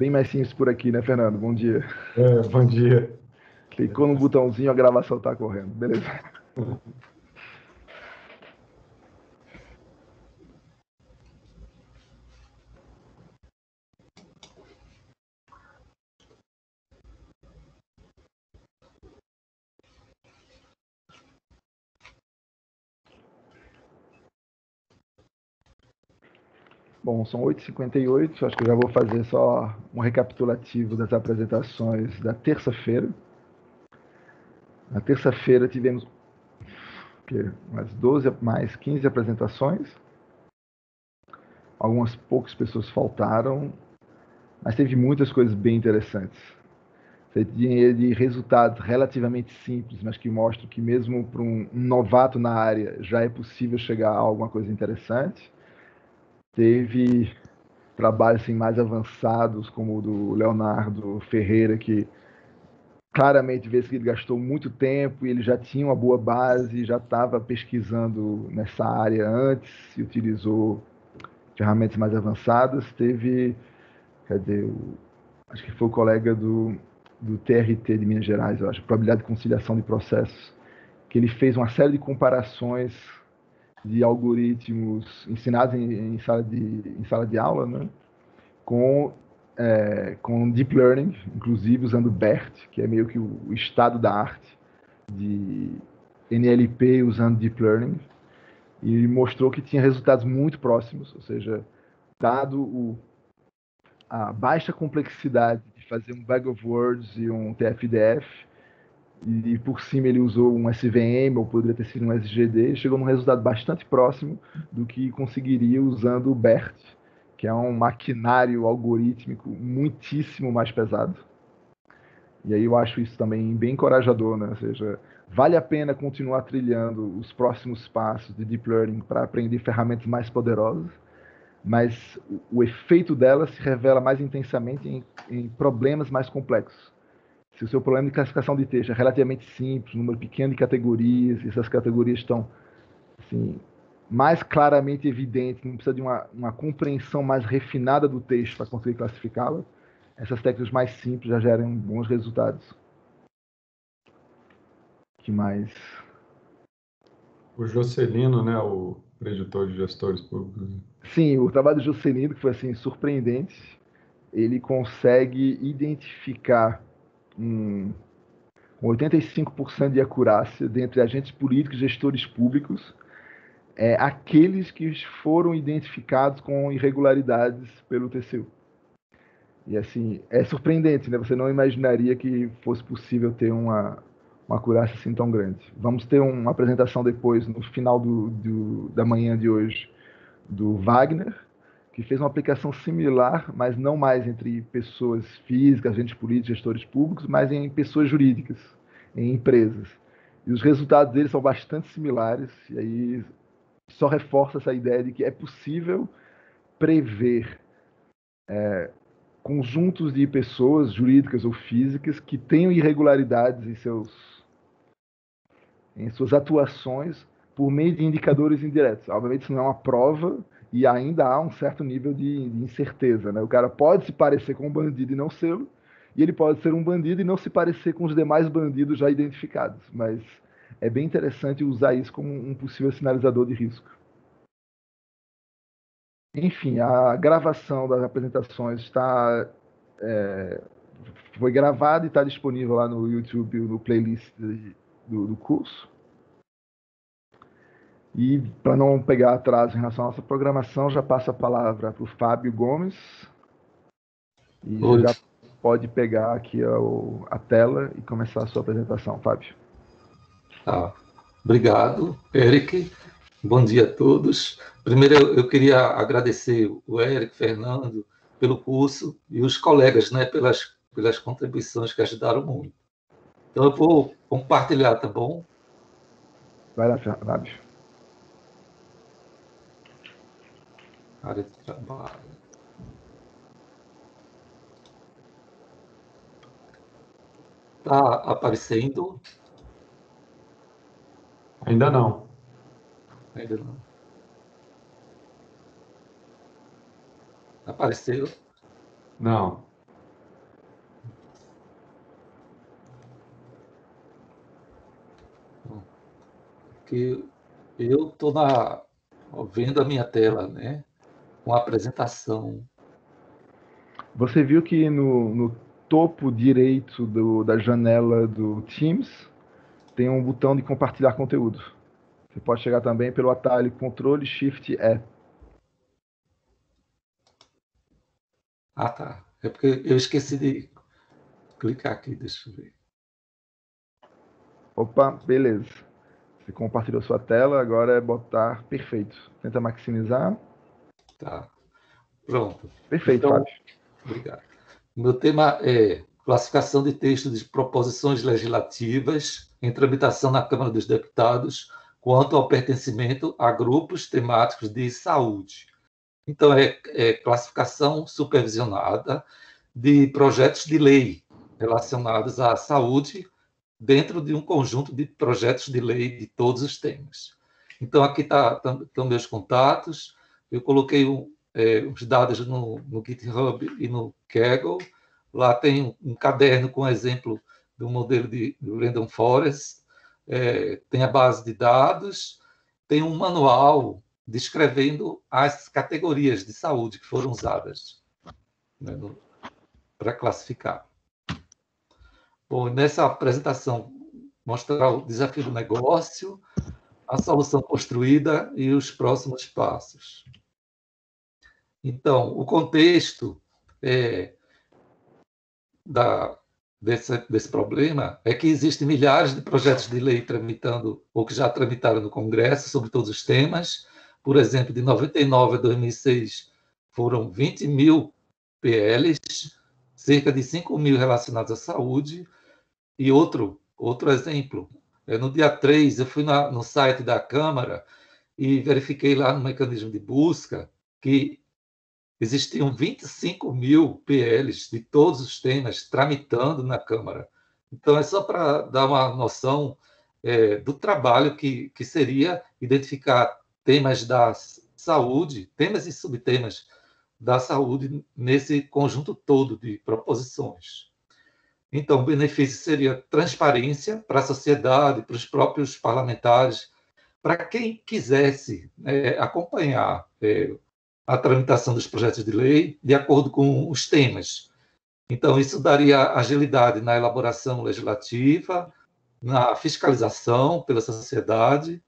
bem mais simples por aqui, né, Fernando? Bom dia. É, bom dia. Clicou no botãozinho, a gravação está correndo. Beleza. Bom, são 8h58, acho que eu já vou fazer só um recapitulativo das apresentações da terça-feira. Na terça-feira tivemos umas 12 mais 15 apresentações. Algumas poucas pessoas faltaram, mas teve muitas coisas bem interessantes. Você de resultados relativamente simples, mas que mostram que mesmo para um novato na área já é possível chegar a alguma coisa interessante teve trabalhos assim, mais avançados, como o do Leonardo Ferreira, que claramente vê que ele gastou muito tempo e ele já tinha uma boa base, já estava pesquisando nessa área antes e utilizou ferramentas mais avançadas. Teve, dizer, o, acho que foi o colega do, do TRT de Minas Gerais, eu acho, probabilidade de conciliação de processos, que ele fez uma série de comparações de algoritmos ensinados em, em, sala, de, em sala de aula, né? com, é, com Deep Learning, inclusive usando BERT, que é meio que o, o estado da arte de NLP usando Deep Learning, e mostrou que tinha resultados muito próximos, ou seja, dado o, a baixa complexidade de fazer um bag of words e um TF-DF, e por cima ele usou um SVM ou poderia ter sido um SGD, chegou num resultado bastante próximo do que conseguiria usando o BERT, que é um maquinário algorítmico muitíssimo mais pesado. E aí eu acho isso também bem encorajador, né? Ou seja, vale a pena continuar trilhando os próximos passos de deep learning para aprender ferramentas mais poderosas, mas o efeito delas se revela mais intensamente em, em problemas mais complexos se o seu problema de classificação de texto é relativamente simples, número pequeno de categorias, e essas categorias estão assim, mais claramente evidentes, não precisa de uma, uma compreensão mais refinada do texto para conseguir classificá-la, essas técnicas mais simples já geram bons resultados. que mais? O Jocelino, né, o preditor de gestores públicos. Sim, o trabalho do Jocelino, que foi assim surpreendente, ele consegue identificar um, com 85% de acurácia dentre agentes políticos e gestores públicos, é, aqueles que foram identificados com irregularidades pelo TCU. E assim, é surpreendente, né? Você não imaginaria que fosse possível ter uma, uma acurácia assim tão grande. Vamos ter uma apresentação depois, no final do, do da manhã de hoje, do Wagner, que fez uma aplicação similar, mas não mais entre pessoas físicas, agentes políticos, gestores públicos, mas em pessoas jurídicas, em empresas. E os resultados deles são bastante similares, e aí só reforça essa ideia de que é possível prever é, conjuntos de pessoas jurídicas ou físicas que tenham irregularidades em seus em suas atuações por meio de indicadores indiretos. Obviamente isso não é uma prova, e ainda há um certo nível de, incerteza. Né? O cara pode se parecer com um bandido e não ser, e ele pode ser um bandido e não se parecer com os demais bandidos já identificados. Mas é bem interessante usar isso como um possível sinalizador de risco. Enfim, a gravação das apresentações está é, foi gravada e está disponível lá no YouTube, no playlist do, do curso. E para não pegar atraso em relação à nossa programação, já passo a palavra para o Fábio Gomes. E já pode pegar aqui a, a, tela e começar a sua apresentação, Fábio. Tá. Obrigado, Eric. Bom dia a todos. Primeiro, eu, eu queria agradecer o Eric, Fernando, pelo curso e os colegas, né, pelas, pelas contribuições que ajudaram muito. Então, eu vou compartilhar, tá bom? Vai lá, Fábio. área de trabalho. Tá aparecendo? Ainda não. Ainda não. Apareceu? Não. que eu tô na, vendo a minha tela, né? Com a apresentação. Você viu que no, no topo direito do, da janela do Teams tem um botão de compartilhar conteúdo. Você pode chegar também pelo atalho Ctrl Shift E. Ah, tá. É porque eu esqueci de clicar aqui, deixa eu ver. Opa, beleza. Você compartilhou sua tela, agora é botar perfeito. Tenta maximizar. Tá. Pronto. Perfeito, então, Fábio. Obrigado. Meu tema é classificação de textos de proposições legislativas em tramitação na Câmara dos Deputados quanto ao pertencimento a grupos temáticos de saúde. Então, é, é classificação supervisionada de projetos de lei relacionados à saúde dentro de um conjunto de projetos de lei de todos os temas. Então, aqui tá, estão meus contatos, eu coloquei um, é, os dados no, no, GitHub e no Kaggle, lá tem um, um caderno com exemplo do modelo de, do Random Forest, é, tem a base de dados, tem um manual descrevendo as categorias de saúde que foram usadas né, para classificar. Bom, nessa apresentação, mostrar o desafio do negócio, a solução construída e os próximos passos. Então, o contexto é, da, desse, desse problema é que existem milhares de projetos de lei tramitando, ou que já tramitaram no Congresso, sobre todos os temas. Por exemplo, de 99 a 2006, foram 20 mil PLs, cerca de 5 mil relacionados à saúde, e outro, outro exemplo, é no dia 3, eu fui na, no site da Câmara e verifiquei lá no mecanismo de busca que existiam 25 mil PLs de todos os temas tramitando na Câmara. Então, é só para dar uma noção é, do trabalho que, que seria identificar temas da saúde, temas e subtemas da saúde nesse conjunto todo de proposições. Então, o benefício seria transparência para a sociedade, para os próprios parlamentares, para quem quisesse é, acompanhar é, a tramitação dos projetos de lei de acordo com os temas. Então, isso daria agilidade na elaboração legislativa, na fiscalização pela sociedade.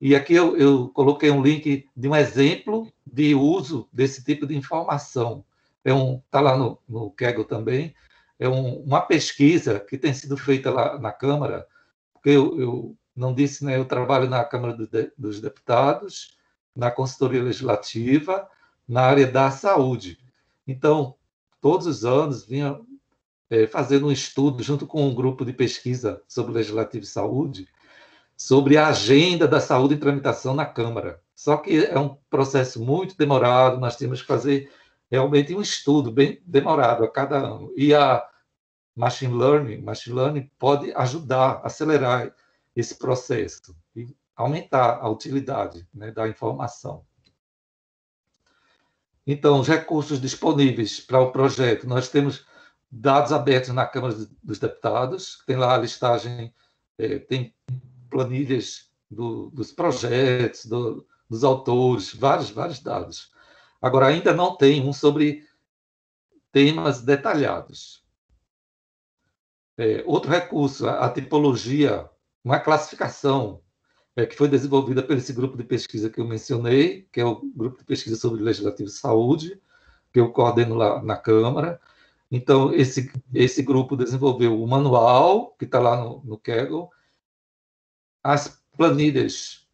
E aqui eu, eu coloquei um link de um exemplo de uso desse tipo de informação. É um, está lá no, no também, é um, uma pesquisa que tem sido feita lá na Câmara, porque eu, eu não disse, né, eu trabalho na Câmara dos Deputados, na consultoria legislativa, na área da saúde. Então, todos os anos vinha é, fazendo um estudo junto com um grupo de pesquisa sobre legislativo e saúde, sobre a agenda da saúde em tramitação na Câmara. Só que é um processo muito demorado, nós temos que fazer realmente um estudo bem demorado a cada ano. E a machine learning, machine learning pode ajudar, acelerar esse processo e aumentar a utilidade né, da informação. Então, os recursos disponíveis para o projeto, nós temos dados abertos na Câmara dos Deputados, tem lá a listagem, é, tem planilhas do, dos projetos, do, dos autores, vários, vários dados. Agora, ainda não tem um sobre temas detalhados. É, outro recurso, a, a, tipologia, uma classificação é, que foi desenvolvida por esse grupo de pesquisa que eu mencionei, que é o grupo de pesquisa sobre legislativo e saúde, que eu coordeno lá na Câmara. Então, esse, esse grupo desenvolveu o manual, que está lá no, no as planilhas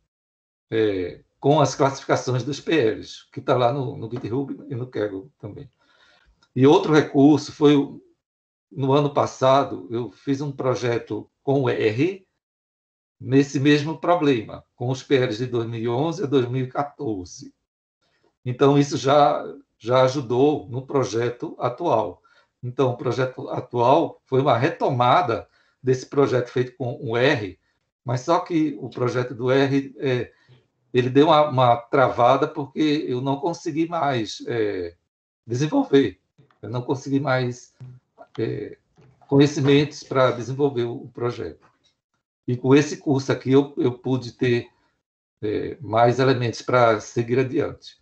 é, com as classificações dos PLs, que está lá no, no GitHub e no Kaggle também. E outro recurso foi no ano passado, eu fiz um projeto com o R nesse mesmo problema, com os PLs de 2011 a 2014. Então, isso já, já ajudou no projeto atual. Então, o projeto atual foi uma retomada desse projeto feito com o R, mas só que o projeto do R é, ele deu uma, uma, travada porque eu não consegui mais é, desenvolver, eu não consegui mais é, conhecimentos para desenvolver o projeto. E com esse curso aqui eu, eu pude ter é, mais elementos para seguir adiante.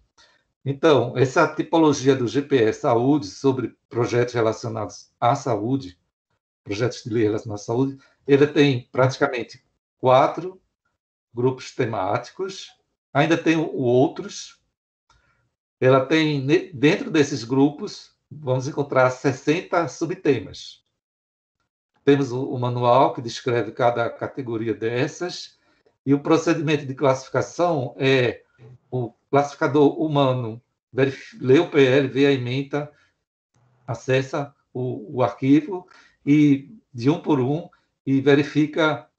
Então, essa tipologia do GPS Saúde sobre projetos relacionados à saúde, projetos de lei relacionados à saúde, ele tem praticamente quatro grupos temáticos, ainda tem outros. Ela tem, dentro desses grupos, vamos encontrar 60 subtemas. Temos o, manual que descreve cada categoria dessas, e o procedimento de classificação é o classificador humano lê o PL, vê a ementa, acessa o, o arquivo e de um por um e verifica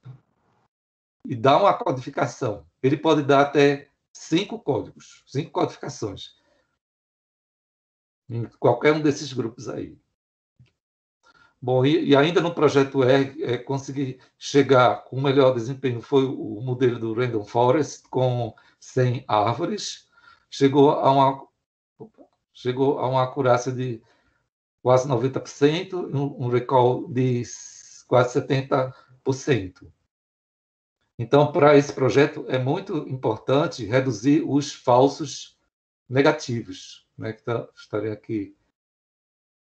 e dá uma codificação. Ele pode dar até cinco códigos, cinco codificações em qualquer um desses grupos aí. Bom, e, e ainda no projeto R, é, consegui chegar com o melhor desempenho foi o modelo do Random Forest, com 100 árvores, chegou a uma, chegou a uma acurácia de quase 90%, um, um recall de quase 70%. Então, para esse projeto, é muito importante reduzir os falsos negativos, né, que tá, estarei aqui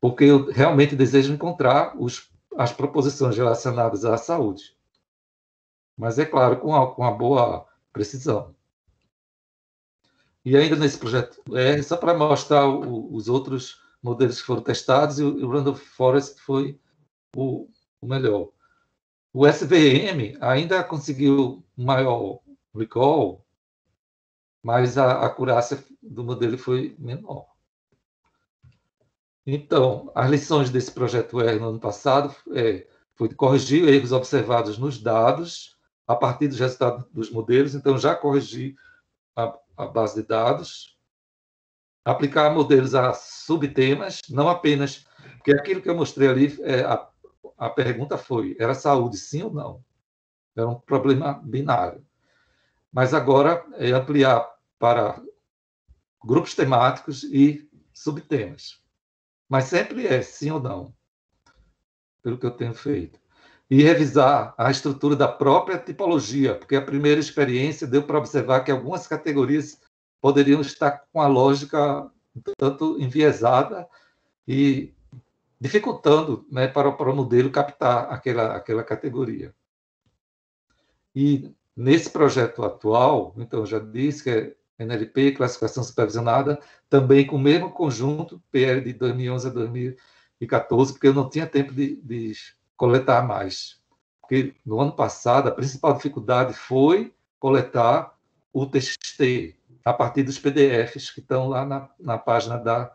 porque eu realmente desejo encontrar os, as proposições relacionadas à saúde. Mas é claro, com uma, com uma boa precisão. E ainda nesse projeto é só para mostrar o, os outros modelos que foram testados, e o, o Forest foi o, o melhor. O SVM ainda conseguiu maior recall, mas a acurácia do modelo foi menor. Então, as lições desse projeto R no ano passado é, foi corrigir erros observados nos dados a partir dos resultados dos modelos. Então, já corrigi a, a base de dados, aplicar modelos a subtemas, não apenas porque aquilo que eu mostrei ali, é, a, a pergunta foi: era saúde, sim ou não? Era um problema binário. Mas agora é ampliar para grupos temáticos e subtemas mas sempre é sim ou não, pelo que eu tenho feito. E revisar a estrutura da própria tipologia, porque a primeira experiência deu para observar que algumas categorias poderiam estar com a lógica tanto enviesada e dificultando né, para, para o modelo captar aquela, aquela categoria. E nesse projeto atual, então, já disse que é NLP, classificação supervisionada, também com o mesmo conjunto, PL de 2011 a 2014, porque eu não tinha tempo de, de coletar mais. Porque no ano passado, a principal dificuldade foi coletar o TXT, a partir dos PDFs que estão lá na, na página da,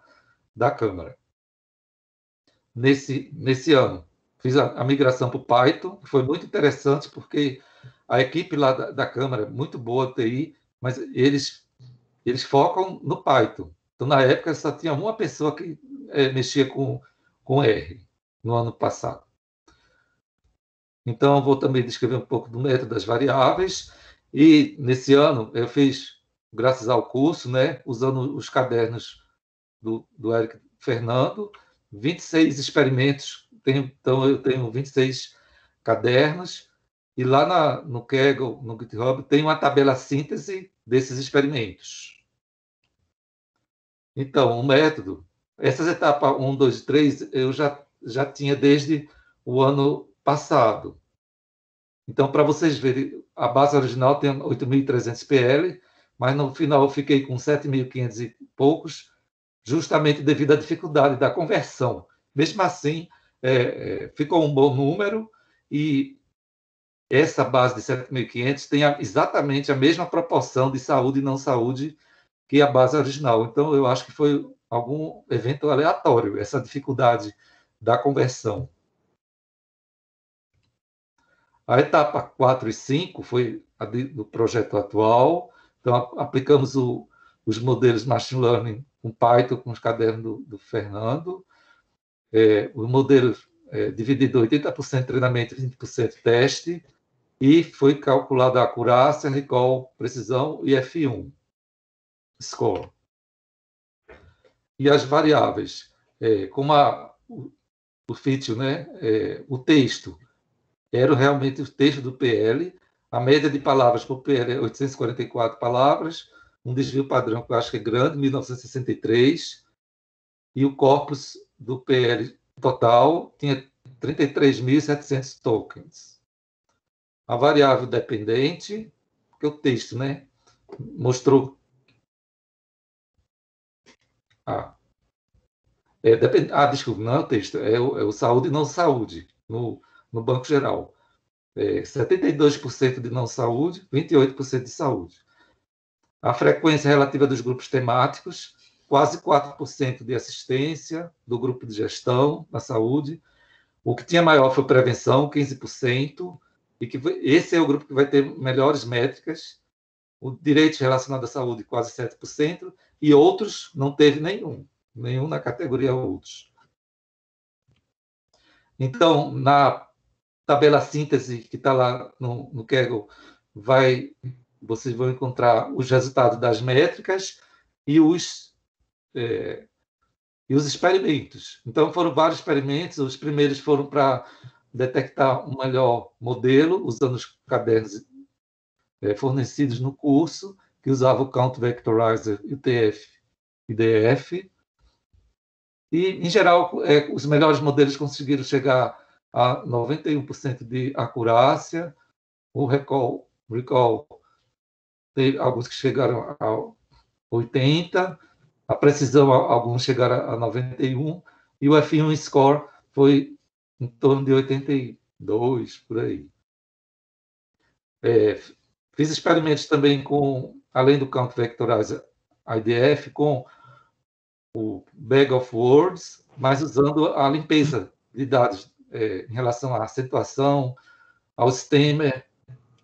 da Câmara. Nesse, nesse ano, fiz a, a migração para o Python, que foi muito interessante, porque a equipe lá da, da Câmara, muito boa TI, mas eles eles focam no Python. Então, na época, só tinha uma pessoa que é, mexia com, com R, no ano passado. Então, vou também descrever um pouco do método das variáveis. E, nesse ano, eu fiz, graças ao curso, né, usando os cadernos do, do Eric Fernando, 26 experimentos. Tenho, então, eu tenho 26 cadernos. E lá na, no Kaggle, no GitHub, tem uma tabela síntese desses experimentos. Então, o método, essas etapas 1, 2 e 3, eu já, já tinha desde o ano passado. Então, para vocês verem, a base original tem 8.300 PL, mas no final eu fiquei com 7.500 e poucos, justamente devido à dificuldade da conversão. Mesmo assim, é, é, ficou um bom número e essa base de 7.500 tem exatamente a mesma proporção de saúde e não saúde que a base original. Então, eu acho que foi algum evento aleatório, essa dificuldade da conversão. A etapa 4 e 5 foi a do projeto atual. Então, aplicamos o, os modelos Machine Learning com Python, com os cadernos do, do Fernando. É, o modelo é, dividido 80% treinamento e 20% teste. E foi calculada a acurácia, recall, precisão e F1 score. E as variáveis, é, como a, o, o feature, né, é, o texto, era realmente o texto do PL. A média de palavras por PL é 844 palavras, um desvio padrão que eu acho que é grande, 1963, e o corpus do PL total tinha 33.700 tokens. A variável dependente, que o texto, né? Mostrou. Ah, é, depend... ah desculpa, não é o texto, é o, é o saúde e não saúde, no, no Banco Geral. É, 72% de não saúde, 28% de saúde. A frequência relativa dos grupos temáticos, quase 4% de assistência do grupo de gestão da saúde. O que tinha maior foi prevenção, 15%, e que esse é o grupo que vai ter melhores métricas. O direito relacionado à saúde, quase 7%, e outros não teve nenhum, nenhum na categoria outros. Então, na tabela síntese que está lá no, no Kaggle, vai, vocês vão encontrar os resultados das métricas e os é, e os experimentos. Então, foram vários experimentos. Os primeiros foram para detectar um melhor modelo, usando os cadernos é, fornecidos no curso, que usava o Count Vectorizer UTF e DF. E, em geral, é, os melhores modelos conseguiram chegar a 91% de acurácia. O recall, recall teve alguns que chegaram a 80%, a precisão, alguns chegaram a 91, e o F1 score foi em torno de 82, por aí. É, fiz experimentos também com, além do Count Vectorizer IDF, com o Bag of Words, mas usando a limpeza de dados é, em relação à acentuação, ao stemmer,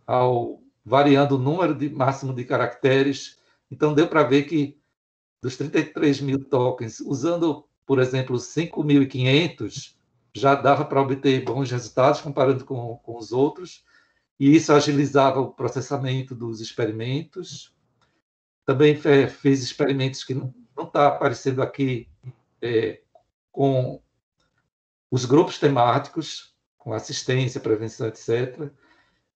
ao variando o número de máximo de caracteres. Então deu para ver que dos 33 mil tokens, usando, por exemplo, 5.500, já dava para obter bons resultados comparando com, com os outros, e isso agilizava o processamento dos experimentos. Também fez experimentos que não está aparecendo aqui é, com os grupos temáticos, com assistência, prevenção, etc.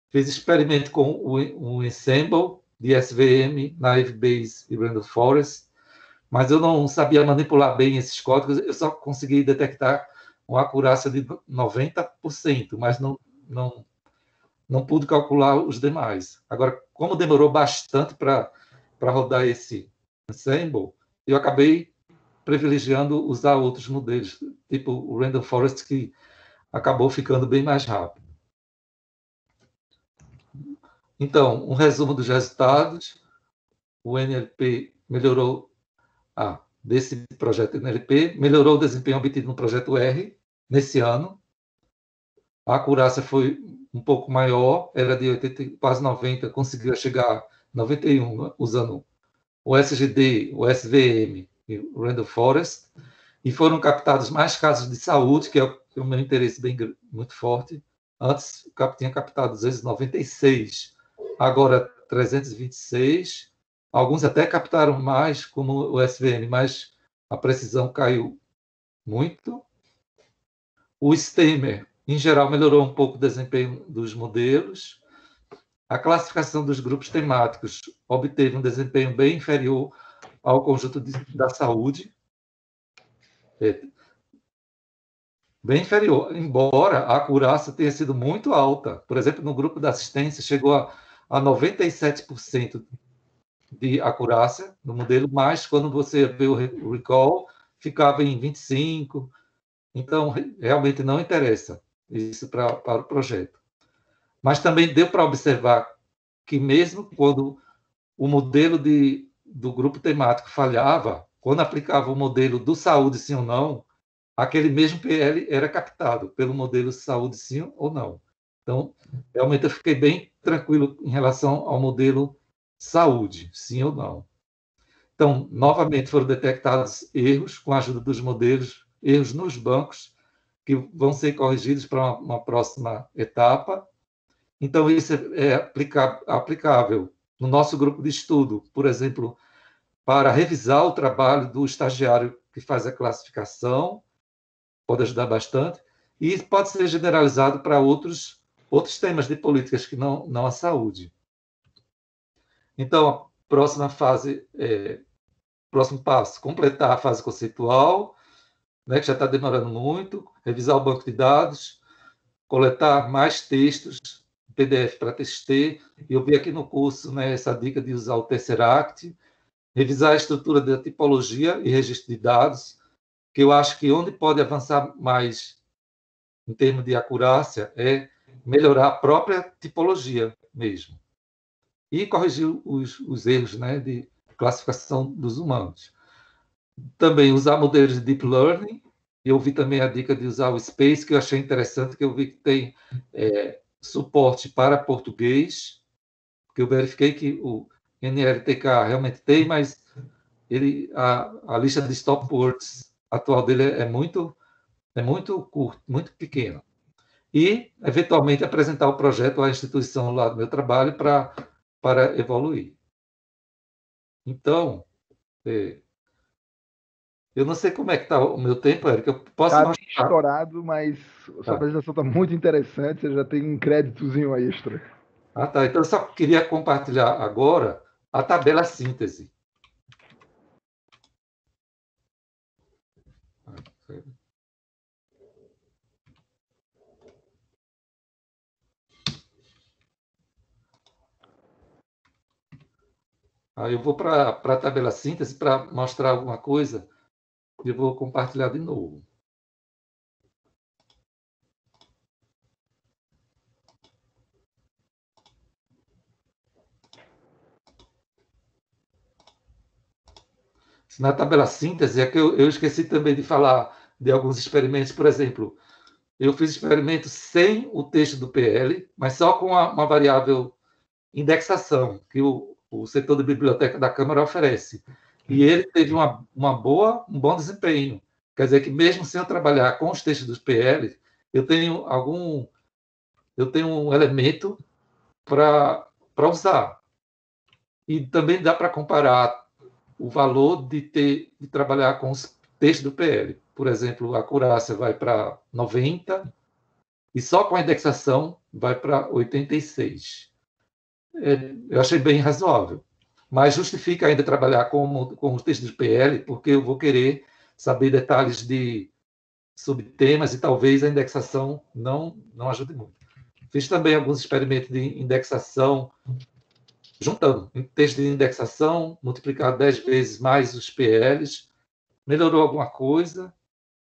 Fez experimento com o, o Ensemble de SVM, Naive Base e Random Forest, mas eu não sabia manipular bem esses códigos, eu só consegui detectar uma acurácia de 90%, mas não, não, não pude calcular os demais. Agora, como demorou bastante para rodar esse ensemble, eu acabei privilegiando usar outros modelos, tipo o Random Forest, que acabou ficando bem mais rápido. Então, um resumo dos resultados. O NLP melhorou ah, desse projeto NLP, melhorou o desempenho obtido no projeto R nesse ano. A acurácia foi um pouco maior, era de 80, quase 90, conseguiu chegar a 91 né, usando o SGD, o SVM e o Random Forest, e foram captados mais casos de saúde, que é o, é meu interesse bem muito forte. Antes tinha captado 296, agora 326, Alguns até captaram mais, como o SVM, mas a precisão caiu muito. O Stemmer, em geral, melhorou um pouco o desempenho dos modelos. A classificação dos grupos temáticos obteve um desempenho bem inferior ao conjunto de, da saúde. É, bem inferior, embora a acurácia tenha sido muito alta. Por exemplo, no grupo da assistência, chegou a, a 97% de acurácia no modelo, mas quando você vê o recall, ficava em 25. Então, realmente não interessa isso pra, para o projeto. Mas também deu para observar que, mesmo quando o modelo de, do grupo temático falhava, quando aplicava o modelo do saúde sim ou não, aquele mesmo PL era captado pelo modelo saúde sim ou não. Então, realmente eu fiquei bem tranquilo em relação ao modelo saúde, sim ou não. Então, novamente foram detectados erros com a ajuda dos modelos, erros nos bancos, que vão ser corrigidos para uma, uma próxima etapa. Então, isso é, aplicável no nosso grupo de estudo, por exemplo, para revisar o trabalho do estagiário que faz a classificação, pode ajudar bastante, e pode ser generalizado para outros outros temas de políticas que não, não a saúde. Então, a próxima fase, é, próximo passo, completar a fase conceitual, né, que já está demorando muito, revisar o banco de dados, coletar mais textos, PDF para TXT, eu vi aqui no curso né, essa dica de usar o Tesseract, revisar a estrutura da tipologia e registro de dados, que eu acho que onde pode avançar mais em termos de acurácia é melhorar a própria tipologia mesmo e corrigir os, os erros né, de classificação dos humanos. Também usar modelos de deep learning. Eu vi também a dica de usar o Space, que eu achei interessante, que eu vi que tem é, suporte para português, que eu verifiquei que o NLTK realmente tem, mas ele, a, a lista de stop words atual dele é muito é muito curto, muito pequena. E, eventualmente, apresentar o projeto à instituição lá do meu trabalho para para evoluir. Então, é, eu não sei como é que está o meu tempo, Eric. Eu posso Está estourado, mas sua tá. apresentação está muito interessante. Você já tem um créditozinho extra. Ah, tá. Então, eu só queria compartilhar agora a tabela síntese. Aí eu vou para a tabela síntese para mostrar alguma coisa e vou compartilhar de novo. Na tabela síntese, é que eu, eu esqueci também de falar de alguns experimentos, por exemplo, eu fiz experimentos sem o texto do PL, mas só com uma, uma variável indexação, que o, o setor de biblioteca da Câmara oferece. E ele teve uma, uma boa, um bom desempenho. Quer dizer que mesmo sem eu trabalhar com os textos dos PL, eu tenho algum eu tenho um elemento para usar. E também dá para comparar o valor de ter de trabalhar com os textos do PL. Por exemplo, a acurácia vai para 90 e só com a indexação vai para 86 é, eu achei bem razoável. Mas justifica ainda trabalhar com, com os textos de PL, porque eu vou querer saber detalhes de subtemas e talvez a indexação não, não ajude muito. Fiz também alguns experimentos de indexação, juntando texto de indexação, multiplicar 10 vezes mais os PLs, melhorou alguma coisa,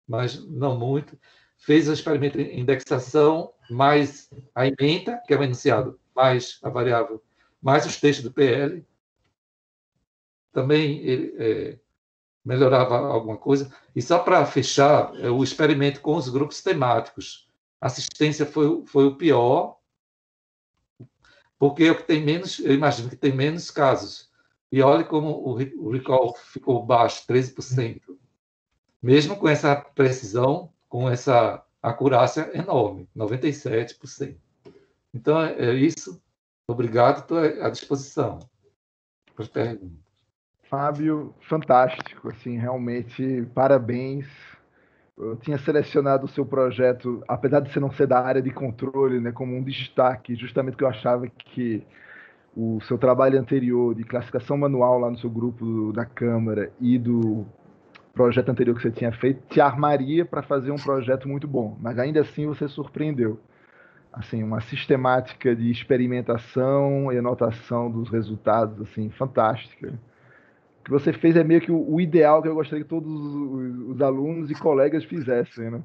mas não muito. Fez o experimento de indexação mais a emenda, que é o enunciado, mais a variável, mais os textos do PL. Também ele, é, melhorava alguma coisa. E só para fechar, é, o experimento com os grupos temáticos. Assistência foi, foi o pior, porque é que tem menos, eu imagino que tem menos casos. E olhe como o, o recall ficou baixo, 13%. Mesmo com essa precisão, com essa acurácia enorme, 97%. Então, é, é isso. Obrigado, estou à disposição para perguntas. Fábio, fantástico, assim, realmente, parabéns. Eu tinha selecionado o seu projeto, apesar de você não ser da área de controle, né, como um destaque, justamente porque eu achava que o seu trabalho anterior de classificação manual lá no seu grupo da Câmara e do projeto anterior que você tinha feito te armaria para fazer um projeto muito bom, mas ainda assim você surpreendeu assim, uma sistemática de experimentação e anotação dos resultados, assim, fantástica. Que você fez é meio que o, o ideal que eu gostaria que todos os, os, alunos e colegas fizessem, né?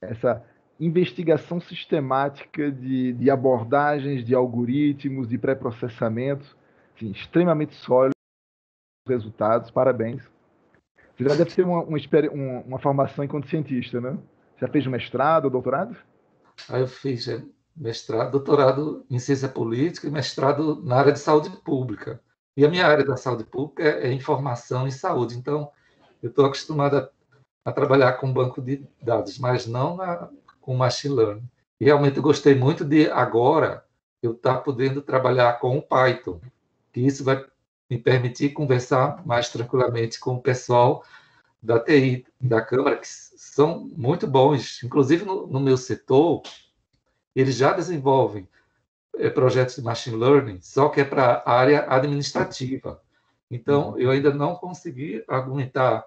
Essa investigação sistemática de, de abordagens, de algoritmos, de pré-processamento, assim, extremamente sólidos resultados, parabéns. Você já deve ter uma, uma, uma formação enquanto cientista, né? Já fez mestrado ou doutorado? Aí eu fiz é, mestrado, doutorado em ciência política e mestrado na área de saúde pública. E a minha área da saúde pública é, é informação e saúde. Então, eu estou acostumado a, trabalhar com banco de dados, mas não na, com machine learning. E realmente eu gostei muito de agora eu estar tá podendo trabalhar com o Python, que isso vai me permitir conversar mais tranquilamente com o pessoal da TI da Câmara, que são muito bons. Inclusive, no, no meu setor, eles já desenvolvem projetos de machine learning, só que é para a área administrativa. Então, uhum. eu ainda não consegui argumentar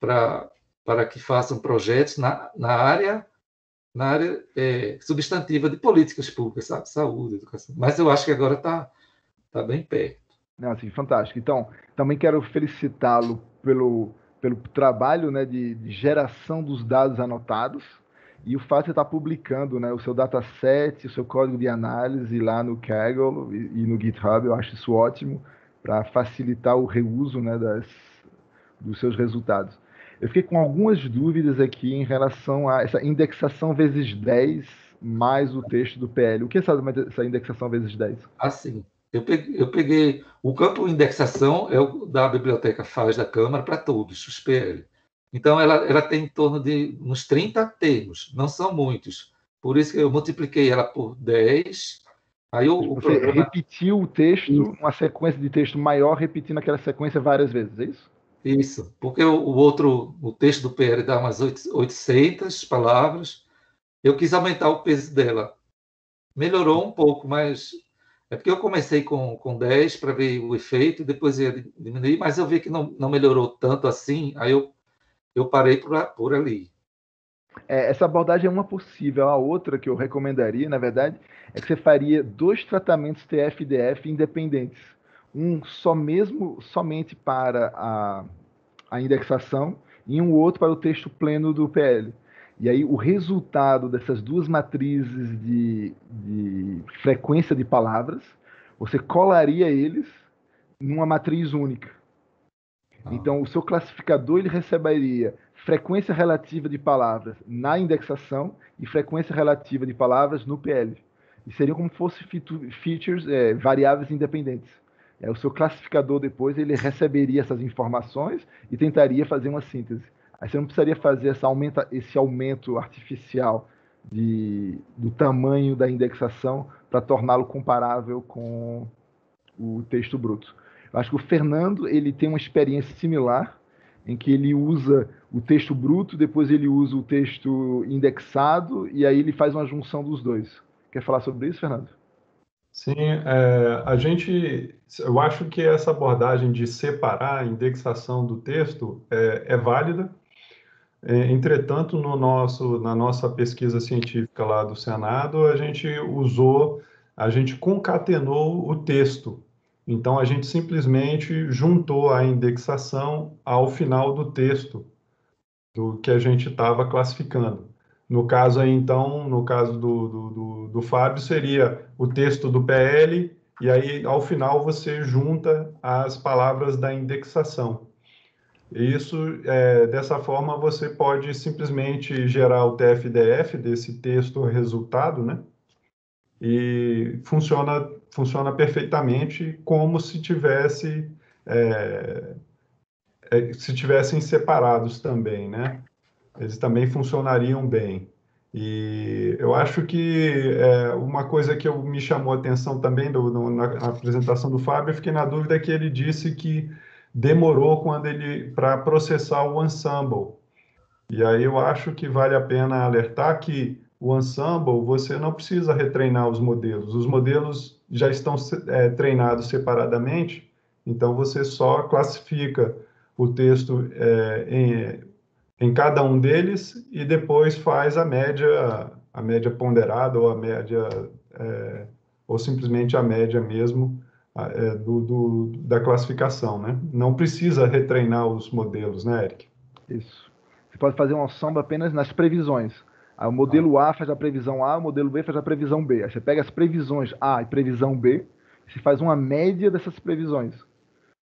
para para que façam projetos na, na área na área é, substantiva de políticas públicas, sabe? Saúde, educação. Mas eu acho que agora está tá bem perto. Não, assim, fantástico. Então, também quero felicitá-lo pelo, pelo trabalho né, de, de, geração dos dados anotados e o fato de estar publicando né, o seu dataset, o seu código de análise lá no Kaggle e, no GitHub. Eu acho isso ótimo para facilitar o reuso né, das, dos seus resultados. Eu fiquei com algumas dúvidas aqui em relação a essa indexação vezes 10 mais o texto do PL. O que é essa, indexação vezes 10? Assim, eu peguei, eu peguei o campo indexação é o da biblioteca FAS da Câmara para todos os PL. Então, ela, ela tem em torno de uns 30 termos, não são muitos. Por isso que eu multipliquei ela por 10. Aí o, Você o programa... repetiu o texto, uma sequência de texto maior, repetindo aquela sequência várias vezes, é isso? Isso, porque o, o outro, o texto do PL dá umas 800 palavras. Eu quis aumentar o peso dela. Melhorou um pouco, mas é porque eu comecei com, com 10 para ver o efeito, depois ia diminuir, mas eu vi que não, não melhorou tanto assim, aí eu, eu parei por, por ali. É, essa abordagem é uma possível. A outra que eu recomendaria, na verdade, é que você faria dois tratamentos TF-DF independentes um só mesmo somente para a, a indexação e um outro para o texto pleno do PL. E aí o resultado dessas duas matrizes de, de frequência de palavras, você colaria eles numa matriz única. Ah. Então o seu classificador ele receberia frequência relativa de palavras na indexação e frequência relativa de palavras no PL. E seriam como se fossem features, é, variáveis independentes é, o seu classificador depois ele receberia essas informações e tentaria fazer uma síntese. Aí você não precisaria fazer essa aumenta, esse aumento artificial de, do tamanho da indexação para torná-lo comparável com o texto bruto. Acho que o Fernando ele tem uma experiência similar em que ele usa o texto bruto, depois ele usa o texto indexado e aí ele faz uma junção dos dois. Quer falar sobre isso, Fernando? Sim, é, a gente, eu acho que essa abordagem de separar a indexação do texto é, é válida. É, entretanto, no nosso, na nossa pesquisa científica lá do Senado, a gente usou, a gente concatenou o texto. Então, a gente simplesmente juntou a indexação ao final do texto do que a gente estava classificando. No caso aí, então, no caso do, do, do, do Fábio, seria o texto do PL, e aí, ao final, você junta as palavras da indexação. Isso, é, dessa forma, você pode simplesmente gerar o TFDF desse texto resultado, né? E funciona, funciona perfeitamente como se tivesse é, é, se tivessem separados também, né? eles também funcionariam bem. E eu acho que é, uma coisa que eu, me chamou a atenção também do, do, na apresentação do Fábio, eu fiquei na dúvida que ele disse que demorou quando ele para processar o ensemble. E aí eu acho que vale a pena alertar que o ensemble você não precisa retreinar os modelos. Os modelos já estão é, treinados separadamente, então você só classifica o texto é, em em cada um deles e depois faz a média, a média ponderada ou a média, é, ou simplesmente a média mesmo é, do, do, da classificação, né? Não precisa retreinar os modelos, né, Eric? Isso. Você pode fazer uma sombra apenas nas previsões. Aí o modelo A faz a previsão A, o modelo B faz a previsão B. Aí você pega as previsões A e previsão B, e você faz uma média dessas previsões.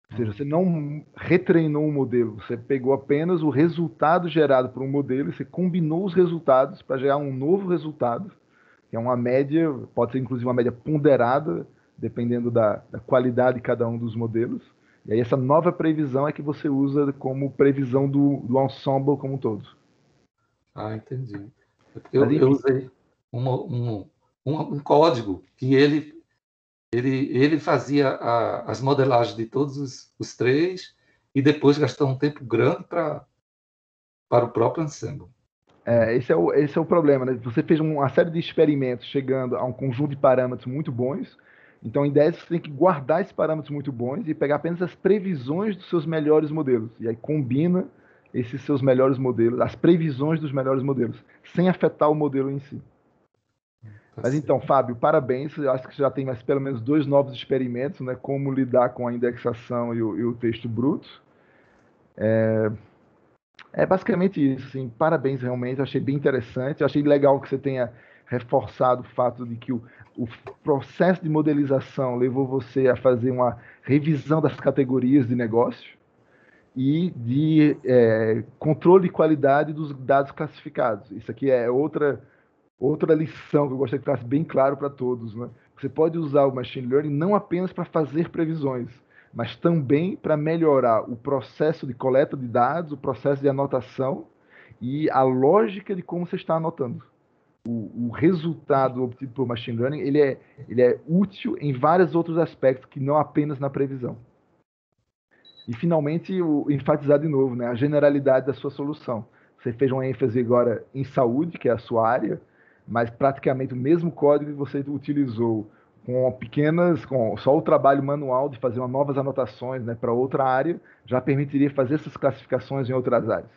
Ou seja, você não retreinou um modelo, você pegou apenas o resultado gerado por um modelo e você combinou os resultados para gerar um novo resultado, que é uma média, pode ser inclusive uma média ponderada, dependendo da, da qualidade de cada um dos modelos. E aí essa nova previsão é que você usa como previsão do, do ensemble como um todo. Ah, entendi. Eu, eu usei uma, um, um, um código que ele ele, ele fazia a, as modelagens de todos os, os, três e depois gastou um tempo grande para para o próprio ensemble. É, esse, é o, esse é o problema, né? Você fez uma série de experimentos chegando a um conjunto de parâmetros muito bons. Então, em 10, você tem que guardar esses parâmetros muito bons e pegar apenas as previsões dos seus melhores modelos. E aí combina esses seus melhores modelos, as previsões dos melhores modelos, sem afetar o modelo em si. Tá Mas então, Fábio, parabéns. Eu acho que já tem mais pelo menos dois novos experimentos, né? Como lidar com a indexação e o, e o texto bruto. É, é, basicamente isso. Assim, parabéns, realmente. Eu achei bem interessante. Eu achei legal que você tenha reforçado o fato de que o, o processo de modelização levou você a fazer uma revisão das categorias de negócio e de é, controle de qualidade dos dados classificados. Isso aqui é outra outra lição que eu gostaria que ficasse bem claro para todos. Né? Você pode usar o machine learning não apenas para fazer previsões, mas também para melhorar o processo de coleta de dados, o processo de anotação e a lógica de como você está anotando. O, o resultado obtido por machine learning ele é, ele é útil em vários outros aspectos que não apenas na previsão. E finalmente, o, enfatizar de novo né, a generalidade da sua solução. Você fez uma ênfase agora em saúde, que é a sua área, mas praticamente o mesmo código que você utilizou com pequenas, com só o trabalho manual de fazer novas anotações né, para outra área, já permitiria fazer essas classificações em outras áreas.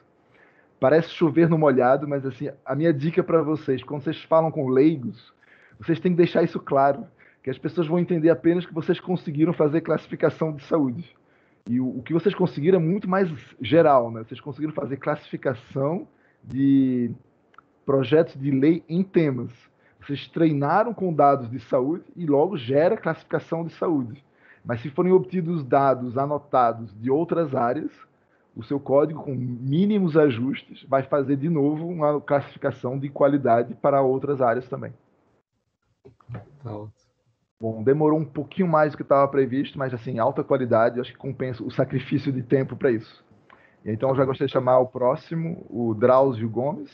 Parece chover no molhado, mas assim, a minha dica para vocês, quando vocês falam com leigos, vocês têm que deixar isso claro, que as pessoas vão entender apenas que vocês conseguiram fazer classificação de saúde. E o, o que vocês conseguiram é muito mais geral, né? Vocês conseguiram fazer classificação de projetos de lei em temas. Vocês treinaram com dados de saúde e logo gera classificação de saúde. Mas se forem obtidos dados anotados de outras áreas, o seu código, com mínimos ajustes, vai fazer de novo uma classificação de qualidade para outras áreas também. Tá Bom, demorou um pouquinho mais do que estava previsto, mas assim, alta qualidade, acho que compensa o sacrifício de tempo para isso. Então, eu já gostaria de chamar o próximo, o Drauzio Gomes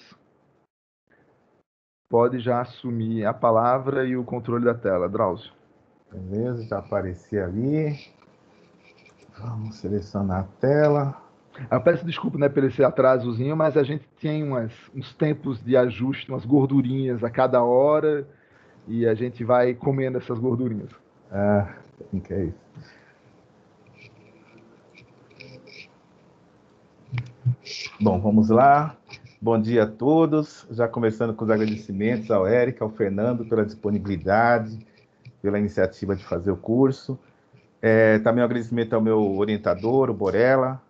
pode já assumir a palavra e o controle da tela. Drauzio. Beleza, já apareci ali. Vamos selecionar a tela. Eu peço desculpa né, pelo esse atrasozinho, mas a gente tem umas, uns tempos de ajuste, umas gordurinhas a cada hora e a gente vai comendo essas gordurinhas. Ah, que é isso. Bom, vamos lá. Bom dia a todos. Já começando com os agradecimentos ao Eric, ao Fernando pela disponibilidade, pela iniciativa de fazer o curso. É, também um agradecimento ao meu orientador, o Borella,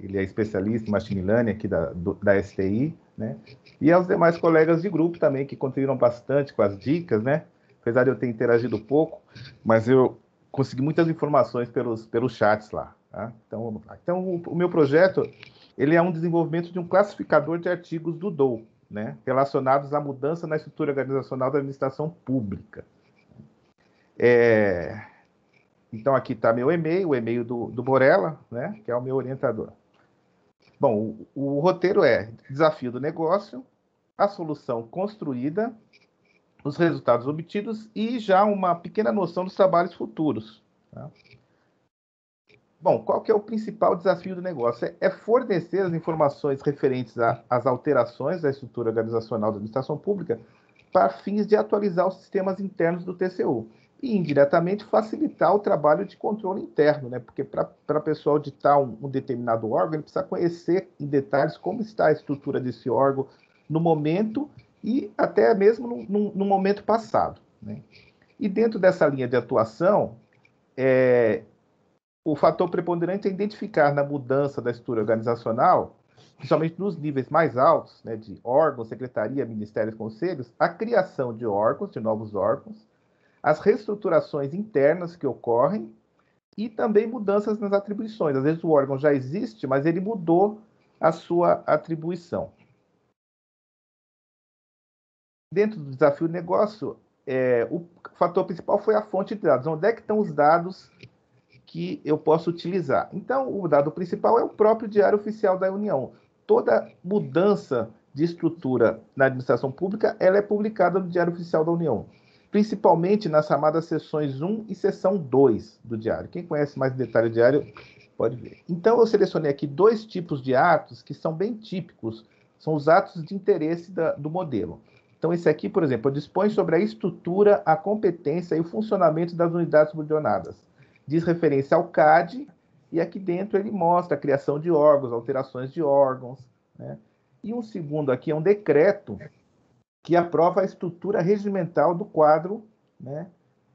ele é especialista em machine learning aqui da, do, da STI, né? E aos demais colegas de grupo também que contribuíram bastante com as dicas, né? Apesar de eu ter interagido pouco, mas eu consegui muitas informações pelos, pelos chats lá. Tá? Então, vamos lá. Então, o, o meu projeto ele é um desenvolvimento de um classificador de artigos do DOU, né, relacionados à mudança na estrutura organizacional da administração pública. É, então, aqui está meu e-mail, o e-mail do, do Borella, né, que é o meu orientador. Bom, o, o roteiro é desafio do negócio, a solução construída, os resultados obtidos e já uma pequena noção dos trabalhos futuros. Tá? Bom, qual que é o principal desafio do negócio? É, é fornecer as informações referentes às alterações da estrutura organizacional da administração pública para fins de atualizar os sistemas internos do TCU e, indiretamente, facilitar o trabalho de controle interno, né? porque para a pessoa auditar um, um, determinado órgão, ele precisa conhecer em detalhes como está a estrutura desse órgão no momento e até mesmo no, no, no momento passado. Né? E dentro dessa linha de atuação, é, o fator preponderante é identificar na mudança da estrutura organizacional, principalmente nos níveis mais altos, né, de órgãos, secretaria, ministérios, conselhos, a criação de órgãos, de novos órgãos, as reestruturações internas que ocorrem e também mudanças nas atribuições. Às vezes o órgão já existe, mas ele mudou a sua atribuição. Dentro do desafio negócio, é, o fator principal foi a fonte de dados. Onde é que estão os dados que eu posso utilizar. Então, o dado principal é o próprio Diário Oficial da União. Toda mudança de estrutura na administração pública, ela é publicada no Diário Oficial da União, principalmente nas chamadas seções 1 e seção 2 do diário. Quem conhece mais detalhe o diário pode ver. Então, eu selecionei aqui dois tipos de atos que são bem típicos, São os atos de interesse da, do modelo. Então, esse aqui, por exemplo, dispõe sobre a estrutura, a competência e o funcionamento das unidades subordinadas. Diz referência ao CAD, e aqui dentro ele mostra a criação de órgãos, alterações de órgãos. Né? E um segundo aqui é um decreto que aprova a estrutura regimental do quadro né,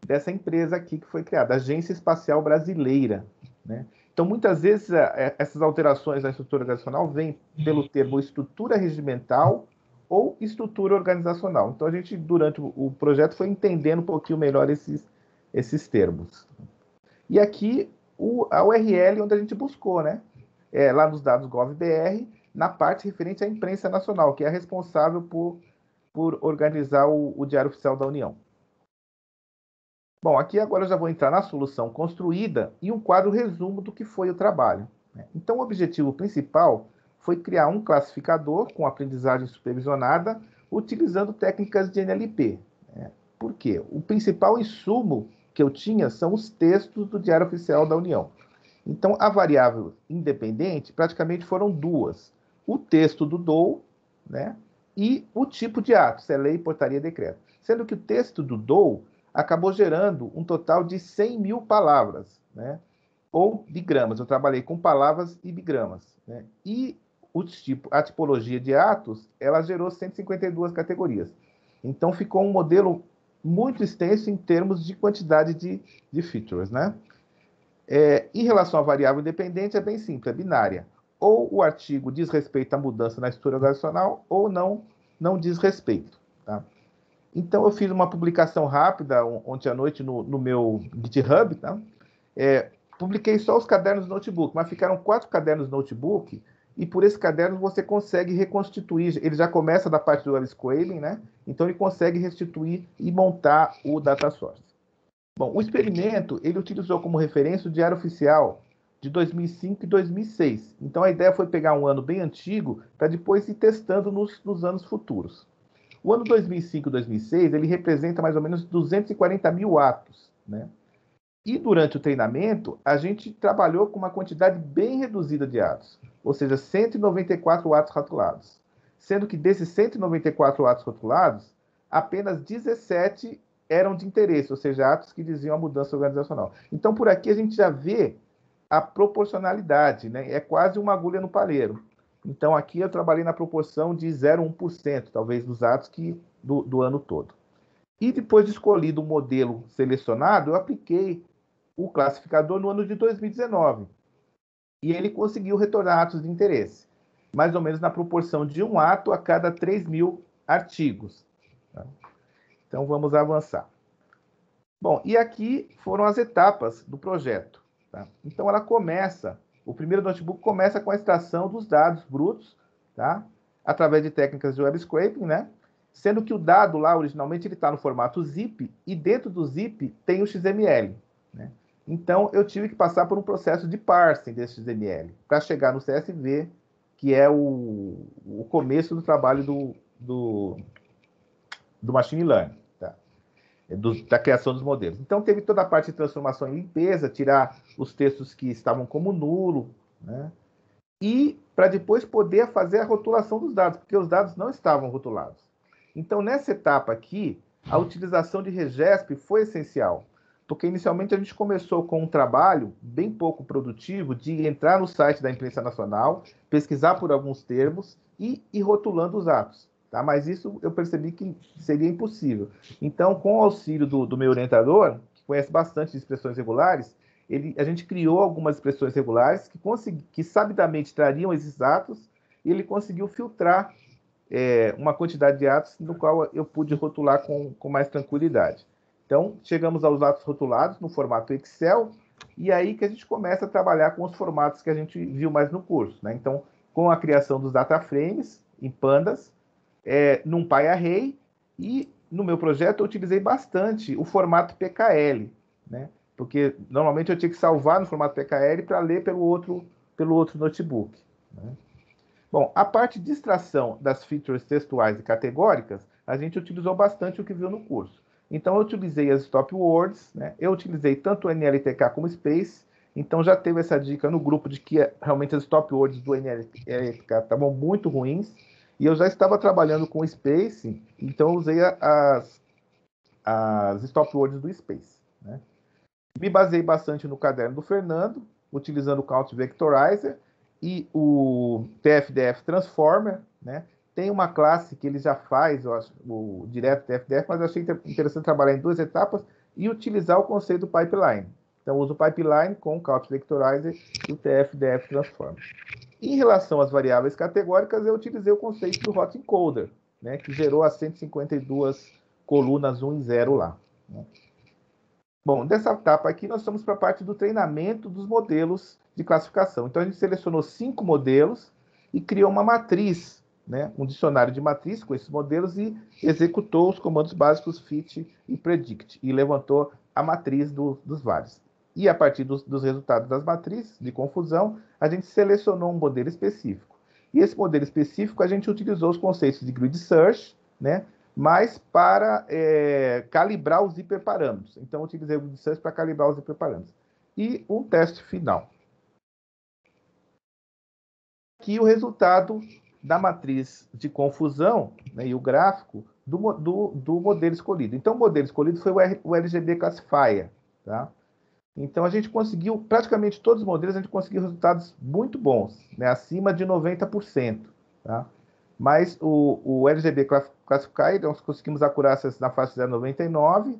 dessa empresa aqui que foi criada, Agência Espacial Brasileira. Né? Então, muitas vezes, é, essas alterações na estrutura organizacional vêm pelo termo estrutura regimental ou estrutura organizacional. Então, a gente, durante o projeto, foi entendendo um pouquinho melhor esses, esses termos. E aqui, o, a URL onde a gente buscou, né? É, lá nos dados GovBR, na parte referente à imprensa nacional, que é responsável por, por organizar o, o Diário Oficial da União. Bom, aqui agora eu já vou entrar na solução construída e um quadro resumo do que foi o trabalho. Né? Então, o objetivo principal foi criar um classificador com aprendizagem supervisionada utilizando técnicas de NLP. Né? Por quê? O principal insumo que eu tinha são os textos do Diário Oficial da União. Então, a variável independente praticamente foram duas: o texto do DOU né, e o tipo de ato, se é lei, portaria, decreto. Sendo que o texto do DOU acabou gerando um total de 100 mil palavras, né? ou bigramas. Eu trabalhei com palavras e bigramas. Né? E o tipo, a tipologia de atos, ela gerou 152 categorias. Então, ficou um modelo muito extenso em termos de quantidade de, de features. Né? É, em relação à variável independente, é bem simples, é binária. Ou o artigo diz respeito à mudança na estrutura organizacional, ou não, não diz respeito. Tá? Então, eu fiz uma publicação rápida ontem à noite no, no meu GitHub, tá? É, publiquei só os cadernos notebook, mas ficaram quatro cadernos notebook, e por esse caderno você consegue reconstituir. Ele já começa da parte do web scaling, né? Então, ele consegue restituir e montar o data source. Bom, o experimento, ele utilizou como referência o Diário Oficial de 2005 e 2006. Então, a ideia foi pegar um ano bem antigo para depois ir testando nos, nos anos futuros. O ano 2005 2006 ele representa mais ou menos 240 mil atos, né? E durante o treinamento, a gente trabalhou com uma quantidade bem reduzida de atos, ou seja, 194 atos rotulados. Sendo que desses 194 atos rotulados, apenas 17 eram de interesse, ou seja, atos que diziam a mudança organizacional. Então, por aqui a gente já vê a proporcionalidade, né? É quase uma agulha no palheiro. Então, aqui eu trabalhei na proporção de 0,1%, talvez, dos atos que, do, do ano todo. E depois de escolhido o modelo selecionado, eu apliquei o classificador no ano de 2019. E ele conseguiu retornar atos de interesse, mais ou menos na proporção de um ato a cada 3 mil artigos. Tá? Então, vamos avançar. Bom, e aqui foram as etapas do projeto. Tá? Então, ela começa o primeiro notebook começa com a extração dos dados brutos, tá? através de técnicas de web scraping, né? sendo que o dado lá, originalmente, ele está no formato zip, e dentro do zip tem o XML. Né? Então, eu tive que passar por um processo de parsing desse XML, para chegar no CSV, que é o, o começo do trabalho do, do, do machine learning do, da criação dos modelos. Então, teve toda a parte de transformação em limpeza, tirar os textos que estavam como nulo, né? e para depois poder fazer a rotulação dos dados, porque os dados não estavam rotulados. Então, nessa etapa aqui, a utilização de Regesp foi essencial, porque inicialmente a gente começou com um trabalho bem pouco produtivo de entrar no site da imprensa nacional, pesquisar por alguns termos e ir rotulando os atos. Tá? Mas isso eu percebi que seria impossível. Então, com o auxílio do, do meu orientador, que conhece bastante de expressões regulares, ele, a gente criou algumas expressões regulares que, consegui, que sabidamente trariam esses atos e ele conseguiu filtrar é, uma quantidade de atos no qual eu pude rotular com, com mais tranquilidade. Então, chegamos aos atos rotulados no formato Excel, e aí que a gente começa a trabalhar com os formatos que a gente viu mais no curso. Né? Então, com a criação dos data frames em pandas, é, num pai array e no meu projeto eu utilizei bastante o formato PKL, né? Porque normalmente eu tinha que salvar no formato PKL para ler pelo outro, pelo outro notebook. Né? Bom, a parte de extração das features textuais e categóricas, a gente utilizou bastante o que viu no curso. Então, eu utilizei as stop words, né? eu utilizei tanto o NLTK como o Space, então já teve essa dica no grupo de que realmente as stop words do NLTK estavam muito ruins, E eu já estava trabalhando com Space, então usei as, as stopwords do Space. Né? Me baseei bastante no caderno do Fernando, utilizando o Count Vectorizer e o TFDF Transformer, né? Tem uma classe que ele já faz, acho, o direto TFDF, mas eu achei interessante trabalhar em duas etapas e utilizar o conceito do pipeline. Então, uso o pipeline com o Count Vectorizer e o TFDF Transformer. Em relação às variáveis categóricas, eu utilizei o conceito do Hot Encoder, né, que gerou as 152 colunas 1 e 0 lá. Né. Bom, dessa etapa aqui, nós estamos para a parte do treinamento dos modelos de classificação. Então, a gente selecionou cinco modelos e criou uma matriz, né, um dicionário de matriz com esses modelos e executou os comandos básicos fit e predict, e levantou a matriz do, dos vários. E a partir dos, dos resultados das matrizes de confusão, a gente selecionou um modelo específico. E esse modelo específico, a gente utilizou os conceitos de grid search, né? mas para é, calibrar os hiperparâmetros. Então, utilizei o grid search para calibrar os hiperparâmetros. E um teste final. Aqui o resultado da matriz de confusão né, e o gráfico do, do, do modelo escolhido. Então, o modelo escolhido foi o, R, o LGB Classifier. Tá? Então a gente conseguiu, praticamente todos os modelos, a gente conseguiu resultados muito bons, né? acima de 90%. Tá? Mas o, o LGB Classifier, nós conseguimos acurácias na faixa 0,99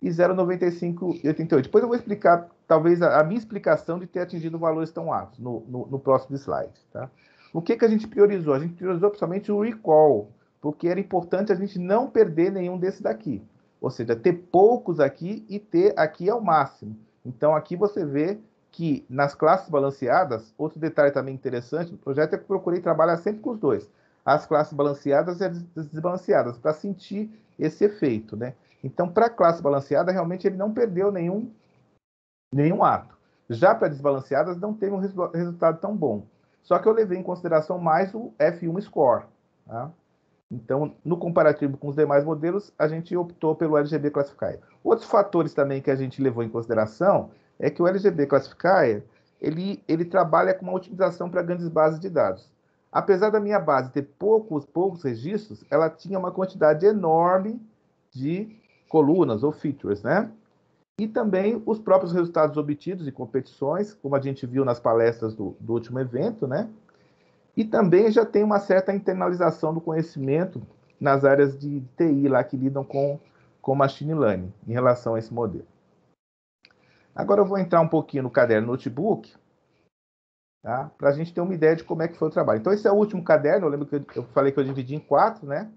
e 0,95 e 88. Depois eu vou explicar, talvez, a, a, minha explicação de ter atingido valores tão altos no, no, no próximo slide. Tá? O que, que a gente priorizou? A gente priorizou principalmente o recall, porque era importante a gente não perder nenhum desses daqui. Ou seja, ter poucos aqui e ter aqui ao máximo. Então, aqui você vê que nas classes balanceadas, outro detalhe também interessante do projeto é que procurei trabalhar sempre com os dois, as classes balanceadas e as desbalanceadas, para sentir esse efeito, né? Então, para a classe balanceada, realmente ele não perdeu nenhum, nenhum ato. Já para desbalanceadas, não teve um resu resultado tão bom. Só que eu levei em consideração mais o F1 score. Tá? Então, no comparativo com os demais modelos, a gente optou pelo LGB Classifier. Outros fatores também que a gente levou em consideração é que o LGB Classifier ele, ele trabalha com uma otimização para grandes bases de dados. Apesar da minha base ter poucos, poucos registros, ela tinha uma quantidade enorme de colunas ou features, né? E também os próprios resultados obtidos em competições, como a gente viu nas palestras do, do último evento, né? E também já tem uma certa internalização do conhecimento nas áreas de TI lá que lidam com, com machine learning em relação a esse modelo. Agora eu vou entrar um pouquinho no caderno notebook, tá? para a gente ter uma ideia de como é que foi o trabalho. Então, esse é o último caderno, eu lembro que eu, falei que eu dividi em quatro, né?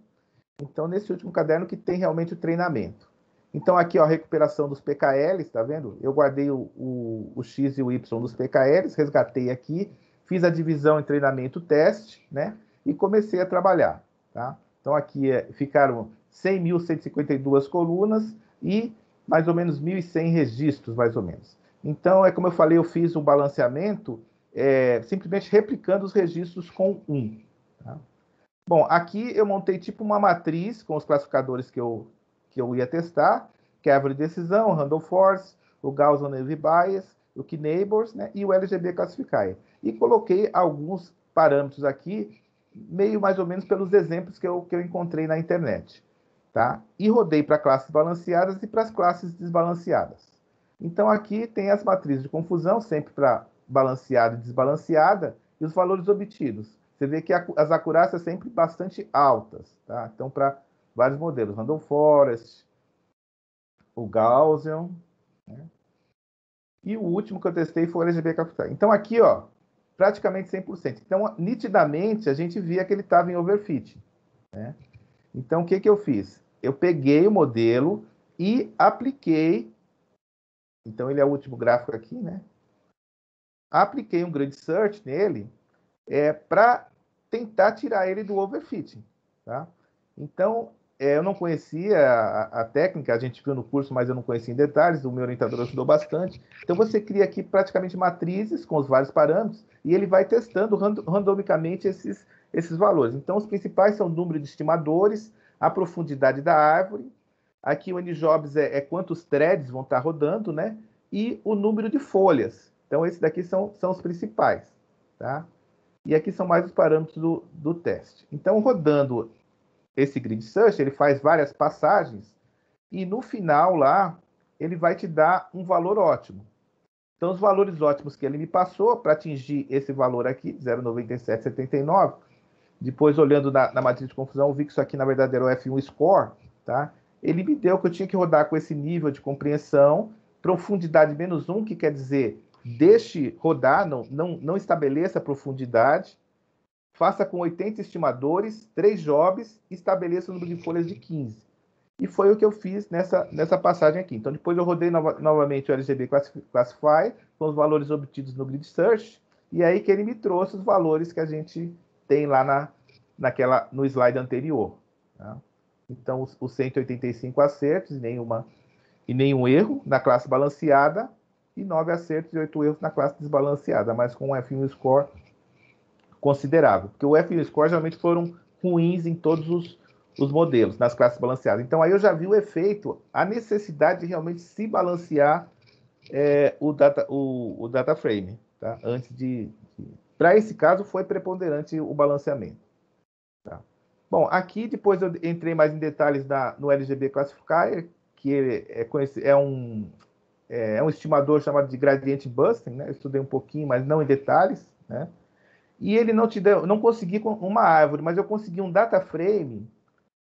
Então, nesse último caderno que tem realmente o treinamento. Então, aqui, ó, a recuperação dos PKLs, tá vendo? Eu guardei o, o, o X e o Y dos PKLs, resgatei aqui, fiz a divisão em treinamento teste, né? E comecei a trabalhar, tá? Então aqui é, ficaram 100.152 colunas e mais ou menos 1.100 registros, mais ou menos. Então, é como eu falei, eu fiz um balanceamento é, simplesmente replicando os registros com um. Tá? Bom, aqui eu montei tipo uma matriz com os classificadores que eu, que eu ia testar, que é a árvore de decisão, o Randall Force, o Gaussian Naive Bias, o K-Neighbors né, e o LGB Classifier. E coloquei alguns parâmetros aqui, meio mais ou menos pelos exemplos que eu, que eu encontrei na internet. Tá? E rodei para classes balanceadas e para as classes desbalanceadas. Então aqui tem as matrizes de confusão, sempre para balanceada e desbalanceada, e os valores obtidos. Você vê que as acurácias sempre bastante altas. Tá? Então, para vários modelos, Random Forest, o Gaussian, né? E o último que eu testei foi o LGB Capital. Então, aqui, ó, praticamente 100%. Então, nitidamente, a gente via que ele estava em overfit. Né? Então, o que, que eu fiz? Eu peguei o modelo e apliquei. Então, ele é o último gráfico aqui, né? Apliquei um grid search nele é, para tentar tirar ele do overfitting. Tá? Então, é, eu não conhecia a, a, técnica, a gente viu no curso, mas eu não conhecia em detalhes, o meu orientador ajudou bastante. Então você cria aqui praticamente matrizes com os vários parâmetros e ele vai testando randomicamente esses, esses valores. Então os principais são o número de estimadores, a profundidade da árvore, aqui o njobs é, é quantos threads vão estar rodando, né? E o número de folhas. Então esses daqui são, são os principais, tá? E aqui são mais os parâmetros do, do teste. Então, rodando esse grid search, ele faz várias passagens e no final lá, ele vai te dar um valor ótimo. Então, os valores ótimos que ele me passou para atingir esse valor aqui, 0,9779, depois olhando na, na, matriz de confusão, eu vi que isso aqui na verdade era o F1 score, tá? Ele me deu que eu tinha que rodar com esse nível de compreensão, profundidade menos 1, que quer dizer deixe rodar, não, não, não estabeleça profundidade, faça com 80 estimadores, 3 jobs, estabeleça o número de folhas de 15. E foi o que eu fiz nessa, nessa passagem aqui. Então, depois eu rodei nova, novamente o LGB Classify, com os valores obtidos no Grid Search, e aí que ele me trouxe os valores que a gente tem lá na, naquela, no slide anterior. Tá? Então, os, os 185 acertos nenhuma, e nenhum erro na classe balanceada, e 9 acertos e 8 erros na classe desbalanceada, mas com um F1 score considerável. Porque o F1 score geralmente foram ruins em todos os, os modelos, nas classes balanceadas. Então aí eu já vi o efeito, a necessidade de realmente se balancear é, o, data, o, o data frame, tá? antes de... Para esse caso foi preponderante o balanceamento. Tá? Bom, aqui depois eu entrei mais em detalhes da, no LGB Classifier, que é, é, é um, é, é um estimador chamado de gradient busting, né? Eu estudei um pouquinho, mas não em detalhes, né? E ele não te deu, não consegui uma árvore, mas eu consegui um data frame.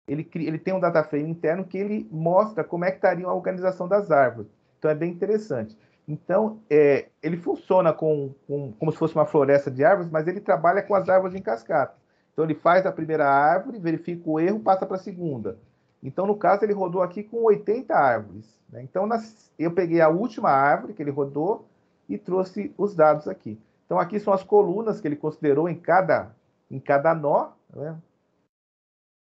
Ele, ele tem um data frame interno que ele mostra como é que estaria a organização das árvores. Então é bem interessante. Então é, ele funciona com, com, como se fosse uma floresta de árvores, mas ele trabalha com as árvores em cascata. Então ele faz a primeira árvore, verifica o erro, passa para a segunda. Então, no caso, ele rodou aqui com 80 árvores. Né? Então, nas, eu peguei a última árvore que ele rodou e trouxe os dados aqui. Então, aqui são as colunas que ele considerou em cada, em cada nó. Né?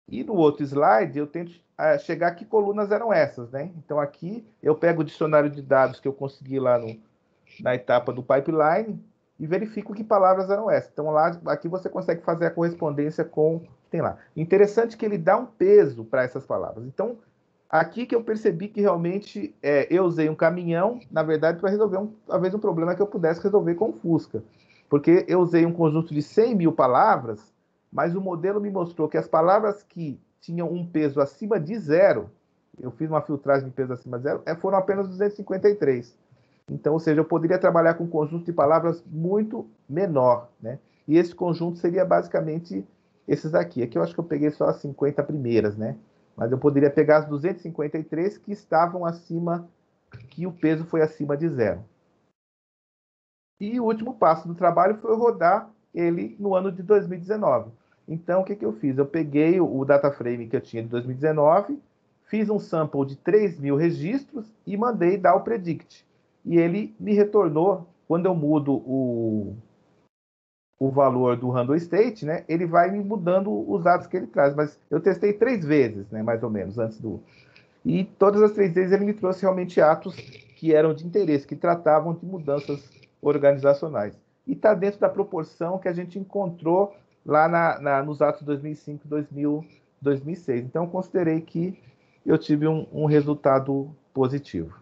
E no outro slide, eu tento uh, chegar a que colunas eram essas. Né? Então, aqui eu pego o dicionário de dados que eu consegui lá no, na etapa do pipeline e verifico que palavras eram essas. Então, lá, aqui você consegue fazer a correspondência com tem lá. Interessante que ele dá um peso para essas palavras. Então, aqui que eu percebi que realmente é, eu usei um caminhão, na verdade, para resolver um, talvez um problema que eu pudesse resolver com o Fusca. Porque eu usei um conjunto de 100 mil palavras, mas o modelo me mostrou que as palavras que tinham um peso acima de zero, eu fiz uma filtragem de peso acima de zero, é, foram apenas 253. Então, ou seja, eu poderia trabalhar com um conjunto de palavras muito menor, né? E esse conjunto seria basicamente esses aqui. Aqui eu acho que eu peguei só as 50 primeiras, né? Mas eu poderia pegar as 253 que estavam acima, que o peso foi acima de zero. E o último passo do trabalho foi rodar ele no ano de 2019. Então, o que, que eu fiz? Eu peguei o data frame que eu tinha de 2019, fiz um sample de 3 mil registros e mandei dar o predict. E ele me retornou, quando eu mudo o, o valor do handle state, né, ele vai me mudando os dados que ele traz. Mas eu testei três vezes, né, mais ou menos, antes do. E todas as três vezes ele me trouxe realmente atos que eram de interesse, que tratavam de mudanças organizacionais. E está dentro da proporção que a gente encontrou lá na, na, nos atos 2005, 2000, 2006. Então, considerei que eu tive um, um resultado positivo.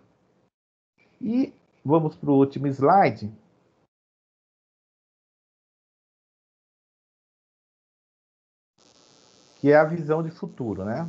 E vamos para o último slide. Que é a visão de futuro, né?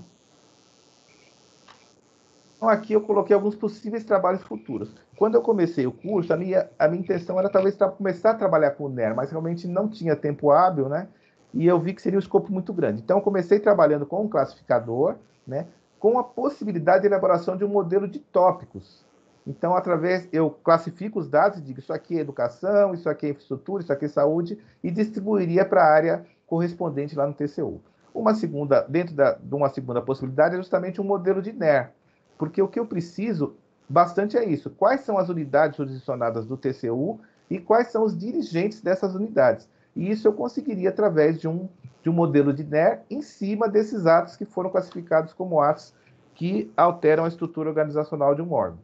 Então, aqui eu coloquei alguns possíveis trabalhos futuros. Quando eu comecei o curso, a minha, a minha intenção era talvez começar a trabalhar com o NER, mas realmente não tinha tempo hábil, né? E eu vi que seria um escopo muito grande. Então, eu comecei trabalhando com um classificador, né? Com a possibilidade de elaboração de um modelo de tópicos. Então, através, eu classifico os dados e digo, isso aqui é educação, isso aqui é infraestrutura, isso aqui é saúde, e distribuiria para a área correspondente lá no TCU. Uma segunda, dentro da, de uma segunda possibilidade, é justamente um modelo de NER, porque o que eu preciso bastante é isso: quais são as unidades jurisdicionadas do TCU e quais são os dirigentes dessas unidades. E isso eu conseguiria através de um, de um modelo de NER em cima desses atos que foram classificados como atos que alteram a estrutura organizacional de um órgão.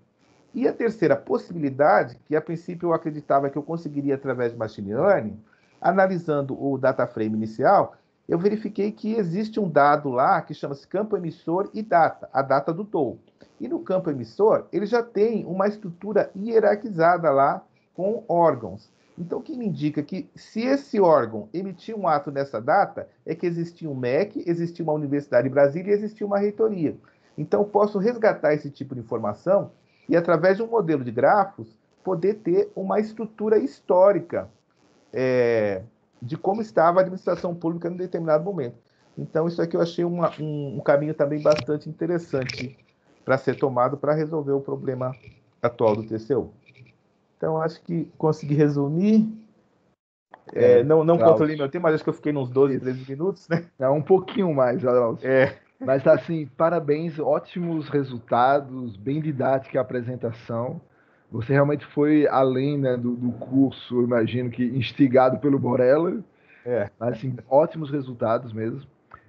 E a terceira possibilidade, que a princípio eu acreditava que eu conseguiria através de machine learning, analisando o data frame inicial, eu verifiquei que existe um dado lá que chama-se campo emissor e data, a data do toll. E no campo emissor, ele já tem uma estrutura hierarquizada lá com órgãos. Então, o que me indica que se esse órgão emitiu um ato nessa data, é que existia um MEC, existia uma Universidade de Brasília e existia uma reitoria. Então, posso resgatar esse tipo de informação e, através de um modelo de grafos, poder ter uma estrutura histórica é, de como estava a administração pública em determinado momento. Então, isso aqui eu achei uma, um, um caminho também bastante interessante para ser tomado para resolver o problema atual do TCU. Então, acho que consegui resumir. É, é, não não controlei meu tempo, mas acho que eu fiquei nos 12, 13 minutos, né? É um pouquinho mais, Adalto. É. Mas, assim, parabéns, ótimos resultados, bem didática a apresentação. Você realmente foi além né, do, do curso, imagino que instigado pelo Borella. É. Assim, ótimos resultados mesmo.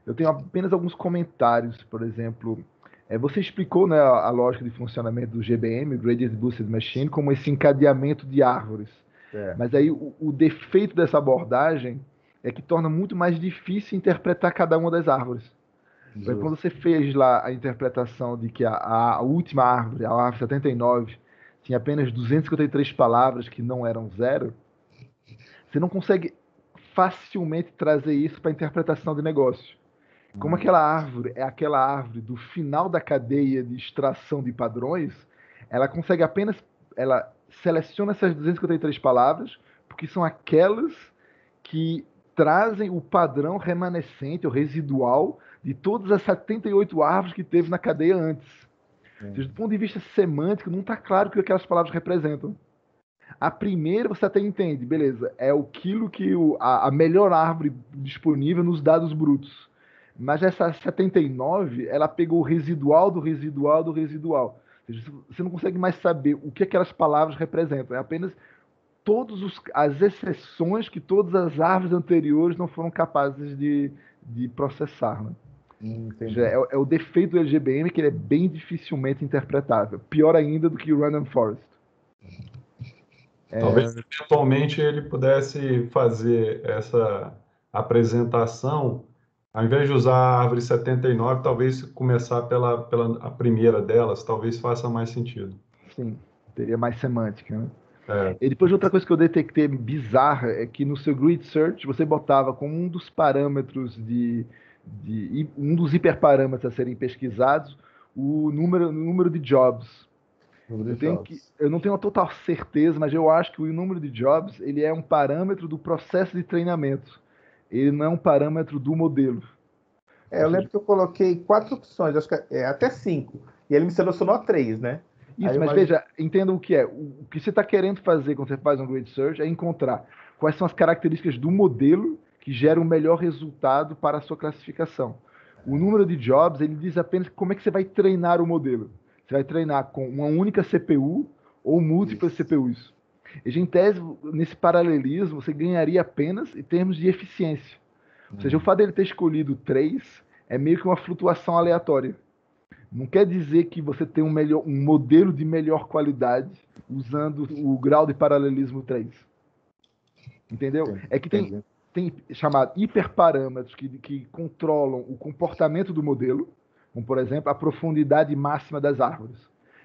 Eu tenho apenas alguns comentários, por exemplo, é, você explicou né, a, lógica de funcionamento do GBM, Gradient Boosted Machine, como esse encadeamento de árvores. É. Mas aí o, o, defeito dessa abordagem é que torna muito mais difícil interpretar cada uma das árvores. Quando você fez lá a interpretação de que a, a, última árvore, a árvore 79, tinha apenas 253 palavras que não eram zero, você não consegue facilmente trazer isso para a interpretação de negócio. Como uhum. aquela árvore é aquela árvore do final da cadeia de extração de padrões, ela consegue apenas, ela seleciona essas 253 palavras, porque são aquelas que trazem o padrão remanescente ou residual de todas as 78 árvores que teve na cadeia antes. É. Seja, do ponto de vista semântico, não está claro o que aquelas palavras representam. A primeira você até entende, beleza, é aquilo que o, a, a melhor árvore disponível nos dados brutos. Mas essa 79, ela pegou o residual do residual do residual. Você não consegue mais saber o que aquelas palavras representam. É apenas todas as exceções que todas as árvores anteriores não foram capazes de, de processar. Né? É, é, o defeito do LGBM que ele é bem dificilmente interpretável. Pior ainda do que o Random Forest. É... Talvez eventualmente ele pudesse fazer essa apresentação ao invés de usar a árvore 79, talvez começar pela, pela a primeira delas, talvez faça mais sentido. Sim, teria mais semântica, né? É. E depois outra coisa que eu detectei bizarra é que no seu grid search você botava como um dos parâmetros de, de um dos hiperparâmetros a serem pesquisados o número, o número de jobs. Número eu, tenho Que, eu não tenho uma total certeza, mas eu acho que o número de jobs ele é um parâmetro do processo de treinamento ele não é um parâmetro do modelo. É, eu lembro que eu coloquei quatro opções, acho que é, até cinco, e ele me selecionou três, né? Isso, Aí mas veja, entenda o que é. O que você está querendo fazer quando você faz um grid search é encontrar quais são as características do modelo que geram o melhor resultado para a sua classificação. O número de jobs, ele diz apenas como é que você vai treinar o modelo. Você vai treinar com uma única CPU ou múltiplas Isso. CPUs. E, em tese, nesse paralelismo, você ganharia apenas em termos de eficiência. Ou seja, o fato dele ter escolhido três é meio que uma flutuação aleatória. Não quer dizer que você tem um, melhor, um modelo de melhor qualidade usando o grau de paralelismo 3. Entendeu? É que tem, tem chamado hiperparâmetros que, que controlam o comportamento do modelo, como por exemplo a profundidade máxima das árvores,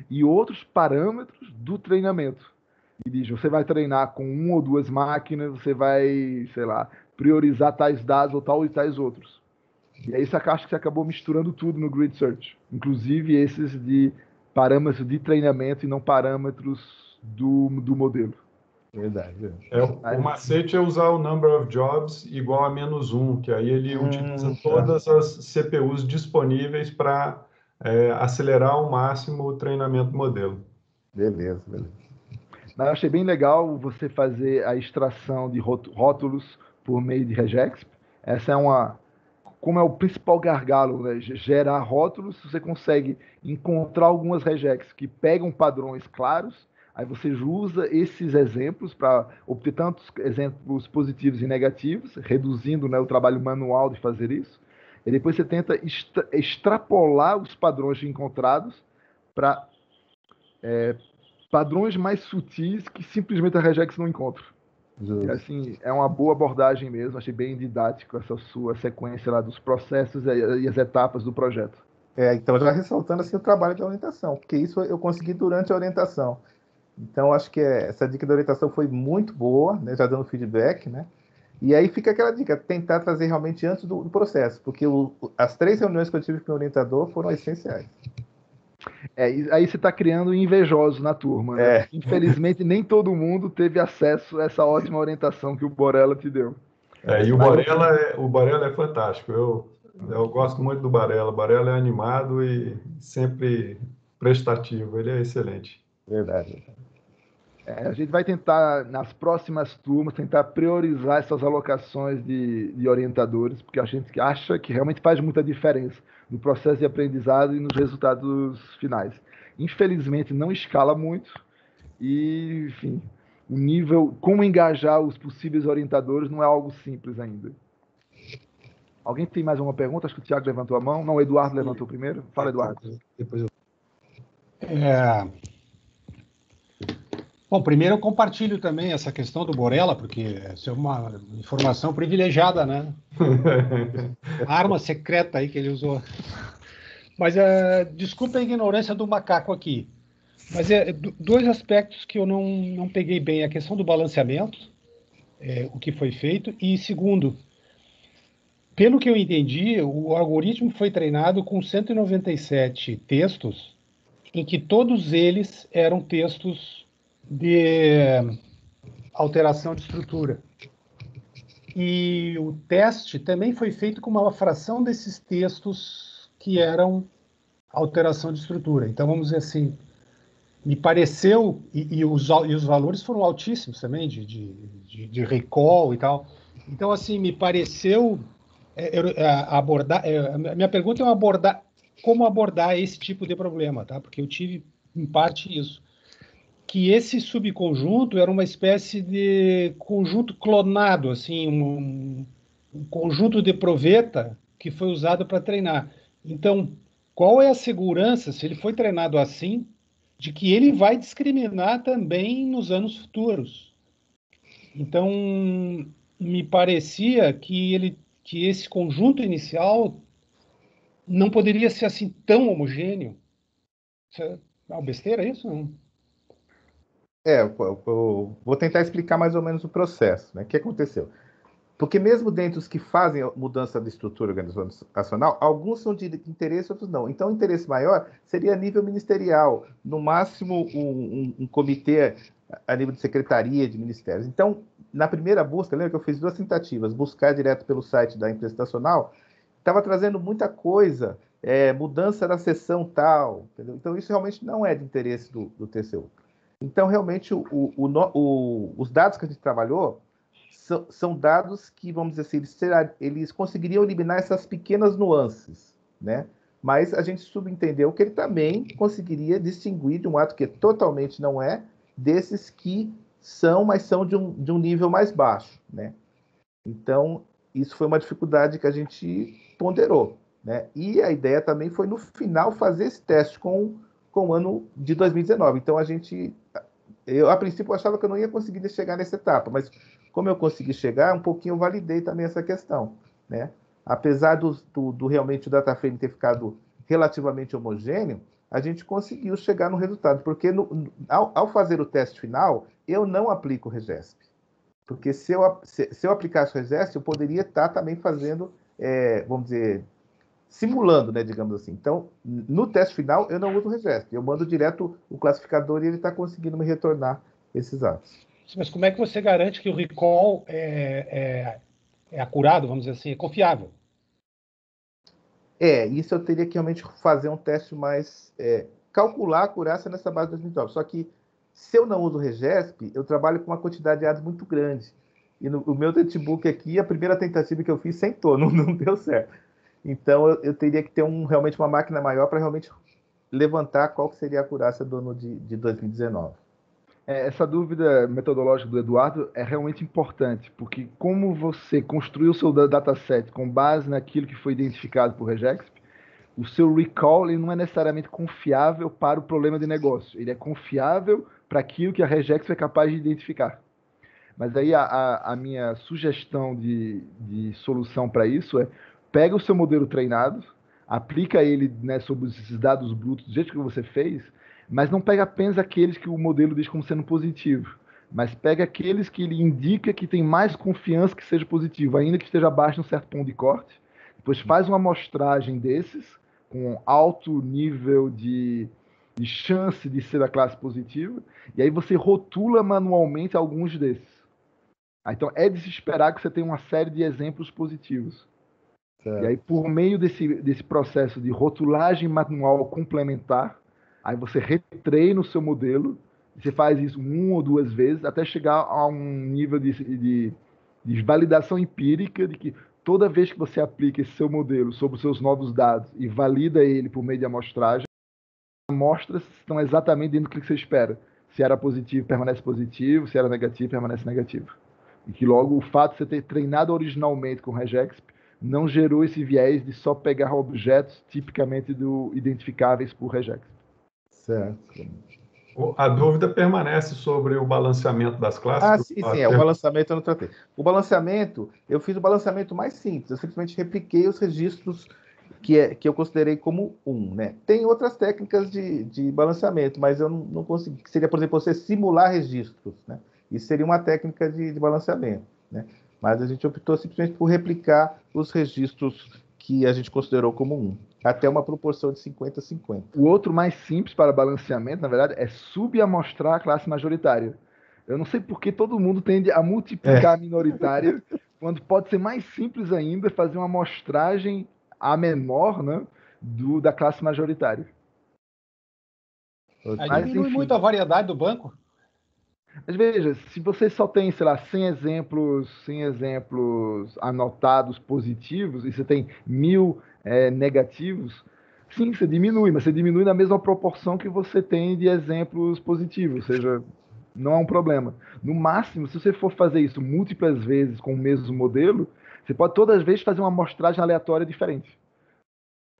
e outros parâmetros do treinamento e diz: você vai treinar com uma ou duas máquinas, você vai, sei lá, priorizar tais dados ou tal e tais outros. E aí você acha que você acabou misturando tudo no Grid Search, inclusive esses de parâmetros de treinamento e não parâmetros do, do modelo. Verdade. É, o macete é usar o number of jobs igual a menos um, que aí ele hum, utiliza tá. todas as CPUs disponíveis para é, acelerar ao máximo o treinamento modelo. Beleza, beleza. Mas eu achei bem legal você fazer a extração de rótulos por meio de regex. Essa é uma. Como é o principal gargalo, né? gerar rótulos, você consegue encontrar algumas regex que pegam padrões claros, aí você usa esses exemplos para obter tantos exemplos positivos e negativos, reduzindo né, o trabalho manual de fazer isso. E depois você tenta extra extrapolar os padrões encontrados para é, padrões mais sutis que simplesmente a Regex não encontra. E, assim, é uma boa abordagem mesmo, achei bem didático essa sua sequência lá dos processos e as etapas do projeto. É, então já ressaltando assim o trabalho da orientação, porque isso eu consegui durante a orientação. Então, acho que é, essa dica da orientação foi muito boa, né, já dando feedback, né? E aí fica aquela dica, tentar trazer realmente antes do, do processo, porque o, as três reuniões que eu tive com o orientador foram essenciais. É, aí você está criando invejosos na turma. Né? É. Infelizmente, nem todo mundo teve acesso a essa ótima orientação que o Borella te deu. É, e o Borella é, o Borella é fantástico. Eu, eu gosto muito do Barella. O Barella é animado e sempre prestativo. Ele é excelente. Verdade. É, a gente vai tentar, nas próximas turmas, tentar priorizar essas alocações de, de orientadores, porque a gente acha que realmente faz muita diferença no processo de aprendizado e nos resultados finais. Infelizmente, não escala muito e, enfim, o nível, como engajar os possíveis orientadores não é algo simples ainda. Alguém tem mais uma pergunta? Acho que o Tiago levantou a mão. Não, o Eduardo levantou primeiro. Fala, Eduardo. Depois eu... É... Bom, primeiro eu compartilho também essa questão do Borella, porque essa é uma informação privilegiada, né? arma secreta aí que ele usou. Mas uh, desculpa a ignorância do macaco aqui. Mas é dois aspectos que eu não, não peguei bem: a questão do balanceamento, é, o que foi feito, e segundo, pelo que eu entendi, o algoritmo foi treinado com 197 textos, em que todos eles eram textos de alteração de estrutura. E o teste também foi feito com uma fração desses textos que eram alteração de estrutura. Então, vamos dizer assim, me pareceu, e, e, os, e os valores foram altíssimos também, de, de, de, de recall e tal. Então, assim, me pareceu é, é, abordar. É, minha pergunta é abordar, como abordar esse tipo de problema, tá? Porque eu tive, em parte, isso. Que esse subconjunto era uma espécie de conjunto clonado, assim, um, um conjunto de proveta que foi usado para treinar. Então, qual é a segurança, se ele foi treinado assim, de que ele vai discriminar também nos anos futuros. Então, me parecia que ele que esse conjunto inicial não poderia ser assim tão homogêneo. Isso é uma besteira isso? Não? É, eu, eu, vou tentar explicar mais ou menos o processo, né? O que aconteceu? Porque mesmo dentro dos que fazem mudança de estrutura organizacional, alguns são de interesse, outros não. Então, o interesse maior seria a nível ministerial, no máximo um, um, um comitê a nível de secretaria, de ministérios. Então, na primeira busca, lembra que eu fiz duas tentativas, buscar direto pelo site da empresa estacional, estava trazendo muita coisa, é, mudança da sessão tal, entendeu? Então, isso realmente não é de interesse do, do TCU. Então, realmente, o, o, o, os dados que a gente trabalhou são, são dados que, vamos dizer assim, eles, será, eles conseguiriam eliminar essas pequenas nuances, né? Mas a gente subentendeu que ele também conseguiria distinguir de um ato que totalmente não é, desses que são, mas são de um, de um nível mais baixo, né? Então, isso foi uma dificuldade que a gente ponderou, né? E a ideia também foi, no final, fazer esse teste com, com o ano de 2019. Então, a gente... Eu, a princípio, achava que eu não ia conseguir chegar nessa etapa, mas como eu consegui chegar, um pouquinho eu validei também essa questão, né? Apesar do, do, do realmente o data frame ter ficado relativamente homogêneo, a gente conseguiu chegar no resultado, porque no, ao, ao, fazer o teste final, eu não aplico o REGESP. Porque se eu, se, se eu aplicasse o REGESP, eu poderia estar também fazendo, é, vamos dizer, simulando, né, digamos assim. Então, no teste final, eu não uso o REGESP. Eu mando direto o classificador e ele está conseguindo me retornar esses atos. Mas como é que você garante que o recall é, é, é acurado, vamos dizer assim, é confiável? É, isso eu teria que realmente fazer um teste mais. É, calcular a acurácia nessa base de 2009. Só que se eu não uso o Regesp, eu trabalho com uma quantidade de dados muito grande. E no o meu notebook aqui, a primeira tentativa que eu fiz sentou, não, não deu certo. Então eu, eu, teria que ter um, realmente uma máquina maior para realmente levantar qual seria a acurácia do ano de, de 2019. É, essa dúvida metodológica do Eduardo é realmente importante, porque como você construiu o seu dataset com base naquilo que foi identificado por Regexp, o seu recall ele não é necessariamente confiável para o problema de negócio, ele é confiável para aquilo que a Regex é capaz de identificar. Mas aí a, a, a minha sugestão de, de solução para isso é pega o seu modelo treinado, aplica ele né, sobre esses dados brutos do jeito que você fez, mas não pega apenas aqueles que o modelo diz como sendo positivo, mas pega aqueles que ele indica que tem mais confiança que seja positivo, ainda que esteja abaixo de um certo ponto de corte. Depois faz uma amostragem desses, com alto nível de, de chance de ser da classe positiva, e aí você rotula manualmente alguns desses. Então é de se esperar que você tenha uma série de exemplos positivos. Certo. E aí, por meio desse, desse processo de rotulagem manual complementar, Aí você retreina o seu modelo, você faz isso uma ou duas vezes até chegar a um nível de, de, de validação empírica de que toda vez que você aplica esse seu modelo sobre os seus novos dados e valida ele por meio de amostragem, as amostras estão exatamente dentro do que você espera. Se era positivo, permanece positivo, se era negativo, permanece negativo. E que logo o fato de você ter treinado originalmente com Regexp não gerou esse viés de só pegar objetos tipicamente do, identificáveis por Regexp. Certo. A dúvida permanece sobre o balanceamento das classes. Ah, sim, sim, é, o balanceamento eu não tratei. O balanceamento, eu fiz o balanceamento mais simples, eu simplesmente repliquei os registros que, é, que eu considerei como um. Né? Tem outras técnicas de, de balanceamento, mas eu não, não consegui. Seria, por exemplo, você simular registros. Né? Isso seria uma técnica de, de balanceamento. Né? Mas a gente optou simplesmente por replicar os registros que a gente considerou como um até uma proporção de 50-50. O outro mais simples para balanceamento, na verdade, é subamostrar a classe majoritária. Eu não sei por que todo mundo tende a multiplicar é. a minoritária, quando pode ser mais simples ainda fazer uma amostragem a menor né, do, da classe majoritária. Mas, diminui enfim. muito a variedade do banco. Mas veja, se você só tem, sei lá, 100 exemplos, 100 exemplos anotados positivos, e você tem mil é, negativos, sim, você diminui, mas você diminui na mesma proporção que você tem de exemplos positivos, ou seja, não é um problema. No máximo, se você for fazer isso múltiplas vezes com o mesmo modelo, você pode todas as vezes fazer uma amostragem aleatória diferente.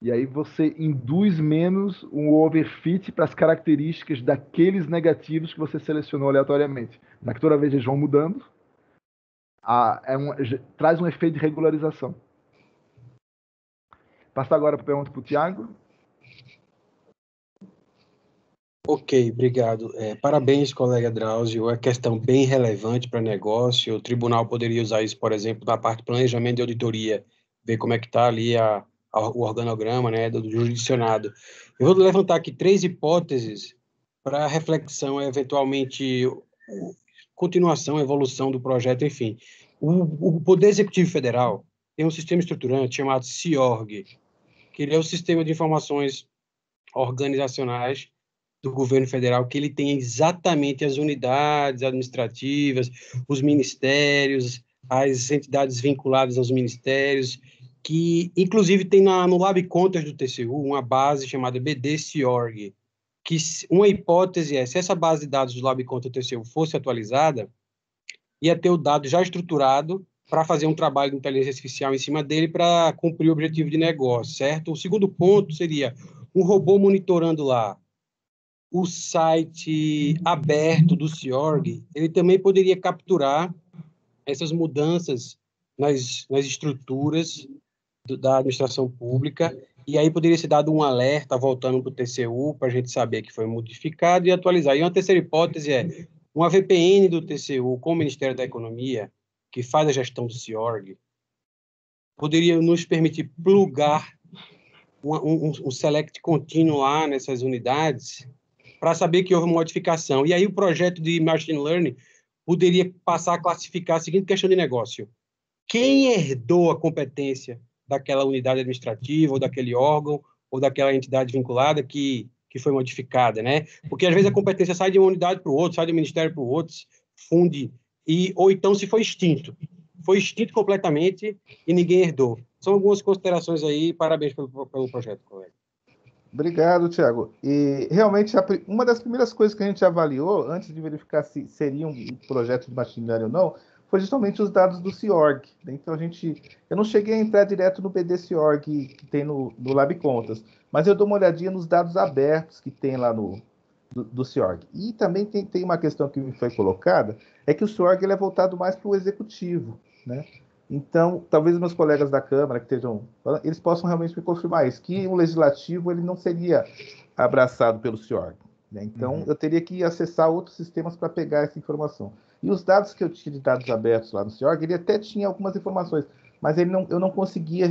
E aí você induz menos um overfit para as características daqueles negativos que você selecionou aleatoriamente. Na que toda vez eles vão mudando, a, é um, traz um efeito de regularização. Passa agora para a pergunta para o Tiago. Ok, obrigado. É, parabéns, colega Drauzio. É questão bem relevante para negócio. O tribunal poderia usar isso, por exemplo, na parte de planejamento de auditoria, ver como é que está ali a, o organograma né, do, do jurisdicionado. Eu vou levantar aqui três hipóteses para reflexão, eventualmente continuação, evolução do projeto, enfim. O, o Poder Executivo Federal tem um sistema estruturante chamado CIORG, que ele é o sistema de informações organizacionais do governo federal, que ele tem exatamente as unidades administrativas, os ministérios, as entidades vinculadas aos ministérios, que inclusive tem na, no Lab Contas do TCU uma base chamada BDCorg, que uma hipótese é, se essa base de dados do Lab Contas do TCU fosse atualizada, ia ter o dado já estruturado para fazer um trabalho de inteligência artificial em cima dele para cumprir o objetivo de negócio, certo? O segundo ponto seria um robô monitorando lá o site aberto do Ciorg, ele também poderia capturar essas mudanças nas, nas estruturas do, da administração pública, e aí poderia ser dado um alerta voltando para o TCU, para a gente saber que foi modificado e atualizar. E uma terceira hipótese é uma VPN do TCU com o Ministério da Economia, que faz a gestão do CIORG, poderia nos permitir plugar um, um, um select contínuo lá nessas unidades para saber que houve modificação. E aí o projeto de Machine Learning poderia passar a classificar a seguinte questão de negócio. Quem herdou a competência daquela unidade administrativa ou daquele órgão ou daquela entidade vinculada que, que foi modificada, né? Porque às vezes a competência sai de uma unidade para o outro, sai do ministério para o outro, funde e ou então se foi extinto. Foi extinto completamente e ninguém herdou. São algumas considerações aí. Parabéns pelo, pelo projeto, colega. Obrigado, Tiago. E realmente uma das primeiras coisas que a gente avaliou antes de verificar se seria um projeto de machine learning ou não foi justamente os dados do CIORG. Então a gente, eu não cheguei a entrar direto no BDCIORG que tem no, no Lab Contas, mas eu dou uma olhadinha nos dados abertos que tem lá no, do, do CIORG. E também tem, tem uma questão que me foi colocada, é que o CIORG ele é voltado mais para o executivo, né? Então, talvez meus colegas da Câmara que estejam, eles possam realmente me confirmar isso, que o legislativo ele não seria abraçado pelo CIORG. Né? Então, uhum. eu teria que acessar outros sistemas para pegar essa informação. E os dados que eu tinha de dados abertos lá no CIORG, ele até tinha algumas informações, mas ele não, eu não conseguia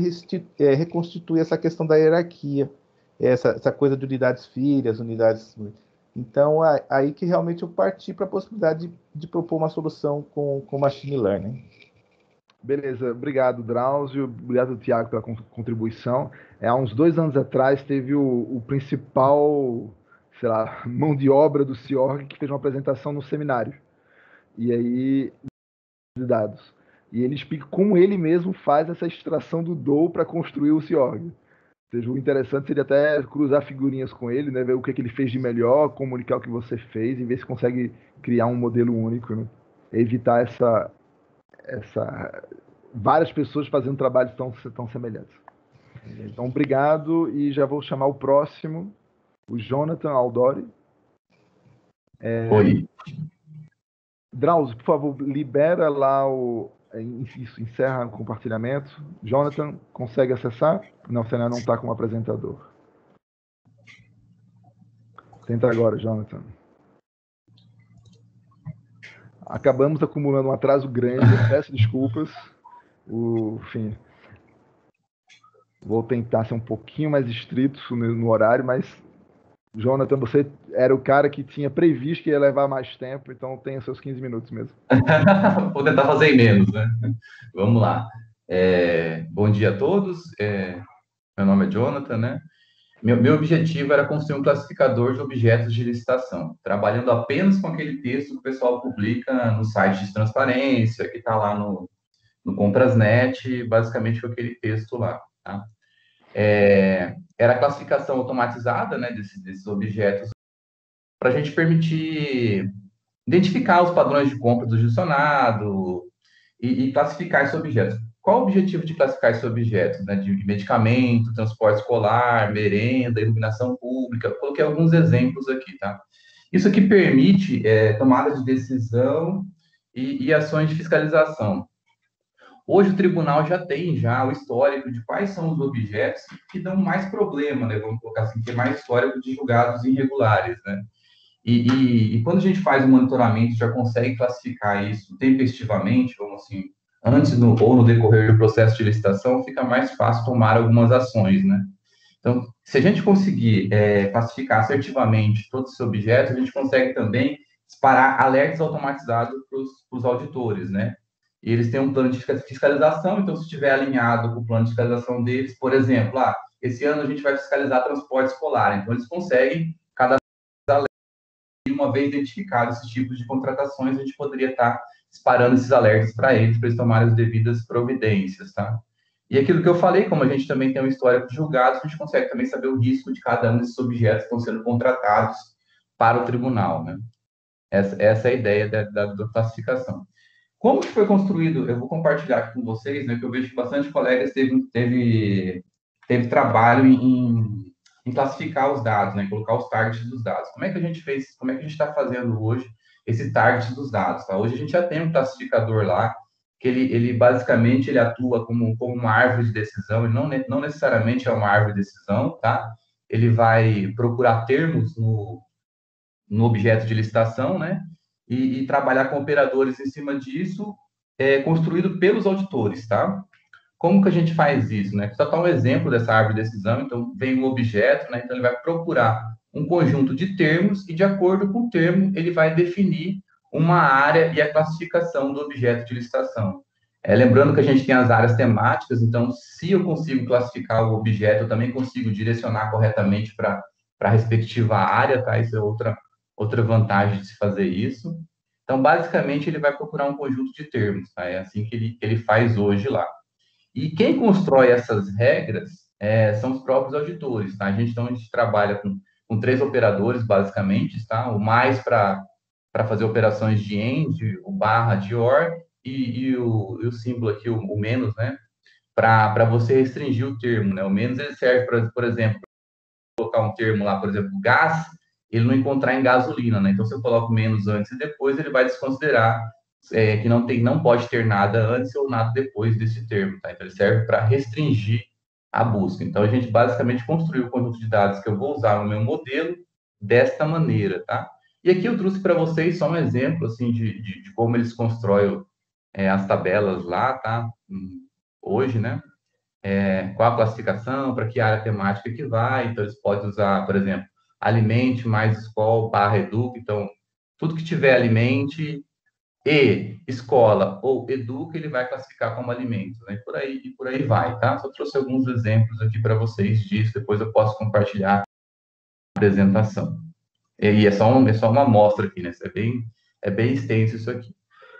é, reconstituir essa questão da hierarquia, essa, essa coisa de unidades filhas, unidades. Então, aí que realmente eu parti para a possibilidade de, de, propor uma solução com, com machine learning. Beleza, obrigado, Drauzio. Obrigado, Tiago, pela contribuição. É, há uns dois anos atrás, teve o, o principal, sei lá, mão de obra do CIORG que fez uma apresentação no seminário. E aí, de dados. E ele explica como ele mesmo faz essa extração do DOU para construir o CIORG. Ou seja, o interessante seria até cruzar figurinhas com ele, né, ver o que, é que ele fez de melhor, comunicar o que você fez e ver se consegue criar um modelo único. Né? Evitar essa, essa várias pessoas fazendo trabalhos tão, tão semelhantes. Então, obrigado e já vou chamar o próximo, o Jonathan Aldori. É... Oi. Drauzio, por favor, libera lá o. É, isso, encerra o compartilhamento. Jonathan, consegue acessar? Não, você não está como apresentador. Tenta agora, Jonathan. Acabamos acumulando um atraso grande, peço desculpas. O, enfim, vou tentar ser um pouquinho mais estrito no horário, mas Jonathan, você era o cara que tinha previsto que ia levar mais tempo, então tenha seus 15 minutos mesmo. Vou tentar fazer em menos, né? Vamos lá. É, bom dia a todos. É, meu nome é Jonathan, né? Meu, meu objetivo era construir um classificador de objetos de licitação, trabalhando apenas com aquele texto que o pessoal publica no site de transparência, que está lá no, no Comprasnet, basicamente com aquele texto lá. Tá? É, era a classificação automatizada né, desses, desses objetos para a gente permitir identificar os padrões de compra do gestionado e, e, classificar esses objetos. Qual o objetivo de classificar esses objetos? Né, de medicamento, transporte escolar, merenda, iluminação pública. Coloquei alguns exemplos aqui, tá? Isso aqui permite é, tomada de decisão e, e ações de fiscalização. Hoje o tribunal já tem já o histórico de quais são os objetos que dão mais problema, né? Vamos colocar assim, que é mais histórico de julgados irregulares, né? E, e, e, quando a gente faz o monitoramento, já consegue classificar isso tempestivamente, vamos assim, antes no, ou no decorrer do processo de licitação, fica mais fácil tomar algumas ações, né? Então, se a gente conseguir é, classificar assertivamente todos esses objetos, a gente consegue também disparar alertas automatizados para os auditores, né? E eles têm um plano de fiscalização, então se estiver alinhado com o plano de fiscalização deles, por exemplo, ah, esse ano a gente vai fiscalizar transporte escolar, então eles conseguem cada e uma vez identificado esses tipos de contratações, a gente poderia estar disparando esses alertas para eles, para eles tomarem as devidas providências, tá? E aquilo que eu falei, como a gente também tem um histórico de julgados, a gente consegue também saber o risco de cada um desses objetos que estão sendo contratados para o tribunal, né? Essa, essa é a ideia da, da, da classificação. Como que foi construído? Eu vou compartilhar aqui com vocês, né, que eu vejo que bastante colegas teve, teve, teve trabalho em, em classificar os dados, né, colocar os targets dos dados. Como é que a gente fez, como é que a gente está fazendo hoje esse target dos dados? Tá? Hoje a gente já tem um classificador lá, que ele, ele basicamente ele atua como, como uma árvore de decisão, e não, não necessariamente é uma árvore de decisão, tá? Ele vai procurar termos no, no objeto de licitação, né? E, e trabalhar com operadores em cima disso, é, construído pelos auditores, tá? Como que a gente faz isso, né? Só dar um exemplo dessa árvore de decisão, então vem um objeto, né? Então ele vai procurar um conjunto de termos e de acordo com o termo ele vai definir uma área e a classificação do objeto de licitação. É, lembrando que a gente tem as áreas temáticas, então se eu consigo classificar o objeto, eu também consigo direcionar corretamente para a respectiva área, tá? Isso é outra outra vantagem de se fazer isso. Então, basicamente, ele vai procurar um conjunto de termos, tá? É assim que ele, que ele faz hoje lá. E quem constrói essas regras é, são os próprios auditores, tá? A gente, então, a gente trabalha com, com três operadores, basicamente, tá? O mais para fazer operações de end, o barra de or, e, e, o, e o símbolo aqui, o, o menos, né? Para você restringir o termo, né? O menos ele serve para, por exemplo, colocar um termo lá, por exemplo, gás, ele não encontrar em gasolina, né? Então, se eu coloco menos antes e depois, ele vai desconsiderar é, que não tem, não pode ter nada antes ou nada depois desse termo, tá? Então, ele serve para restringir a busca. Então, a gente basicamente construiu o conjunto de dados que eu vou usar no meu modelo desta maneira, tá? E aqui eu trouxe para vocês só um exemplo, assim, de, de, de como eles constroem é, as tabelas lá, tá? Hum, hoje, né? É, qual a classificação, para que área temática que vai, então eles podem usar, por exemplo, alimente mais escola barra educa, então tudo que tiver alimente e escola ou educa, ele vai classificar como alimento, né? Por aí, e por aí vai, tá? Só trouxe alguns exemplos aqui para vocês disso, depois eu posso compartilhar a apresentação. E é só, um, é só uma amostra aqui, né? É bem, é bem extenso isso aqui.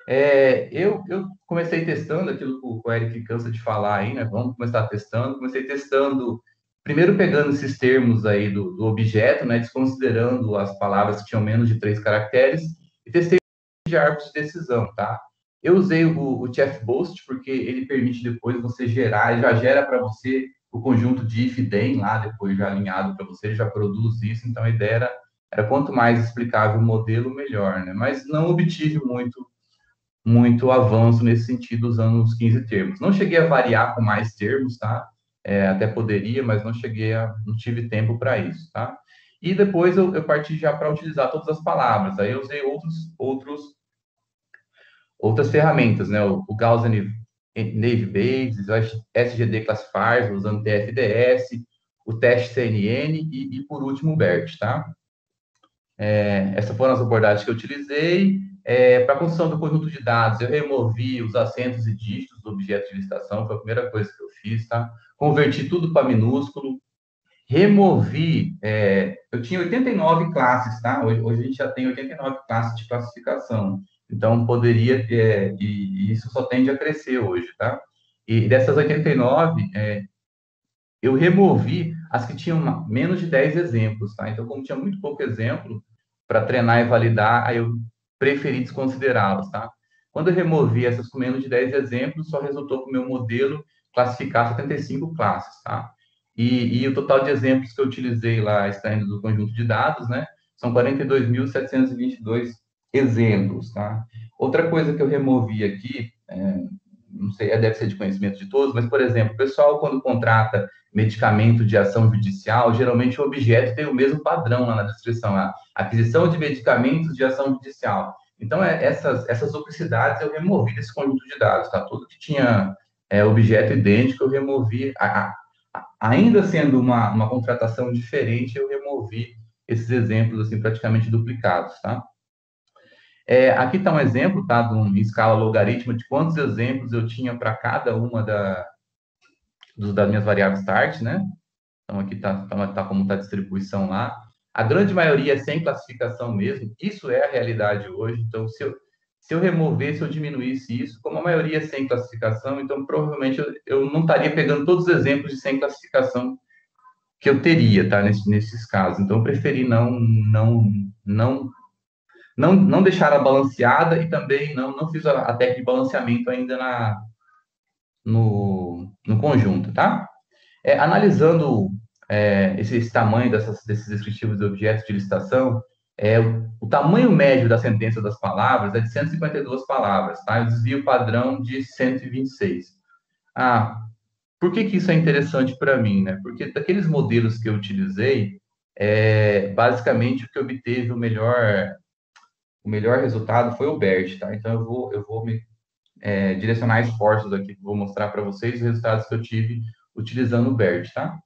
É, eu, eu comecei testando aquilo que o Eric cansa de falar aí, né? Vamos começar testando. Comecei testando, primeiro pegando esses termos aí do, do objeto, né? Desconsiderando as palavras que tinham menos de três caracteres, e testei de árvores de decisão, tá? Eu usei o, o Chefbost porque ele permite depois você gerar, ele já gera para você o conjunto de if then lá, depois já alinhado para você, já produz isso, então a ideia era, era quanto mais explicável o modelo, melhor, né? Mas não obtive muito muito avanço nesse sentido usando os 15 termos. Não cheguei a variar com mais termos, tá? É, até poderia, mas não cheguei a, não tive tempo para isso, tá? E depois eu, eu parti já para utilizar todas as palavras. Aí eu usei outros, outros, outras ferramentas, né? O, o Gaussian Navy Base, o SGD Classifiers, usando TFDS, o teste CNN e, e por último o BERT, tá? É, essas foram as abordagens que eu utilizei. É, para a construção do conjunto de dados, eu removi os acentos e dígitos do objeto de licitação, foi a primeira coisa que eu fiz, tá? Converti tudo para minúsculo, removi, é, eu tinha 89 classes, tá? Hoje, hoje, a gente já tem 89 classes de classificação, então poderia, é, e, isso só tende a crescer hoje, tá? E dessas 89, é, eu removi as que tinham menos de 10 exemplos, tá? Então, como tinha muito pouco exemplo para treinar e validar, aí eu preferi desconsiderá-las, tá? Quando eu removi essas com menos de 10 exemplos, só resultou que o meu modelo classificar 75 classes, tá? E, e, o total de exemplos que eu utilizei lá, extraindo do conjunto de dados, né, são 42.722 exemplos, tá? Outra coisa que eu removi aqui, é, não sei, deve ser de conhecimento de todos, mas, por exemplo, o pessoal, quando contrata medicamento de ação judicial, geralmente o objeto tem o mesmo padrão lá na descrição, a aquisição de medicamentos de ação judicial. Então, é, essas, essas duplicidades eu removi desse conjunto de dados, tá? Tudo que tinha é, objeto idêntico, eu removi, a, a, ainda sendo uma, uma contratação diferente, eu removi esses exemplos, assim, praticamente duplicados, tá? É, aqui está um exemplo, tá, de uma escala logarítmica de quantos exemplos eu tinha para cada uma da, dos, das minhas variáveis start, né? Então, aqui está tá, tá como está a distribuição lá. A grande maioria é sem classificação mesmo, isso é a realidade hoje. Então, se eu, se eu removesse ou diminuísse isso, como a maioria é sem classificação, então provavelmente eu, eu não estaria pegando todos os exemplos de sem classificação que eu teria, tá, nesse, nesses casos. Então, eu preferi não, não, não, não, não deixar ela balanceada e também não, não fiz a, a técnica de balanceamento ainda na, no, no conjunto, tá? É, analisando é, esse, esse, tamanho dessas, desses descritivos de objetos de licitação, é, o, tamanho médio da sentença das palavras é de 152 palavras, tá? O desvio padrão de 126. Ah, por que, que isso é interessante para mim, né? Porque daqueles modelos que eu utilizei, é, basicamente o que obteve o melhor o melhor resultado foi o BERT, tá? Então eu vou eu vou me é, direcionar esforços aqui, vou mostrar para vocês os resultados que eu tive utilizando o BERT, tá?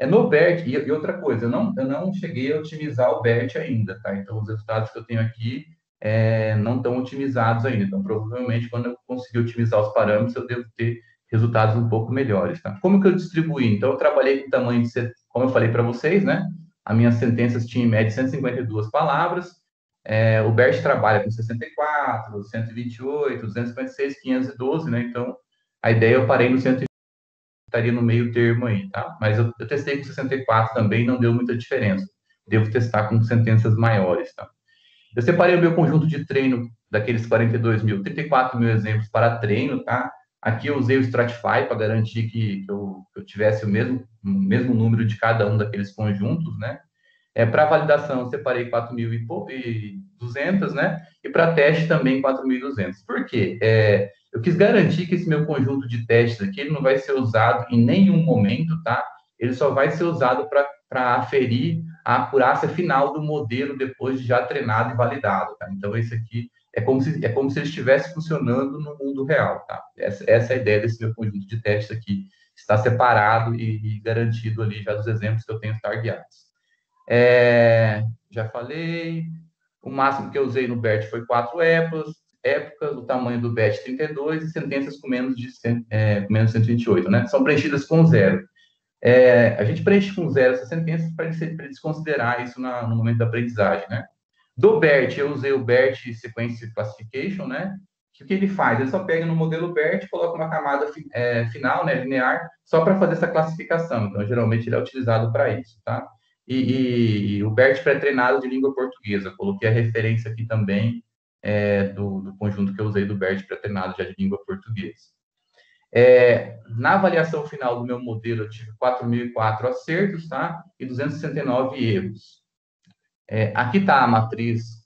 É no BERT, e, e, outra coisa, eu não, eu não cheguei a otimizar o BERT ainda, tá? Então, os resultados que eu tenho aqui é, não estão otimizados ainda. Então, provavelmente, quando eu conseguir otimizar os parâmetros, eu devo ter resultados um pouco melhores, tá? Como que eu distribuí? Então, eu trabalhei com tamanho de, como eu falei para vocês, né? As minhas sentenças tinham em média 152 palavras, é, o BERT trabalha com 64, 128, 256, 512, né? Então, a ideia eu parei no 120 estaria no meio termo aí, tá? Mas eu, eu, testei com 64 também, não deu muita diferença. Devo testar com sentenças maiores, tá? Eu separei o meu conjunto de treino daqueles 42 mil, 34 mil exemplos para treino, tá? Aqui eu usei o Stratify para garantir que, eu, que, eu, tivesse o mesmo, o mesmo número de cada um daqueles conjuntos, né? É, para validação, eu separei 4.200, né? E para teste também 4.200. Por quê? É, eu quis garantir que esse meu conjunto de testes aqui ele não vai ser usado em nenhum momento, tá? Ele só vai ser usado para aferir a acurácia final do modelo depois de já treinado e validado. Tá? Então, esse aqui é como se, é como se ele estivesse funcionando no mundo real. Tá? Essa, essa é a ideia desse meu conjunto de testes aqui. Está separado e, e garantido ali já dos exemplos que eu tenho targeados. É, já falei. O máximo que eu usei no BERT foi quatro épocas, épocas, o tamanho do BET 32 e sentenças com menos de é, menos 128, né? São preenchidas com zero. É, a gente preenche com zero essas sentenças para eles considerar isso na, no momento da aprendizagem, né? Do BERT, eu usei o BERT Sequence Classification, né? O que ele faz? Ele só pega no modelo BERT, coloca uma camada é, final, né, linear, só para fazer essa classificação. Então, geralmente, ele é utilizado para isso, tá? E, e, e o BERT pré-treinado de língua portuguesa. Coloquei a referência aqui também é, do, do, conjunto que eu usei do BERT pré-treinado já de língua portuguesa. É, na avaliação final do meu modelo, eu tive 4.004 acertos, tá? E 269 erros. É, aqui está a matriz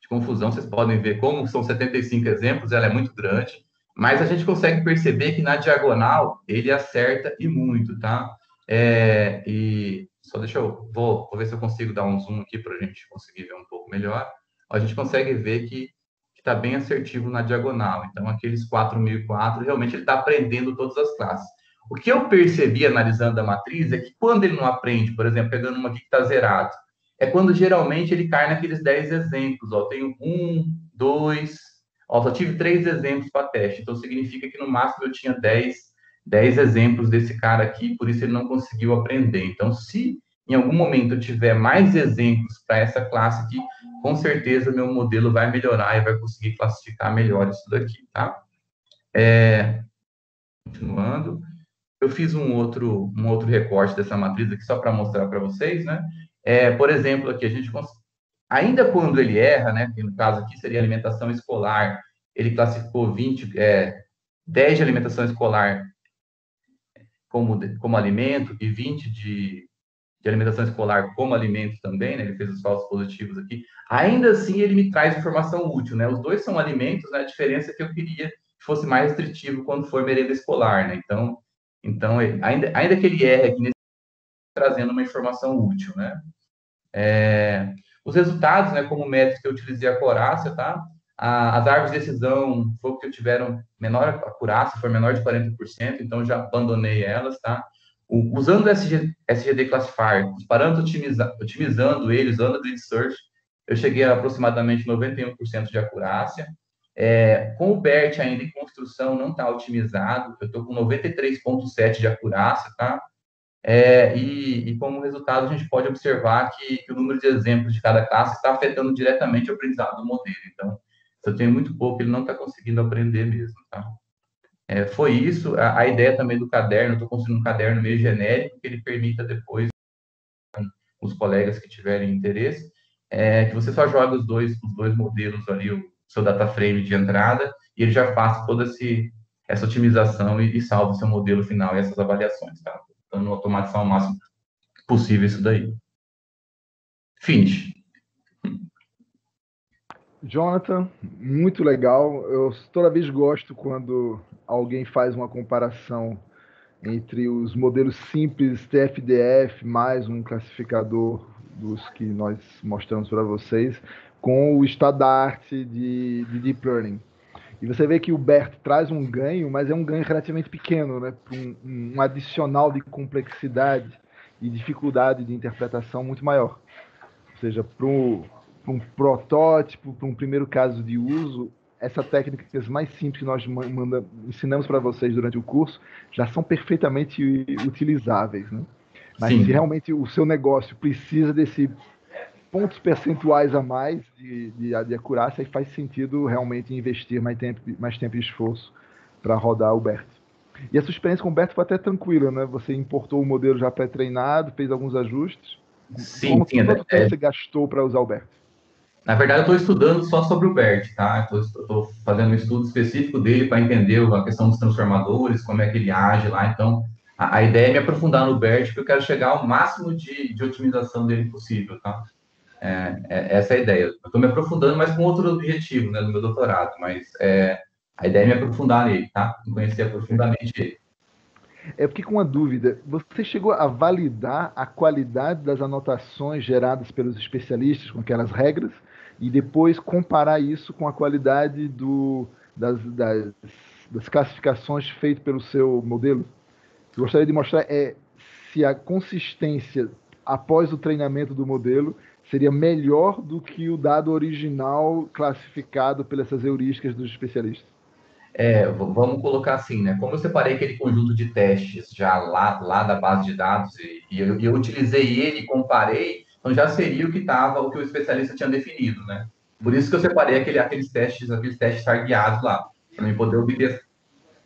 de confusão, vocês podem ver como são 75 exemplos, ela é muito grande, mas a gente consegue perceber que na diagonal ele acerta e muito, tá? É, e só deixa eu, vou, vou ver se eu consigo dar um zoom aqui para a gente conseguir ver um pouco melhor a gente consegue ver que está bem assertivo na diagonal. Então, aqueles 4.004, realmente ele está aprendendo todas as classes. O que eu percebi analisando a matriz é que quando ele não aprende, por exemplo, pegando uma aqui que está zerado, é quando geralmente ele cai naqueles 10 exemplos. Ó, tenho um, dois, ó, só tive três exemplos para teste. Então, significa que no máximo eu tinha 10, 10 exemplos desse cara aqui, por isso ele não conseguiu aprender. Então, se em algum momento eu tiver mais exemplos para essa classe aqui, com certeza meu modelo vai melhorar e vai conseguir classificar melhor isso daqui, tá? É, continuando, eu fiz um outro, um outro recorte dessa matriz aqui só para mostrar para vocês, né? É, por exemplo, aqui a gente ainda quando ele erra, né? No caso aqui seria alimentação escolar, ele classificou 20, é, 10 de alimentação escolar como, como alimento e 20 de de alimentação escolar como alimento também, né? Ele fez os falsos positivos aqui. Ainda assim, ele me traz informação útil, né? Os dois são alimentos, né? A diferença é que eu queria que fosse mais restritivo quando for merenda escolar, né? Então, então ainda, ainda que ele erre aqui nesse trazendo uma informação útil, né? É, os resultados, né? Como métrica, eu utilizei a acurácia, tá? A, as árvores de decisão foi que tiveram menor acurácia, foi menor de 40%, então já abandonei elas, tá? Usando o SG, SGD Classifier, os parâmetros otimiza, otimizando ele, usando o Grid Search, eu cheguei a aproximadamente 91% de acurácia. É, com o BERT ainda em construção, não está otimizado, eu estou com 93,7% de acurácia, tá? É, e, e, como resultado, a gente pode observar que, que, o número de exemplos de cada classe está afetando diretamente o aprendizado do modelo. Então, se eu tenho muito pouco, ele não está conseguindo aprender mesmo, tá? É, foi isso. A, a, ideia também do caderno, estou construindo um caderno meio genérico, que ele permita depois, os colegas que tiverem interesse, é, que você só joga os dois, os dois modelos ali, o seu data frame de entrada, e ele já faça toda esse, essa otimização e, e salva o seu modelo final e essas avaliações, tá? Então, automatizar o máximo possível isso daí. Finish. Jonathan, muito legal. Eu toda vez gosto quando alguém faz uma comparação entre os modelos simples TFDF mais um classificador dos que nós mostramos para vocês com o estado da arte de, de, Deep Learning. E você vê que o BERT traz um ganho, mas é um ganho relativamente pequeno, né? um, um adicional de complexidade e dificuldade de interpretação muito maior. Ou seja, para um protótipo, para um primeiro caso de uso, essas técnicas mais simples que nós manda, ensinamos para vocês durante o curso já são perfeitamente utilizáveis. Né? Mas Sim. se realmente o seu negócio precisa desse pontos percentuais a mais de, de, de acurácia, aí faz sentido realmente investir mais tempo, mais tempo e esforço para rodar o BERT. E a sua experiência com o BERT foi até tranquila, né? Você importou o modelo já pré-treinado, fez alguns ajustes. Sim, Como, sim. Quanto tempo é... você gastou para usar o BERT? Na verdade, eu estou estudando só sobre o BERT, tá? Estou fazendo um estudo específico dele para entender a questão dos transformadores, como é que ele age lá. Então, a, a ideia é me aprofundar no BERT, porque eu quero chegar ao máximo de, de otimização dele possível, tá? É, é, essa é a ideia. Eu estou me aprofundando, mas com outro objetivo, né, no meu doutorado. Mas é, a ideia é me aprofundar nele, tá? Conhecer profundamente ele. É porque com uma dúvida, você chegou a validar a qualidade das anotações geradas pelos especialistas com aquelas regras e depois comparar isso com a qualidade do, das, das, das classificações feitas pelo seu modelo? Eu gostaria de mostrar é se a consistência após o treinamento do modelo seria melhor do que o dado original classificado pelas heurísticas dos especialistas. É, vamos colocar assim, né? Como eu separei aquele conjunto de testes já lá, lá da base de dados e, e eu, eu, utilizei ele e comparei, então já seria o que estava, o que o especialista tinha definido, né? Por isso que eu separei aquele, aqueles testes, aqueles testes targueados lá, para mim poder obter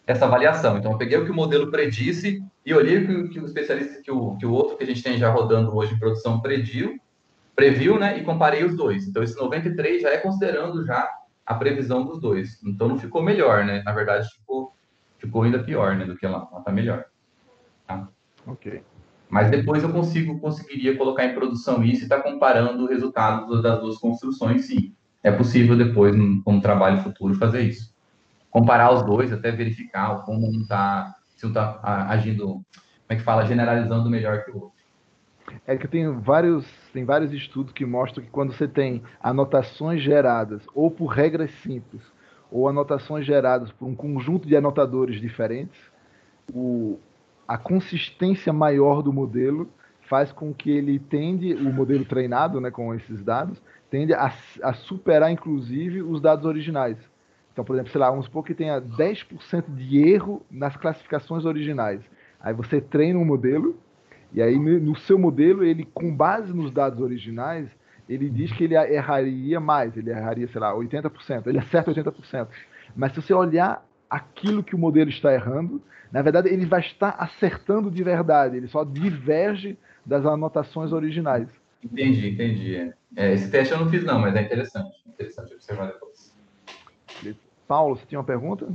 essa avaliação. Então, eu peguei o que o modelo predisse e olhei o que, que o especialista, que o, que o outro que a gente tem já rodando hoje em produção prediu, previu, né? E comparei os dois. Então, esse 93 já é considerando já a previsão dos dois. Então não ficou melhor, né? Na verdade, ficou, ficou ainda pior, né? Do que lá. Ela tá melhor. Tá? Ok. Mas depois eu consigo, conseguiria colocar em produção isso e estar tá comparando o resultado das duas construções, sim. É possível depois, como trabalho futuro, fazer isso. Comparar os dois, até verificar como um está, se um está agindo, como é que fala, generalizando melhor que o outro é que tem vários, tem vários estudos que mostram que quando você tem anotações geradas ou por regras simples ou anotações geradas por um conjunto de anotadores diferentes, o, a consistência maior do modelo faz com que ele tende, o modelo treinado né, com esses dados, tende a, a superar inclusive os dados originais. Então, por exemplo, sei lá, vamos supor que tenha 10% de erro nas classificações originais. Aí você treina um modelo e aí, no seu modelo, ele, com base nos dados originais, ele diz que ele erraria mais, ele erraria, sei lá, 80%, ele acerta 80%. Mas se você olhar aquilo que o modelo está errando, na verdade, ele vai estar acertando de verdade, ele só diverge das anotações originais. Entendi, entendi. É, esse teste eu não fiz, não, mas é interessante. Interessante observar depois. Paulo, você tinha uma pergunta?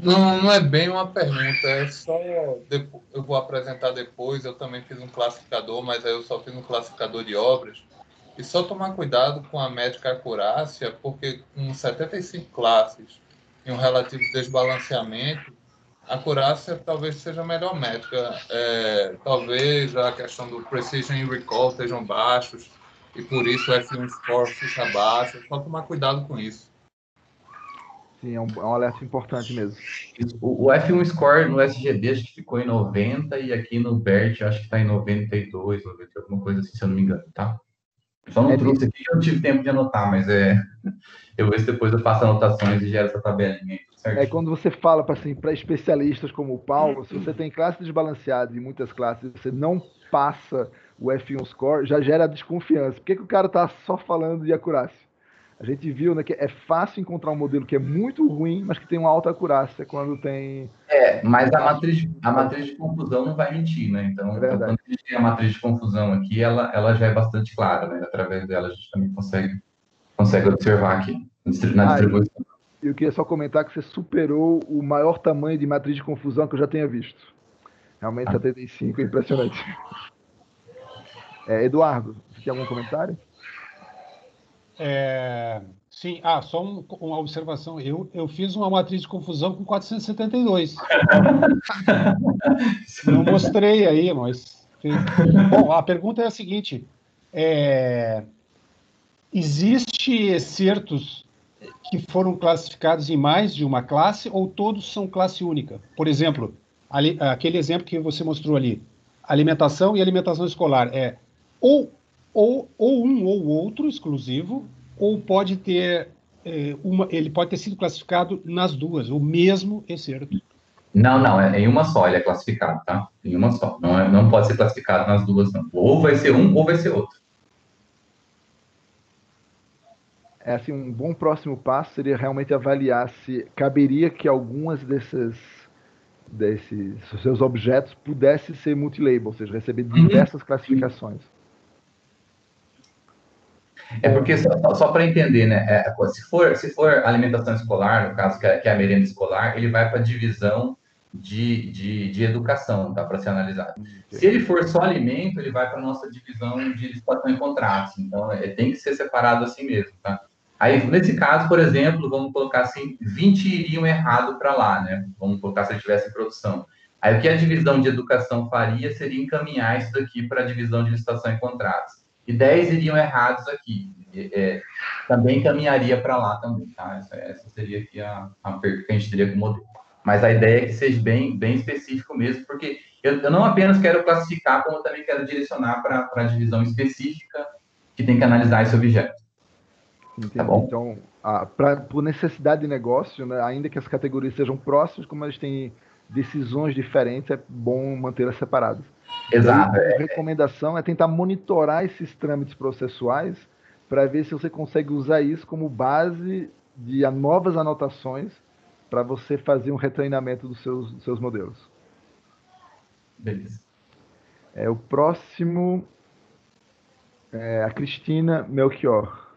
Não, não é bem uma pergunta, é só. Eu vou apresentar depois. Eu também fiz um classificador, mas aí eu só fiz um classificador de obras. E só tomar cuidado com a métrica acurácia, porque com 75 classes e um relativo desbalanceamento, a acurácia talvez seja a melhor métrica. É, talvez a questão do precision e recall estejam baixos e por isso o F1 score fica baixo. Só tomar cuidado com isso. Sim, é um, é um alerta importante mesmo. O, o, F1 Score no SGB acho que ficou em 90 e aqui no BERT acho que está em 92, 90, alguma coisa assim, se eu não me engano, tá? Só não é trouxe aqui, eu não tive tempo de anotar, mas é. Eu vejo se depois eu faço anotações e gero essa tabelinha aí. É quando você fala para assim, especialistas como o Paulo, se você tem classes desbalanceadas e muitas classes, você não passa o F1 score, já gera desconfiança. Por que, que o cara está só falando de acurácia? A gente viu né, que é fácil encontrar um modelo que é muito ruim, mas que tem uma alta acurácia quando tem. É, mas a matriz, a matriz de confusão não vai mentir, né? Então, é quando a gente tem a matriz de confusão aqui, ela, ela já é bastante clara, né? Através dela a gente também consegue, consegue observar aqui na distribuição. Ah, eu queria só comentar que você superou o maior tamanho de matriz de confusão que eu já tenha visto. Realmente, ah. 75 é impressionante. É, Eduardo, você tem algum comentário? É, sim, ah, só um, uma observação. Eu, eu fiz uma matriz de confusão com 472. Não mostrei aí, mas. Bom, a pergunta é a seguinte: é, existe excertos que foram classificados em mais de uma classe ou todos são classe única? Por exemplo, ali, aquele exemplo que você mostrou ali, alimentação e alimentação escolar é ou ou, ou um ou outro exclusivo, ou pode ter é, uma, ele pode ter sido classificado nas duas, o mesmo excerto. Não, não, é em uma só ele é classificado, tá? Em uma só. Não, é, não pode ser classificado nas duas, não. Ou vai ser um ou vai ser outro. É assim, um bom próximo passo seria realmente avaliar se caberia que algumas desses desses seus objetos pudessem ser multilabel, ou seja, receber uhum. diversas uhum. classificações. É porque, só, só para entender, né? É, se, for, se for alimentação escolar, no caso que é, que é a merenda escolar, ele vai para a divisão de, de, de, educação, tá? Para ser analisado. Se ele for só alimento, ele vai para a nossa divisão de licitação e contratos. Então, é, tem que ser separado assim mesmo, tá? Aí, nesse caso, por exemplo, vamos colocar assim, 20 iriam errado para lá, né? Vamos colocar se ele em produção. Aí, o que a divisão de educação faria seria encaminhar isso daqui para a divisão de licitação e contratos. E 10 iriam errados aqui. É, também caminharia para lá também, tá? Essa, essa, seria aqui a, a pergunta que a gente teria com o modelo. Mas a ideia é que seja bem, bem específico mesmo, porque eu, eu não apenas quero classificar, como também quero direcionar para a divisão específica que tem que analisar esse objeto. Entendi. Tá bom? Então, ah, pra, por necessidade de negócio, né, ainda que as categorias sejam próximas, como elas têm decisões diferentes, é bom mantê-las separadas. Exato. Então, a recomendação é tentar monitorar esses trâmites processuais para ver se você consegue usar isso como base de novas anotações para você fazer um retreinamento dos seus, dos seus modelos. Beleza. É, o próximo é a Cristina Melchior.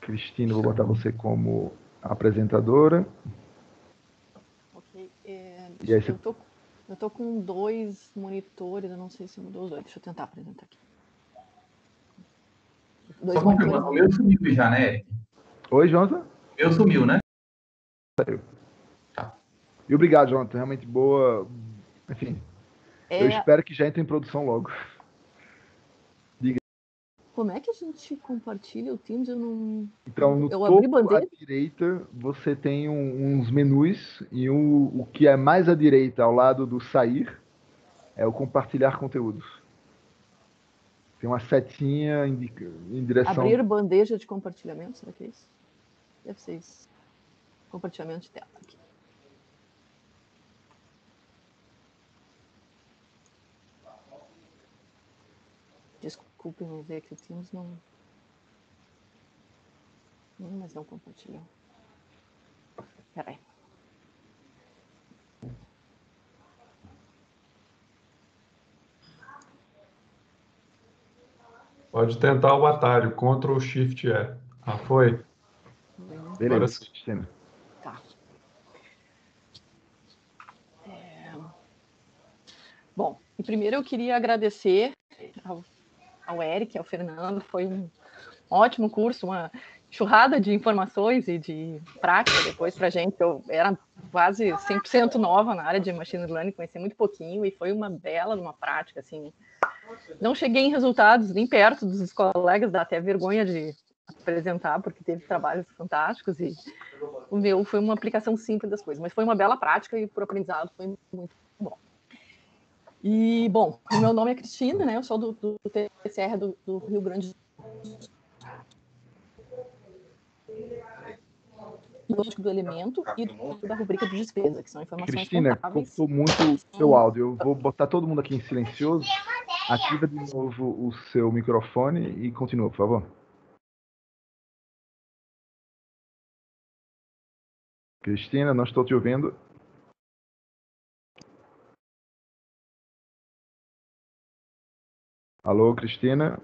Cristina, vou botar você como apresentadora. Ok. É, e aí você... eu, tô, eu tô com dois monitores, eu não sei se mudou os dois. Deixa eu tentar apresentar aqui. Dois Só confirmando, o meu sumiu já, né? Oi, Jonathan? O meu sumiu, né? Saiu. Tá. E obrigado, Jonathan. Realmente boa. Enfim. É... Eu espero que já entre em produção logo. Como é que a gente compartilha o Teams? Eu não. Então, no eu topo à direita, você tem um, uns menus e um, o que é mais à direita, ao lado do sair, é o compartilhar conteúdos. Tem uma setinha indica, em direção. Abrir bandeja de compartilhamento, será que é isso? Deve ser isso. Compartilhamento de tela aqui. Desculpem, vou ver aqui o Teams não. Hum, mas não compartilhou. Peraí. Pode tentar o atalho, Ctrl Shift E. Ah, foi? Beleza, Cristina. Tá. É... Bom, primeiro eu queria agradecer ao ao Eric, ao Fernando. Foi um ótimo curso, uma churrada de informações e de prática depois para a gente. Eu era quase 100% nova na área de machine learning, conheci muito pouquinho e foi uma bela uma prática assim. Não cheguei em resultados nem perto dos colegas, dá até vergonha de apresentar porque teve trabalhos fantásticos e o meu foi uma aplicação simples das coisas, mas foi uma bela prática e por aprendizado foi muito bom. E, bom, o meu nome é Cristina, né? Eu sou do, do TCR do, do Rio Grande do Sul do elemento e do, da rubrica de despesa, que são informações Cristina, cortou muito o seu áudio. Eu vou botar todo mundo aqui em silencioso. Ativa de novo o seu microfone e continua, por favor. Cristina, não estou te ouvindo. Alô, Cristina?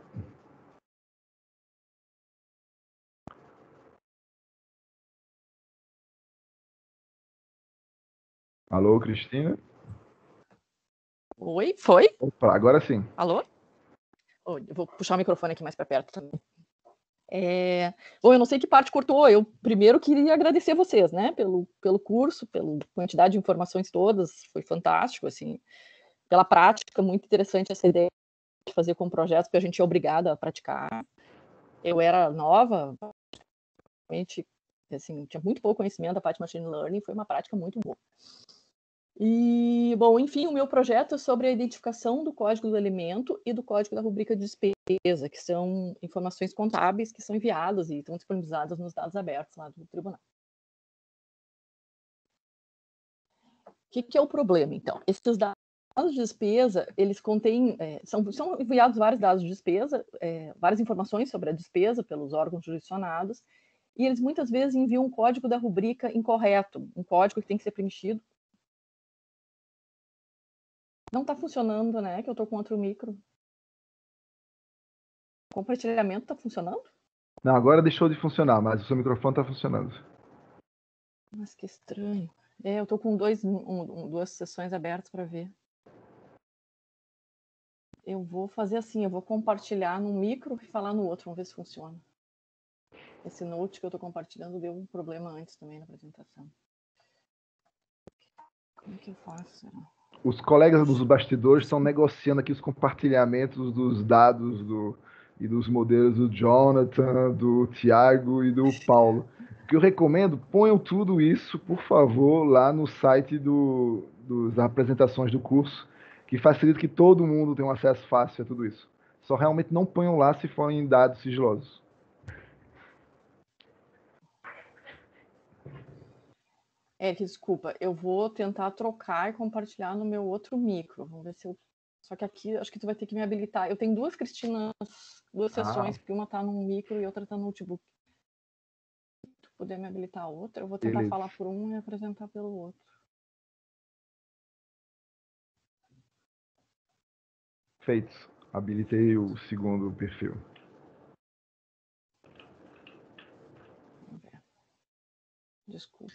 Alô, Cristina? Oi, foi? Opa, agora sim. Alô? Oh, vou puxar o microfone aqui mais para perto também. É... Bom, eu não sei que parte cortou. Eu primeiro queria agradecer vocês, né, pelo, pelo curso, pela quantidade de informações todas. Foi fantástico, assim, pela prática, muito interessante essa ideia fazer com projetos, porque a gente é obrigado a praticar. Eu era nova, realmente, assim, tinha muito pouco conhecimento da parte de machine learning, foi uma prática muito boa. E, bom, enfim, o meu projeto é sobre a identificação do código do elemento e do código da rubrica de despesa, que são informações contábeis que são enviadas e estão disponibilizadas nos dados abertos lá do tribunal. O que, que é o problema, então? Esses dados dados de despesa, eles contêm, é, são, são enviados vários dados de despesa, é, várias informações sobre a despesa pelos órgãos jurisdicionados, e eles muitas vezes enviam um código da rubrica incorreto, um código que tem que ser preenchido. Não está funcionando, né? Que eu estou com outro micro. O compartilhamento está funcionando? Não, agora deixou de funcionar, mas o seu microfone está funcionando. Mas que estranho. É, eu estou com dois, um, duas sessões abertas para ver. Eu vou fazer assim, eu vou compartilhar num micro e falar no outro, vamos ver se funciona. Esse note que eu estou compartilhando deu um problema antes também na apresentação. Como é que eu faço? Os colegas dos bastidores estão negociando aqui os compartilhamentos dos dados do, e dos modelos do Jonathan, do Tiago e do Paulo. O que eu recomendo, ponham tudo isso, por favor, lá no site do, das apresentações do curso, que facilita que todo mundo tenha um acesso fácil a tudo isso. Só realmente não ponham lá se forem dados sigilosos. É, desculpa, eu vou tentar trocar e compartilhar no meu outro micro. Vamos ver se eu. Só que aqui acho que tu vai ter que me habilitar. Eu tenho duas Cristinas, duas ah. sessões, porque uma está num micro e outra está no notebook. Se tu puder me habilitar a outra, eu vou tentar Beleza. falar por um e apresentar pelo outro. Feito. Habilitei o segundo perfil. Desculpe.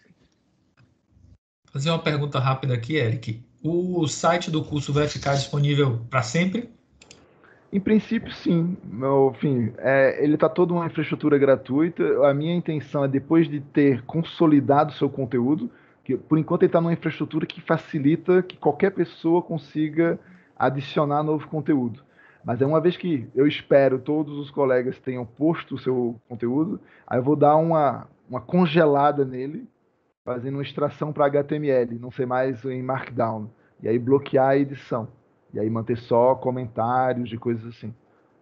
Fazer uma pergunta rápida aqui, Eric. O site do curso vai ficar disponível para sempre? Em princípio, sim. No fim, é, ele está toda uma infraestrutura gratuita. A minha intenção é, depois de ter consolidado o seu conteúdo, que por enquanto ele está numa infraestrutura que facilita que qualquer pessoa consiga adicionar novo conteúdo. Mas é uma vez que eu espero todos os colegas tenham posto o seu conteúdo, aí eu vou dar uma, uma congelada nele, fazendo uma extração para HTML, não ser mais em Markdown. E aí bloquear a edição. E aí manter só comentários e coisas assim.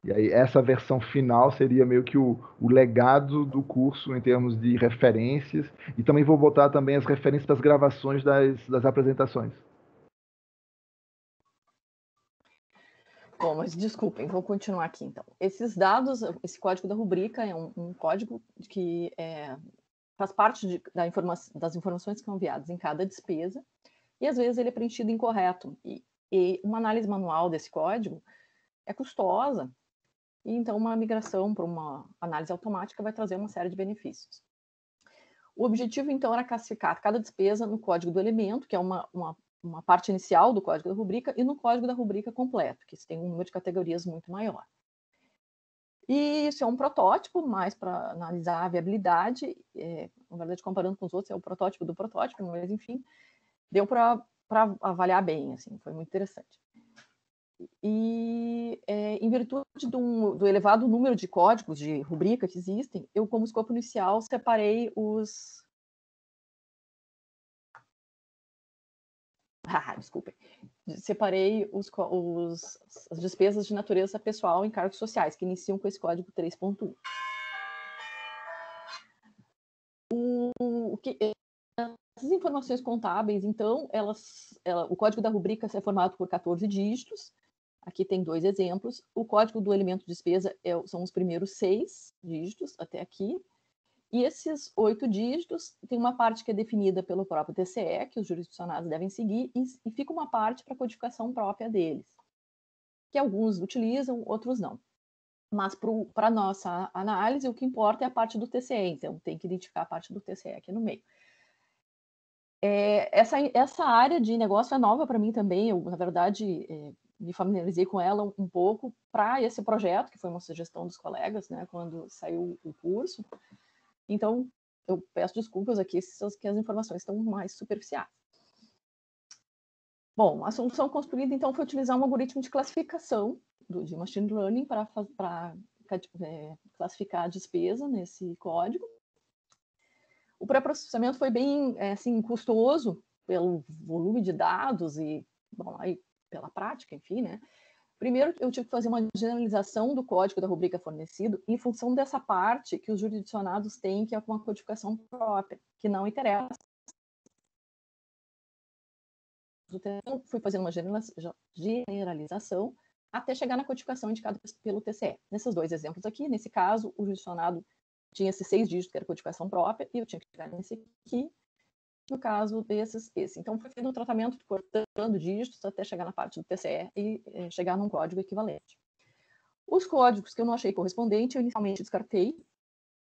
E aí essa versão final seria meio que o, o legado do curso em termos de referências. E também vou botar também as referências das gravações das, das apresentações. Bom, mas desculpem, vou continuar aqui então. Esses dados, esse código da rubrica é um, um código que é, faz parte de, da informa das informações que são enviadas em cada despesa, e às vezes ele é preenchido incorreto. E, e uma análise manual desse código é custosa, e então uma migração para uma análise automática vai trazer uma série de benefícios. O objetivo, então, era classificar cada despesa no código do elemento, que é uma, uma uma parte inicial do código da rubrica e no código da rubrica completo, que tem um número de categorias muito maior. E isso é um protótipo, mais para analisar a viabilidade, é, na verdade, comparando com os outros, é o protótipo do protótipo, mas enfim, deu para avaliar bem, assim, foi muito interessante. E é, em virtude do, do, elevado número de códigos de rubrica que existem, eu, como escopo inicial, separei os, Ah, desculpem. Separei os, os, as despesas de natureza pessoal em cargos sociais, que iniciam com esse código 3.1. O, o essas informações contábeis, então, elas, ela, o código da rubrica é formado por 14 dígitos. Aqui tem dois exemplos. O código do elemento de despesa é, são os primeiros seis dígitos até aqui. E esses oito dígitos tem uma parte que é definida pelo próprio TCE, que os jurisdicionados devem seguir, e, e fica uma parte para codificação própria deles, que alguns utilizam, outros não. Mas para nossa análise, o que importa é a parte do TCE, então tem que identificar a parte do TCE aqui no meio. É, essa, essa área de negócio é nova para mim também, eu, na verdade, é, me familiarizei com ela um, um pouco para esse projeto, que foi uma sugestão dos colegas, né, quando saiu o curso, então, eu peço desculpas aqui se as, informações estão mais superficiais. Bom, a solução construída, então, foi utilizar um algoritmo de classificação do, de machine learning para é, classificar a despesa nesse código. O pré-processamento foi bem é, assim, custoso pelo volume de dados e bom, aí, pela prática, enfim, né? Primeiro, eu tive que fazer uma generalização do código da rubrica fornecido em função dessa parte que os jurisdicionados têm, que é uma codificação própria, que não interessa. Então, fui fazendo uma generalização até chegar na codificação indicada pelo TCE. Nesses dois exemplos aqui, nesse caso, o jurisdicionado tinha esses seis dígitos, que era codificação própria, e eu tinha que chegar nesse aqui, no caso desses, esse. Então, foi feito um tratamento cortando dígitos até chegar na parte do TCE e eh, chegar num código equivalente. Os códigos que eu não achei correspondente, eu inicialmente descartei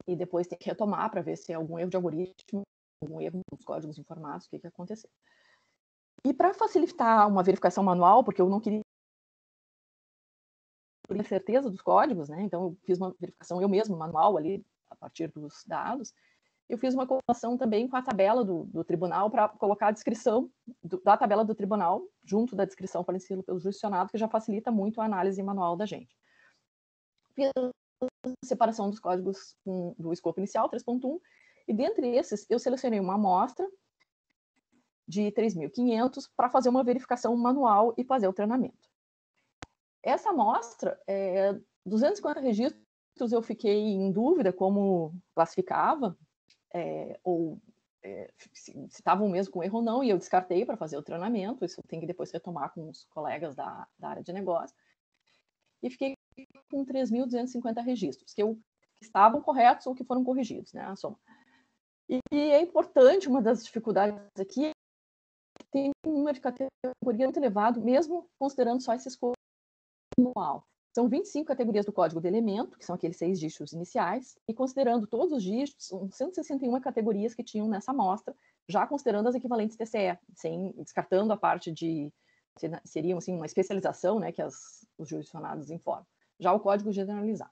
e depois tem que retomar para ver se é algum erro de algoritmo, algum erro nos códigos informados, o que, que aconteceu. E para facilitar uma verificação manual, porque eu não queria certeza dos códigos, né? Então eu fiz uma verificação eu mesmo, manual ali, a partir dos dados. Eu fiz uma correlação também com a tabela do, do tribunal para colocar a descrição do, da tabela do tribunal junto da descrição fornecida pelo jurisdicionado, que já facilita muito a análise manual da gente. Fiz a separação dos códigos com, do escopo inicial, 3.1, e dentre esses eu selecionei uma amostra de 3.500 para fazer uma verificação manual e fazer o treinamento. Essa amostra, é, 250 registros, eu fiquei em dúvida como classificava, é, ou é, se estavam mesmo com erro ou não, e eu descartei para fazer o treinamento, isso tem que depois retomar com os colegas da, da área de negócio, e fiquei com 3.250 registros, que, eu, que estavam corretos ou que foram corrigidos, né, a soma. E, e é importante, uma das dificuldades aqui, tem um número de categoria muito elevado, mesmo considerando só esse escopo anual. São 25 categorias do código de elemento, que são aqueles seis dígitos iniciais, e considerando todos os dígitos, são 161 categorias que tinham nessa amostra, já considerando as equivalentes TCE, sem, descartando a parte de seriam assim uma especialização, né, que as, os jurisdicionados informam. Já o código generalizado.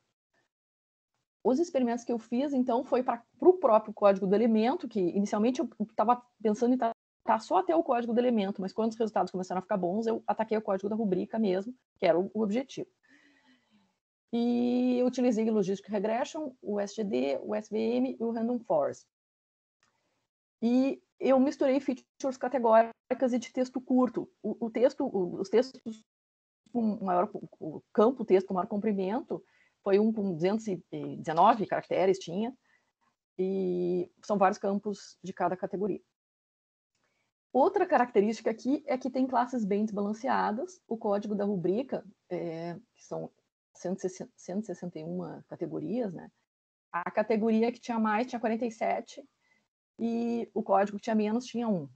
Os experimentos que eu fiz, então, foi para o próprio código do elemento, que inicialmente eu estava pensando em tá só até o código do elemento, mas quando os resultados começaram a ficar bons, eu ataquei o código da rubrica mesmo, que era o objetivo. E utilizei Logistic Regression, o SGD, o SVM e o Random Forest. E eu misturei features categóricas e de texto curto. O, o texto, o, os textos com maior o campo texto maior comprimento foi um com 219 caracteres tinha e são vários campos de cada categoria. Outra característica aqui é que tem classes bem desbalanceadas. O código da rubrica, é, que são 161 categorias, né? A categoria que tinha mais tinha 47 e o código que tinha menos tinha 1.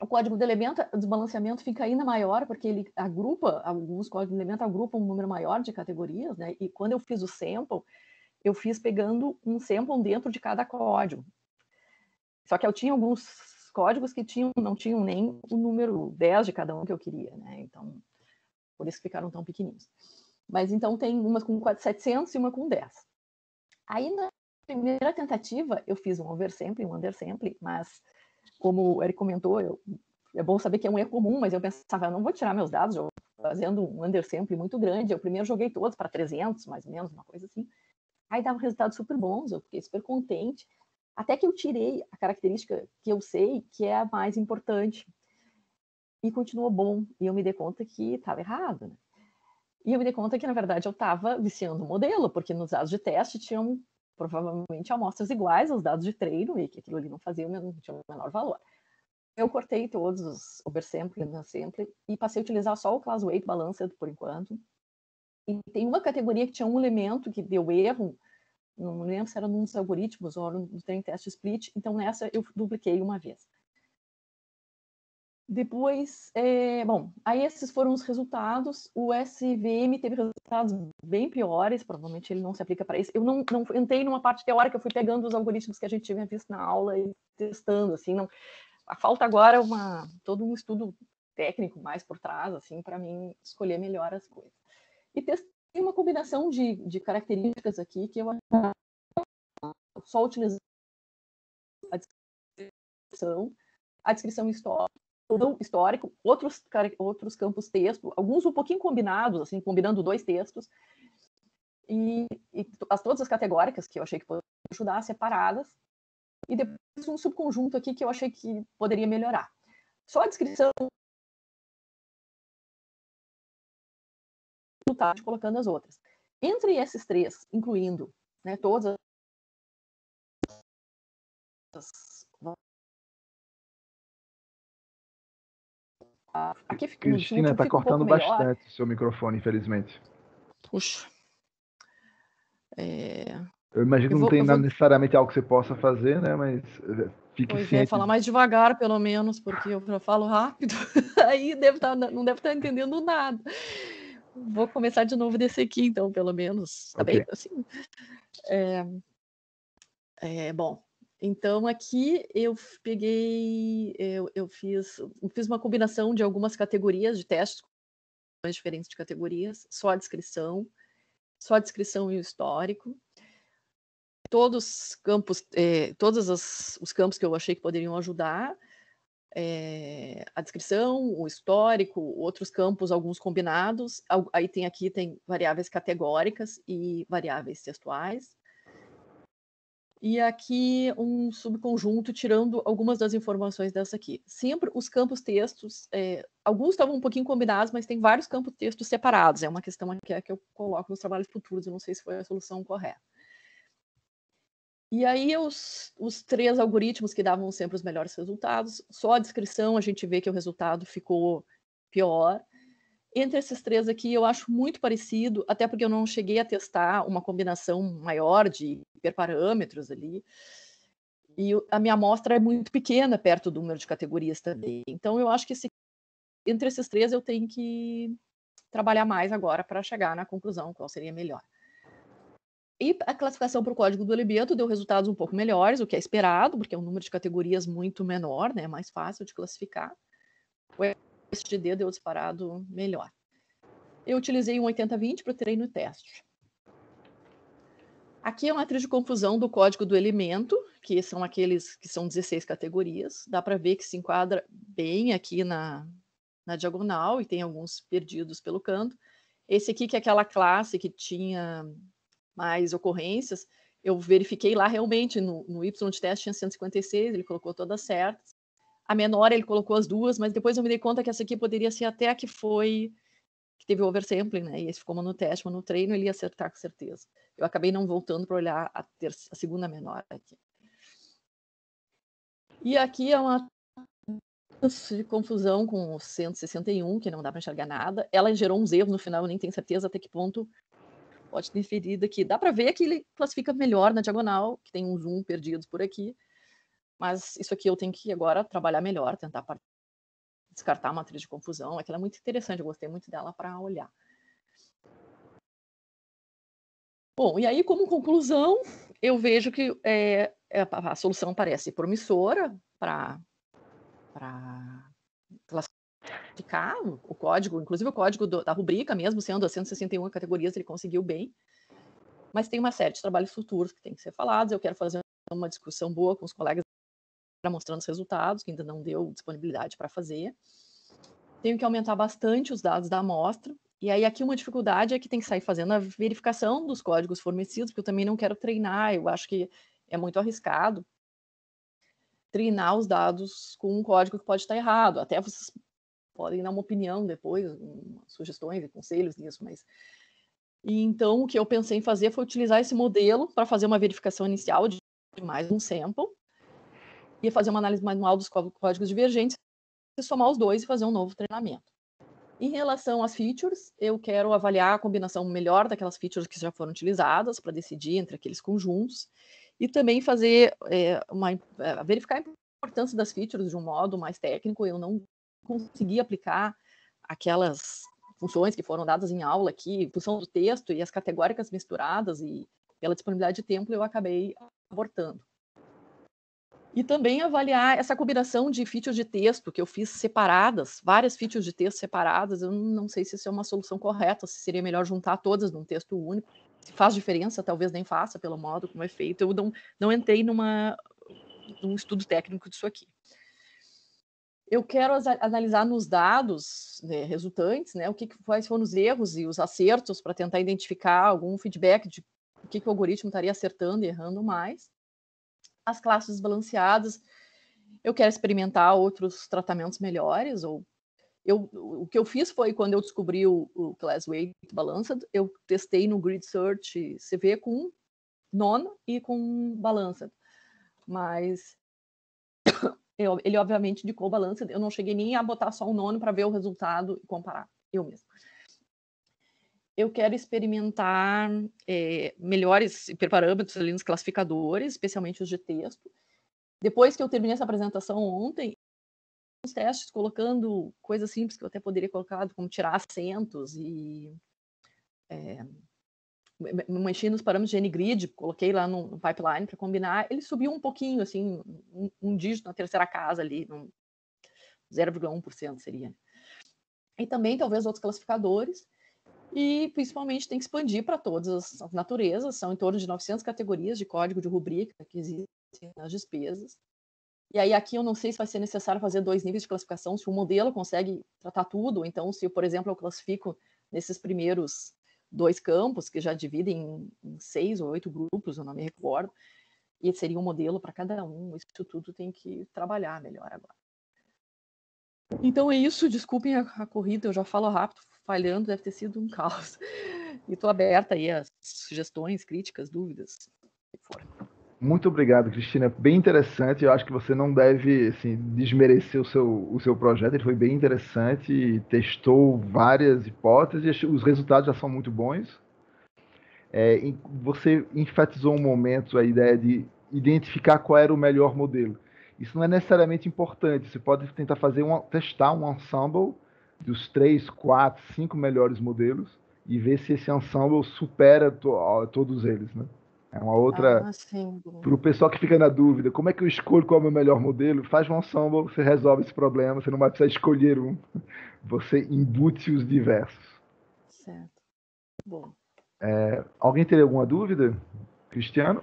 O código de elemento, desbalanceamento fica ainda maior, porque ele agrupa, alguns códigos de elemento agrupam um número maior de categorias, né? E quando eu fiz o sample, eu fiz pegando um sample dentro de cada código. Só que eu tinha alguns códigos que tinham, não tinham nem o número 10 de cada um que eu queria, né? Então, por isso ficaram tão pequeninos. Mas então tem uma com 700 e uma com 10. Aí na primeira tentativa eu fiz um oversample, um undersample, mas como o Eric comentou, eu, é bom saber que é um erro comum, mas eu pensava, eu não vou tirar meus dados fazendo um undersample muito grande. Eu primeiro joguei todos para 300, mais ou menos, uma coisa assim. Aí dava resultados super bons, eu fiquei super contente. Até que eu tirei a característica que eu sei que é a mais importante. E continuou bom. E eu me dei conta que estava errado. Né? E eu me dei conta que, na verdade, eu estava viciando o modelo, porque nos dados de teste tinham provavelmente amostras iguais aos dados de treino, e que aquilo ali não fazia tinha o menor valor. Eu cortei todos os oversample e sample e passei a utilizar só o class weight balanced por enquanto. E tem uma categoria que tinha um elemento que deu erro, não lembro se era num dos algoritmos ou no trem teste split, então nessa eu dupliquei uma vez. Depois, é, bom, aí esses foram os resultados. O SVM teve resultados bem piores, provavelmente ele não se aplica para isso. Eu não, não entrei numa parte teórica, eu fui pegando os algoritmos que a gente tinha visto na aula e testando, assim, não. A falta agora é uma todo um estudo técnico mais por trás, assim, para mim escolher melhor as coisas. E testei uma combinação de, de características aqui que eu só utilizando a descrição, a descrição histórica histórico, outros, outros campos texto, alguns um pouquinho combinados, assim, combinando dois textos, e, e as, todas as categóricas que eu achei que poderiam ajudar, separadas, e depois um subconjunto aqui que eu achei que poderia melhorar. Só a descrição colocando as outras. Entre esses três, incluindo né, todas as Aqui fica Cristina, está cortando um bastante o seu microfone, infelizmente. Puxa. É... Eu imagino que não tem vou... necessariamente algo que você possa fazer, né? Mas eh, fique pois é, ciente. É, falar mais devagar, pelo menos, porque eu já falo rápido. Aí deve tá, não deve estar tá entendendo nada. Vou começar de novo desse aqui, então, pelo menos. Tá okay. bem? Assim. É... É, bom, então aqui eu peguei, eu, eu fiz, eu fiz uma combinação de algumas categorias de testes diferentes de categorias, só a descrição, só a descrição e o histórico. Todos campos, eh, todos os, os campos que eu achei que poderiam ajudar, é, a descrição, o histórico, outros campos, alguns combinados. Aí tem aqui tem variáveis categóricas e variáveis textuais. E aqui um subconjunto tirando algumas das informações dessa aqui. Sempre os campos textos, é, alguns estavam um pouquinho combinados, mas tem vários campos textos separados. É uma questão que é que eu coloco nos trabalhos futuros, eu não sei se foi a solução correta. E aí, os, os três algoritmos que davam sempre os melhores resultados, só a descrição a gente vê que o resultado ficou pior. Entre esses três aqui, eu acho muito parecido, até porque eu não cheguei a testar uma combinação maior de hiperparâmetros ali. E a minha amostra é muito pequena perto do número de categorias também. Então, eu acho que esse, entre esses três eu tenho que trabalhar mais agora para chegar na conclusão qual seria melhor. E a classificação para o código do elemento deu resultados um pouco melhores, o que é esperado, porque é um número de categorias muito menor, né, mais fácil de classificar. O SGD deu disparado melhor. Eu utilizei um 8020 para o treino e teste. Aqui é uma matriz de confusão do código do elemento, que são aqueles que são 16 categorias. Dá para ver que se enquadra bem aqui na, na diagonal e tem alguns perdidos pelo canto. Esse aqui que é aquela classe que tinha mais ocorrências, eu verifiquei lá realmente no, no Y de teste tinha 156, ele colocou todas certas. A menor ele colocou as duas, mas depois eu me dei conta que essa aqui poderia ser até a que foi que teve oversampling, né? E esse ficou no teste, mas no treino ele ia acertar com certeza. Eu acabei não voltando para olhar a, terça, a segunda menor aqui. E aqui é uma de confusão com o 161, que não dá para enxergar nada. Ela gerou uns erros no final, eu nem tenho certeza até que ponto pode ter ferido aqui. Dá para ver que ele classifica melhor na diagonal, que tem um zoom perdidos por aqui. Mas isso aqui eu tenho que agora trabalhar melhor, tentar descartar a matriz de confusão. Aquela é muito interessante, eu gostei muito dela para olhar. Bom, e aí, como conclusão, eu vejo que é, a solução parece promissora para classificar o código, inclusive o código do, da rubrica, mesmo sendo as 161 categorias, ele conseguiu bem. Mas tem uma série de trabalhos futuros que tem que ser falados. Eu quero fazer uma discussão boa com os colegas para mostrando os resultados, que ainda não deu disponibilidade para fazer. Tenho que aumentar bastante os dados da amostra. E aí, aqui uma dificuldade é que tem que sair fazendo a verificação dos códigos fornecidos, porque eu também não quero treinar, eu acho que é muito arriscado treinar os dados com um código que pode estar errado. Até vocês podem dar uma opinião depois, sugestões e conselhos nisso, mas e então o que eu pensei em fazer foi utilizar esse modelo para fazer uma verificação inicial de mais um sample e fazer uma análise manual dos códigos divergentes e somar os dois e fazer um novo treinamento. Em relação às features, eu quero avaliar a combinação melhor daquelas features que já foram utilizadas para decidir entre aqueles conjuntos e também fazer é, uma é, verificar a importância das features de um modo mais técnico. Eu não conseguir aplicar aquelas funções que foram dadas em aula aqui, função do texto e as categóricas misturadas e pela disponibilidade de tempo eu acabei abortando. E também avaliar essa combinação de features de texto que eu fiz separadas, várias features de texto separadas. Eu não sei se isso é uma solução correta, se seria melhor juntar todas num texto único. Se faz diferença, talvez nem faça, pelo modo como é feito. Eu não, não entrei numa, num estudo técnico disso aqui eu quero analisar nos dados né, resultantes, né, o que, quais foram os erros e os acertos para tentar identificar algum feedback de o que, que o algoritmo estaria acertando e errando mais. As classes desbalanceadas, eu quero experimentar outros tratamentos melhores, ou eu, o que eu fiz foi, quando eu descobri o, o Class Weight Balanced, eu testei no Grid Search CV com non e com Balanced, mas eu, ele obviamente indicou balança, eu não cheguei nem a botar só o nono para ver o resultado e comparar, eu mesmo. Eu quero experimentar é, melhores hiperparâmetros ali nos classificadores, especialmente os de texto. Depois que eu terminei essa apresentação ontem, os testes colocando coisas simples que eu até poderia colocar, como tirar acentos e é, mexi nos parâmetros de N-grid, coloquei lá no, no pipeline para combinar, ele subiu um pouquinho, assim, um, um dígito na terceira casa ali, 0,1% seria. e também talvez outros classificadores, e principalmente tem que expandir para todas as naturezas, são em torno de 900 categorias de código de rubrica que existem nas despesas. E aí aqui eu não sei se vai ser necessário fazer dois níveis de classificação, se o modelo consegue tratar tudo, então se, por exemplo, eu classifico nesses primeiros dois campos, que já dividem em, seis ou oito grupos, eu não me recordo, e seria um modelo para cada um, isso tudo tem que trabalhar melhor agora. Então é isso, desculpem a, a corrida, eu já falo rápido, falhando, deve ter sido um caos. E estou aberta aí a sugestões, críticas, dúvidas, o que for. Muito obrigado, Cristina. Bem interessante. Eu acho que você não deve assim, desmerecer o seu, o seu projeto. Ele foi bem interessante testou várias hipóteses. Os resultados já são muito bons. É, você enfatizou um momento a ideia de identificar qual era o melhor modelo. Isso não é necessariamente importante. Você pode tentar fazer um, testar um ensemble dos três, quatro, cinco melhores modelos e ver se esse ensemble supera to, todos eles, né? É uma outra. Ah, Para o pessoal que fica na dúvida, como é que eu escolho qual é o meu melhor modelo? Faz um ensemble, você resolve esse problema, você não vai precisar escolher um. Você embute os diversos. Certo. Bom. É, alguém teria alguma dúvida? Cristiano?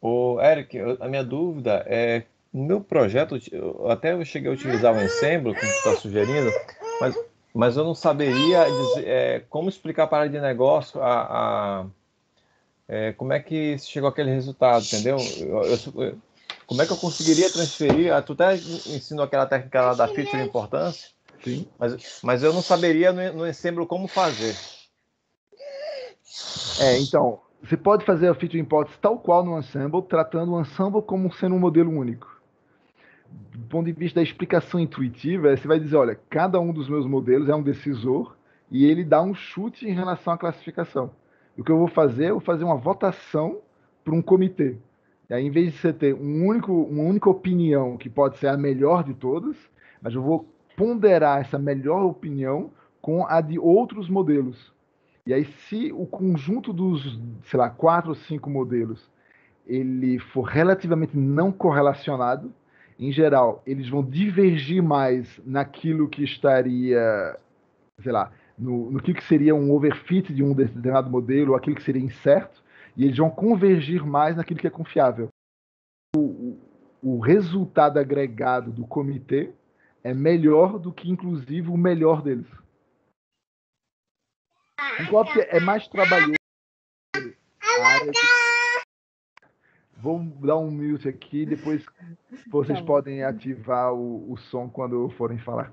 O Eric, a minha dúvida é no meu projeto, eu, até eu cheguei a utilizar o Ensemble, você está sugerindo, mas, mas eu não saberia dizer, é, como explicar para a área de negócio a, a é, como é que chegou aquele resultado, entendeu? Eu, eu, como é que eu conseguiria transferir? Ah, tu até ensinou aquela técnica lá da feature importância, Sim. Mas, mas eu não saberia no, no Ensemble como fazer. É, então, você pode fazer a feature importância tal qual no Ensemble, tratando o Ensemble como sendo um modelo único. Do ponto de vista da explicação intuitiva, você vai dizer, olha, cada um dos meus modelos é um decisor e ele dá um chute em relação à classificação. O que eu vou fazer, eu vou fazer uma votação para um comitê. E aí, em vez de você ter um único, uma única opinião que pode ser a melhor de todas, mas eu vou ponderar essa melhor opinião com a de outros modelos. E aí, se o conjunto dos, sei lá, quatro ou cinco modelos ele for relativamente não correlacionado, em geral, eles vão divergir mais naquilo que estaria, sei lá, no, no que seria um overfit de um determinado modelo, ou aquilo que seria incerto, e eles vão convergir mais naquilo que é confiável. O, o resultado agregado do comitê é melhor do que, inclusive, o melhor deles. Enquanto é mais trabalhoso de... Vou dar um mute aqui, depois vocês tá podem ativar o, o som quando forem falar.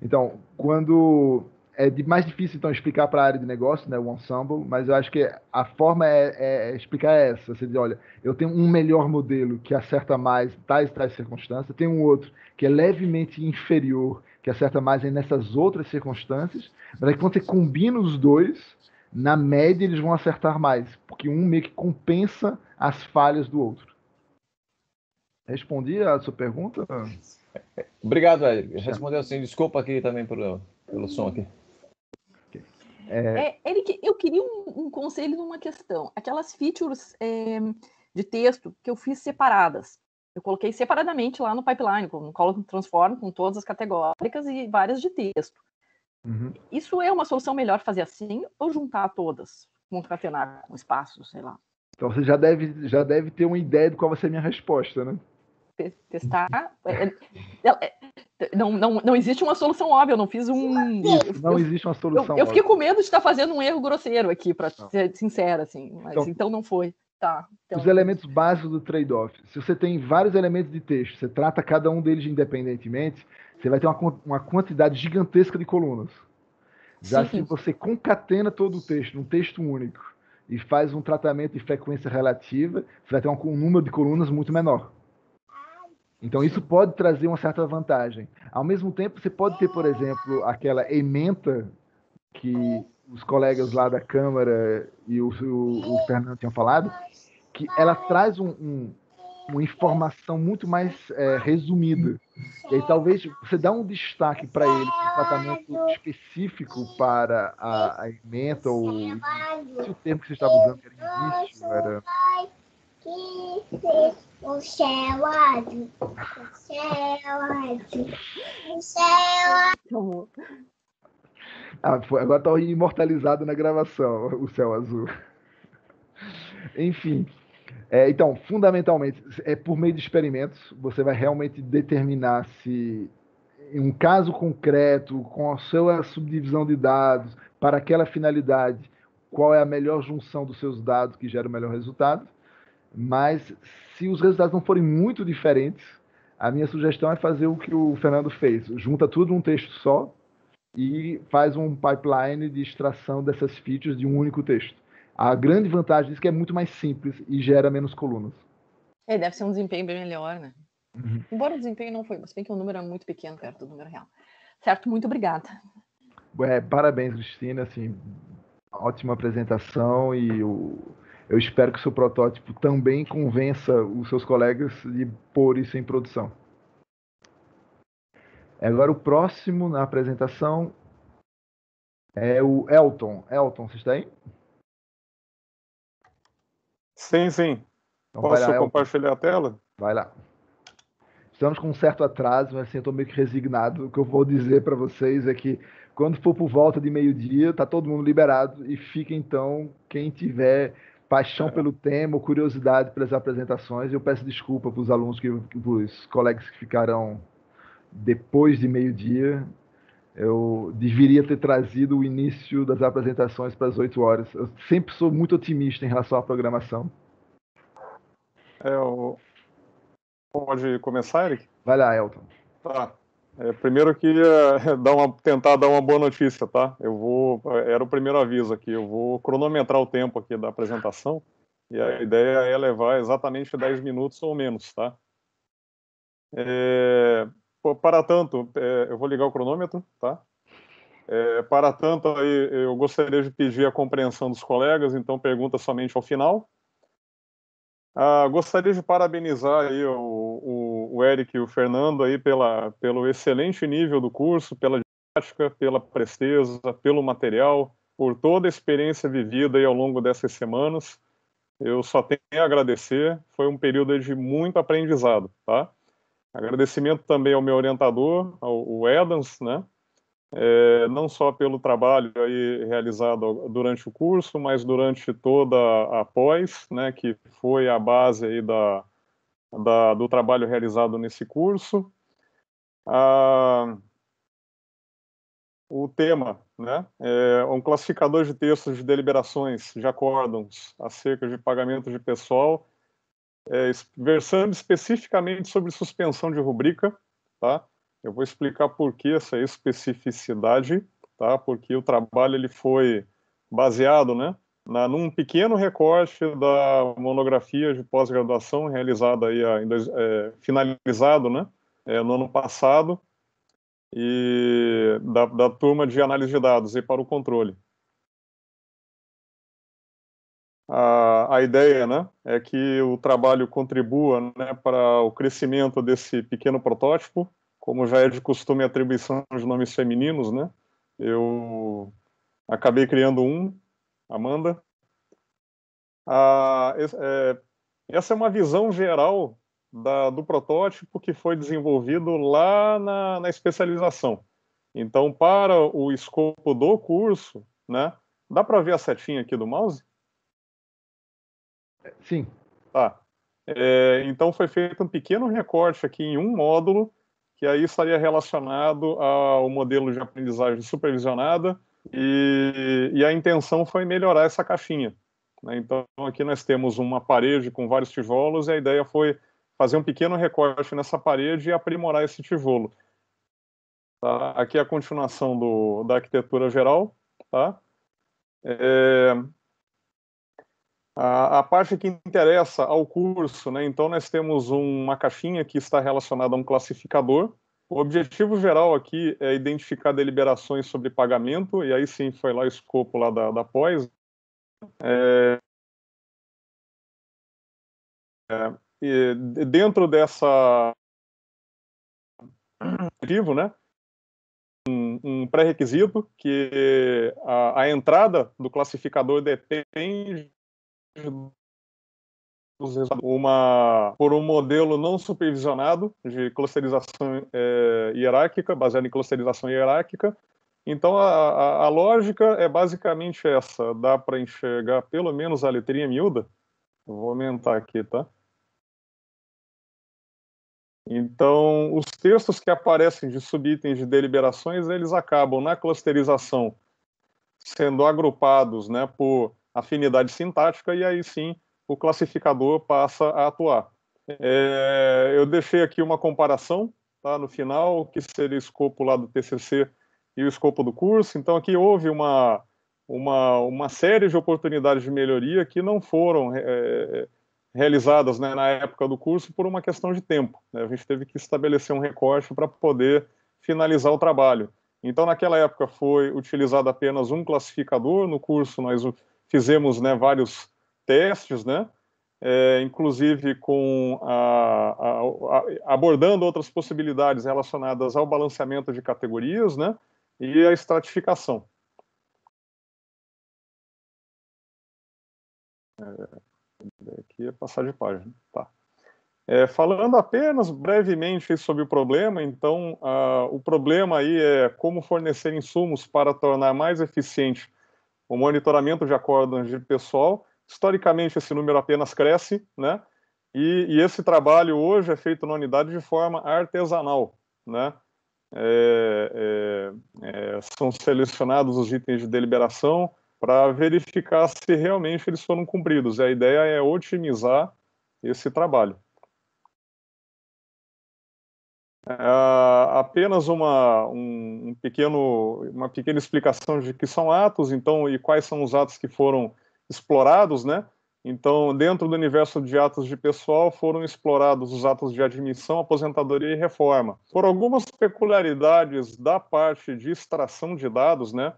Então, quando é de mais difícil então explicar para a área de negócio, né, o ensemble, mas eu acho que a forma é, é, é explicar essa. Você diz, olha, eu tenho um melhor modelo que acerta mais tais tais circunstâncias, tem um outro que é levemente inferior, que acerta mais nessas outras circunstâncias, mas aí quando você combina os dois, na média eles vão acertar mais, porque um meio que compensa as falhas do outro. Respondi a sua pergunta? Obrigado, Ed. Respondeu assim. Desculpa aqui também pelo, pelo som aqui. É... É, Eric, eu queria um, um, conselho numa questão. Aquelas features é, de texto que eu fiz separadas. Eu coloquei separadamente lá no pipeline, no Colo Transform, com todas as categóricas e várias de texto. Uhum. Isso é uma solução melhor fazer assim ou juntar todas? Concatenar com espaço, sei lá. Então você já deve, já deve ter uma ideia de qual vai ser a minha resposta, né? testar. Não, não, não existe uma solução óbvia, eu não fiz um. Não existe uma solução. Eu, eu fiquei com medo de estar fazendo um erro grosseiro aqui, para ser sincera, assim, mas então, então não foi. Tá, então... Os elementos básicos do trade-off. Se você tem vários elementos de texto, você trata cada um deles independentemente, você vai ter uma, uma quantidade gigantesca de colunas. Já Sim. se você concatena todo o texto num texto único e faz um tratamento de frequência relativa, você vai ter um, um número de colunas muito menor. Então isso pode trazer uma certa vantagem. Ao mesmo tempo, você pode ter, por exemplo, aquela ementa que os colegas lá da Câmara e o, o, o Fernando tinham falado, que ela traz um, um, uma informação muito mais é, resumida. E aí talvez você dá um destaque para ele, um tratamento específico para a, a ementa, ou se o termo que você estava usando era início, era o céu azul, o céu azul, o céu azul. Ah, agora está imortalizado na gravação, o céu azul. Enfim, é, então, fundamentalmente, é por meio de experimentos, você vai realmente determinar se, em um caso concreto, com a sua subdivisão de dados, para aquela finalidade, qual é a melhor junção dos seus dados que gera o melhor resultado. Mas, se os resultados não forem muito diferentes, a minha sugestão é fazer o que o Fernando fez: junta tudo num texto só e faz um pipeline de extração dessas features de um único texto. A grande vantagem disso é que é muito mais simples e gera menos colunas. É, deve ser um desempenho bem melhor, né? Uhum. Embora o desempenho não foi, mas bem que o número é muito pequeno perto do número real. Certo, muito obrigada. É, parabéns, Cristina, assim, ótima apresentação e o, eu espero que o seu protótipo também convença os seus colegas de pôr isso em produção. Agora o próximo na apresentação é o Elton. Elton, você está aí? Sim, sim. Então, Posso lá, compartilhar a tela? Vai lá. Estamos com um certo atraso, mas assim, eu estou meio que resignado. O que eu vou dizer para vocês é que quando for por volta de meio-dia, tá todo mundo liberado e fica então quem tiver paixão é. pelo tema curiosidade pelas apresentações. Eu peço desculpa para os alunos, que, para os colegas que ficarão depois de meio-dia. Eu deveria ter trazido o início das apresentações para as 8 horas. Eu sempre sou muito otimista em relação à programação. É, o... Pode começar, Eric? Vai lá, Elton. Tá. É, primeiro eu queria dar uma, tentar dar uma boa notícia, tá? Eu vou, era o primeiro aviso aqui, eu vou cronometrar o tempo aqui da apresentação e a ideia é levar exatamente 10 minutos ou menos, tá? É, para tanto, é, eu vou ligar o cronômetro, tá? É, para tanto, eu gostaria de pedir a compreensão dos colegas, então pergunta somente ao final. Ah, gostaria de parabenizar aí o, o, o, Eric e o Fernando aí pela, pelo excelente nível do curso, pela didática, pela presteza, pelo material, por toda a experiência vivida aí ao longo dessas semanas. Eu só tenho a agradecer, foi um período de muito aprendizado, tá? Agradecimento também ao meu orientador, ao Edans, né? É, não só pelo trabalho aí realizado durante o curso, mas durante toda a pós, né, que foi a base aí da, da do trabalho realizado nesse curso. Ah, o tema, né, é um classificador de textos de deliberações de acórdons acerca de pagamento de pessoal é, versando especificamente sobre suspensão de rubrica, tá? Eu vou explicar por que essa especificidade, tá? Porque o trabalho ele foi baseado, né, na, num pequeno recorte da monografia de pós-graduação realizada aí, é, finalizado, né, é, no ano passado, e da, da turma de análise de dados e para o controle. a, a ideia né, é que o trabalho contribua né, para o crescimento desse pequeno protótipo, como já é de costume a atribuição de nomes femininos, né? Eu acabei criando um, Amanda. Ah, é, essa é uma visão geral da, do protótipo que foi desenvolvido lá na, na especialização. Então, para o escopo do curso, né? Dá para ver a setinha aqui do mouse? Sim. Tá. É, então foi feito um pequeno recorte aqui em um módulo, que aí estaria relacionado ao modelo de aprendizagem supervisionada, e, e a intenção foi melhorar essa caixinha. Né? Então aqui nós temos uma parede com vários tijolos, e a ideia foi fazer um pequeno recorte nessa parede e aprimorar esse tijolo. Tá? Aqui é a continuação do, da arquitetura geral. Tá? É, a, a, parte que interessa ao curso, né? Então nós temos uma caixinha que está relacionada a um classificador. O objetivo geral aqui é identificar deliberações sobre pagamento, e aí sim foi lá o escopo lá da, da pós. É, é, dentro dessa objetivo, né? Um, um pré-requisito que a, a entrada do classificador depende uma por um modelo não supervisionado de clusterização é, hierárquica, baseado em clusterização hierárquica. Então, a, a, a lógica é basicamente essa. Dá para enxergar pelo menos a letrinha miúda? Vou aumentar aqui, tá? Então, os textos que aparecem de subitens de deliberações, eles acabam na clusterização sendo agrupados né, por afinidade sintática e aí sim o classificador passa a atuar. É, eu deixei aqui uma comparação tá, no final, que seria o escopo lá do TCC e o escopo do curso. Então, aqui houve uma, uma, uma série de oportunidades de melhoria que não foram é, realizadas né, na época do curso por uma questão de tempo. Né? A gente teve que estabelecer um recorte para poder finalizar o trabalho. Então, naquela época, foi utilizado apenas um classificador. No curso, nós fizemos né, vários testes, né? É, inclusive com a, a, a, abordando outras possibilidades relacionadas ao balanceamento de categorias, né? E a estratificação. É, aqui é passar de página. Tá. É, falando apenas brevemente sobre o problema, então, uh, o problema aí é como fornecer insumos para tornar mais eficiente o monitoramento de acordos de pessoal. Historicamente, esse número apenas cresce, né? E, e esse trabalho hoje é feito na unidade de forma artesanal, né? É, é, é, são selecionados os itens de deliberação para verificar se realmente eles foram cumpridos. E a ideia é otimizar esse trabalho. Uh, apenas uma, um, um, pequeno, uma pequena explicação de que são atos, então, e quais são os atos que foram explorados, né? Então, dentro do universo de atos de pessoal, foram explorados os atos de admissão, aposentadoria e reforma. Por algumas peculiaridades da parte de extração de dados, né?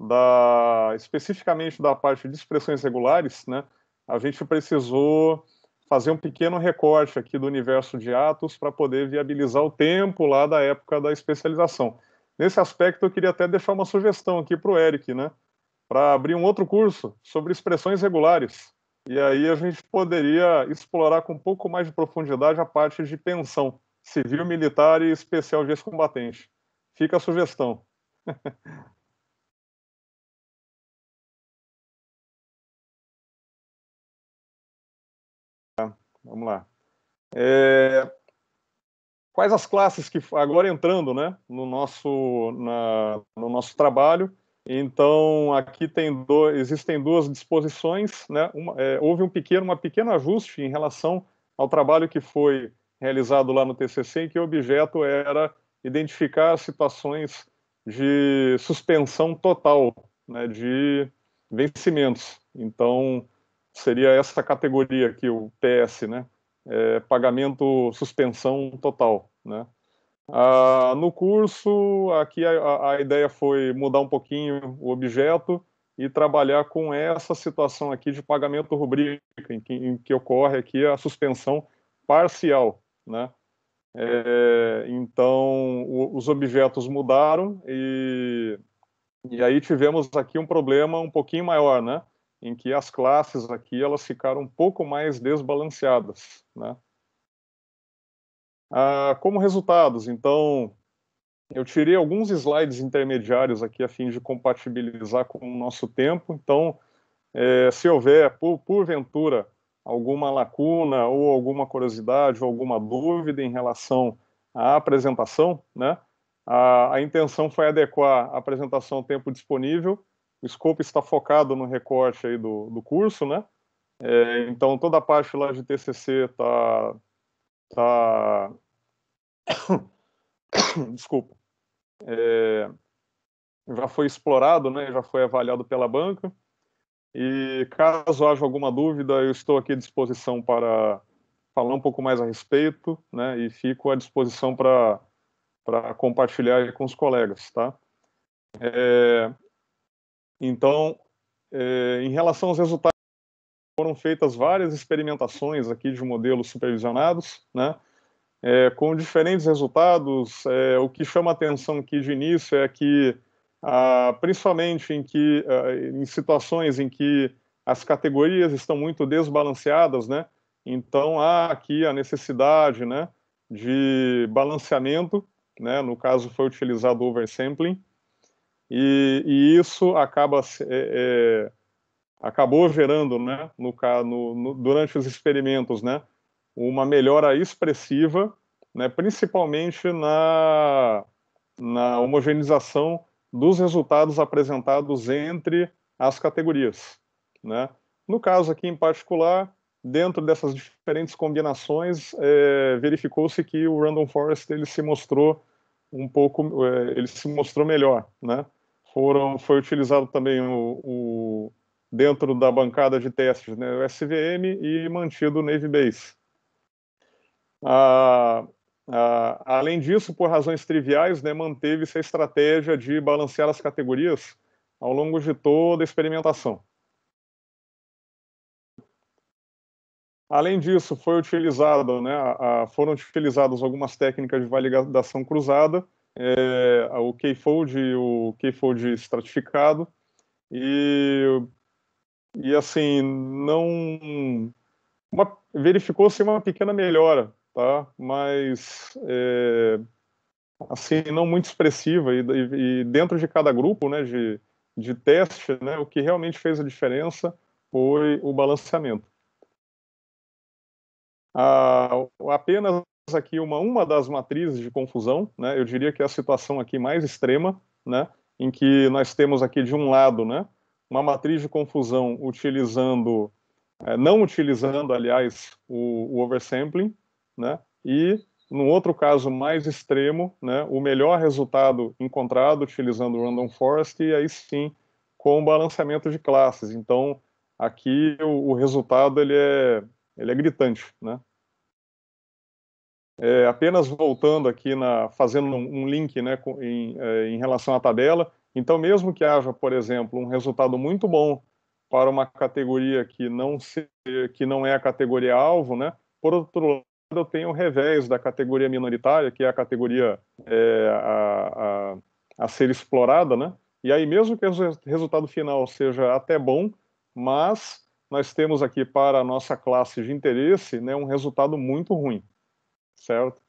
Da, especificamente da parte de expressões regulares, né? A gente precisou fazer um pequeno recorte aqui do universo de Atos para poder viabilizar o tempo lá da época da especialização. Nesse aspecto, eu queria até deixar uma sugestão aqui para o Eric, né? Para abrir um outro curso sobre expressões regulares. E aí a gente poderia explorar com um pouco mais de profundidade a parte de pensão, civil, militar e especial de ex-combatente. Fica a sugestão. Vamos lá. É, quais as classes que agora entrando, né, no nosso na, no nosso trabalho? Então aqui tem do, existem duas disposições, né? Uma, é, houve um pequeno uma pequeno ajuste em relação ao trabalho que foi realizado lá no TCC, em que o objeto era identificar situações de suspensão total, né, de vencimentos. Então seria essa categoria aqui, o PS, né? É, pagamento suspensão total, né? Ah, no curso, aqui a, a, ideia foi mudar um pouquinho o objeto e trabalhar com essa situação aqui de pagamento rubrica, em que, em que ocorre aqui a suspensão parcial, né? É, então, o, os objetos mudaram e, e aí tivemos aqui um problema um pouquinho maior, né? em que as classes aqui elas ficaram um pouco mais desbalanceadas, né? Ah, como resultados, então, eu tirei alguns slides intermediários aqui a fim de compatibilizar com o nosso tempo. Então, é, se houver, por, porventura, alguma lacuna ou alguma curiosidade ou alguma dúvida em relação à apresentação, né? A, a intenção foi adequar a apresentação ao tempo disponível o scope está focado no recorte aí do, do curso, né? É, então, toda a parte lá de TCC está... Tá... Desculpa. É, já foi explorado, né? Já foi avaliado pela banca. E caso haja alguma dúvida, eu estou aqui à disposição para falar um pouco mais a respeito, né? E fico à disposição para para compartilhar com os colegas, tá? É, então, é, em relação aos resultados, foram feitas várias experimentações aqui de modelos supervisionados, né? É, com diferentes resultados. É, o que chama atenção aqui de início é que, ah, principalmente em, que, ah, em situações em que as categorias estão muito desbalanceadas, né? Então há aqui a necessidade, né, de balanceamento, né? No caso foi utilizado oversampling e, e isso acaba é, é, acabou gerando, né, no, no, no, durante os experimentos, né, uma melhora expressiva, né, principalmente na, na homogeneização dos resultados apresentados entre as categorias. Né? No caso aqui em particular, dentro dessas diferentes combinações, é, verificou-se que o Random Forest ele se mostrou um pouco, é, ele se mostrou melhor, né? Foram, foi utilizado também o, o dentro da bancada de testes, né, o SVM e mantido o Navy Base. Ah, ah, além disso, por razões triviais, né, manteve-se a estratégia de balancear as categorias ao longo de toda a experimentação. Além disso, foi utilizado, né, a, foram utilizadas algumas técnicas de validação cruzada, é, o K-fold e o K-fold estratificado, e, e assim, não verificou-se uma pequena melhora, tá? mas é, assim, não muito expressiva, e, e, dentro de cada grupo né, de, de teste, né, o que realmente fez a diferença foi o balanceamento. Ah, apenas aqui uma, uma das matrizes de confusão, né? Eu diria que é a situação aqui mais extrema, né? Em que nós temos aqui de um lado, né? Uma matriz de confusão utilizando, é, não utilizando, aliás, o, o oversampling, né? E no outro caso mais extremo, né? O melhor resultado encontrado utilizando o random forest e aí sim com balanceamento de classes. Então aqui o, o resultado ele é ele é gritante, né? É, apenas voltando aqui na, fazendo um, um link, né, com, em, é, em relação à tabela. Então, mesmo que haja, por exemplo, um resultado muito bom para uma categoria que não se, que não é a categoria alvo, né? Por outro eu tenho o revés da categoria minoritária, que é a categoria é, a, a, a, ser explorada, né? E aí, mesmo que o resultado final seja até bom, mas nós temos aqui para a nossa classe de interesse né, um resultado muito ruim, certo?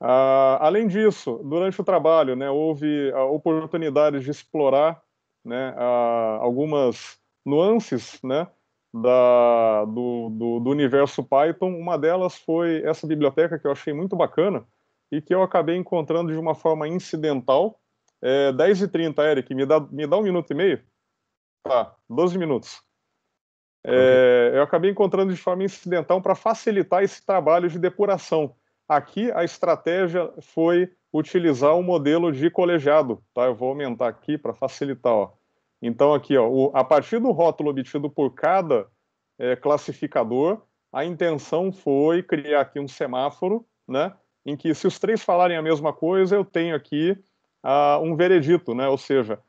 Ah, além disso, durante o trabalho, né, houve oportunidades de explorar né, algumas nuances né, da, do, do, do, universo Python. Uma delas foi essa biblioteca que eu achei muito bacana e que eu acabei encontrando de uma forma incidental. É, 10h30, Eric, me dá, me dá um minuto e meio? Tá, 12 minutos. É, eu acabei encontrando de forma incidental para facilitar esse trabalho de depuração. Aqui a estratégia foi utilizar o um modelo de colegiado, tá? Eu vou aumentar aqui para facilitar, ó. Então aqui, ó, o, a partir do rótulo obtido por cada é, classificador, a intenção foi criar aqui um semáforo, né? Em que se os três falarem a mesma coisa, eu tenho aqui uh, um veredito, né? Ou seja,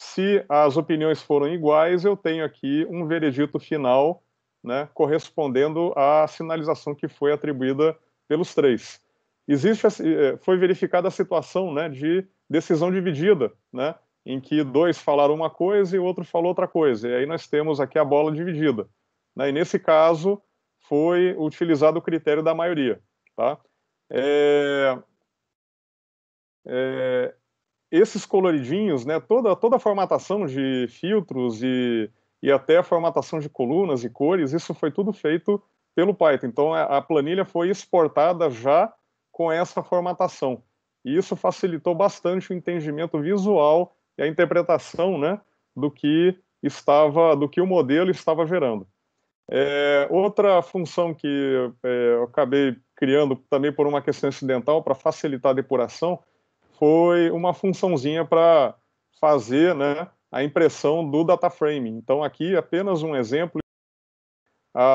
se as opiniões foram iguais, eu tenho aqui um veredito final, né, correspondendo à sinalização que foi atribuída pelos três. Existe, eh, foi verificada a situação, né, de decisão dividida, né, em que dois falaram uma coisa e o outro falou outra coisa. E aí nós temos aqui a bola dividida. Né, e nesse caso foi utilizado o critério da maioria, tá? É, é, esses coloridinhos, né, toda, toda a formatação de filtros e, e até a formatação de colunas e cores, isso foi tudo feito pelo Python. Então a planilha foi exportada já com essa formatação. E isso facilitou bastante o entendimento visual e a interpretação né, do que estava, do que o modelo estava gerando. É, outra função que é, eu acabei criando também por uma questão incidental para facilitar a depuração foi uma funçãozinha para fazer né, a impressão do data frame. Então, aqui apenas um exemplo,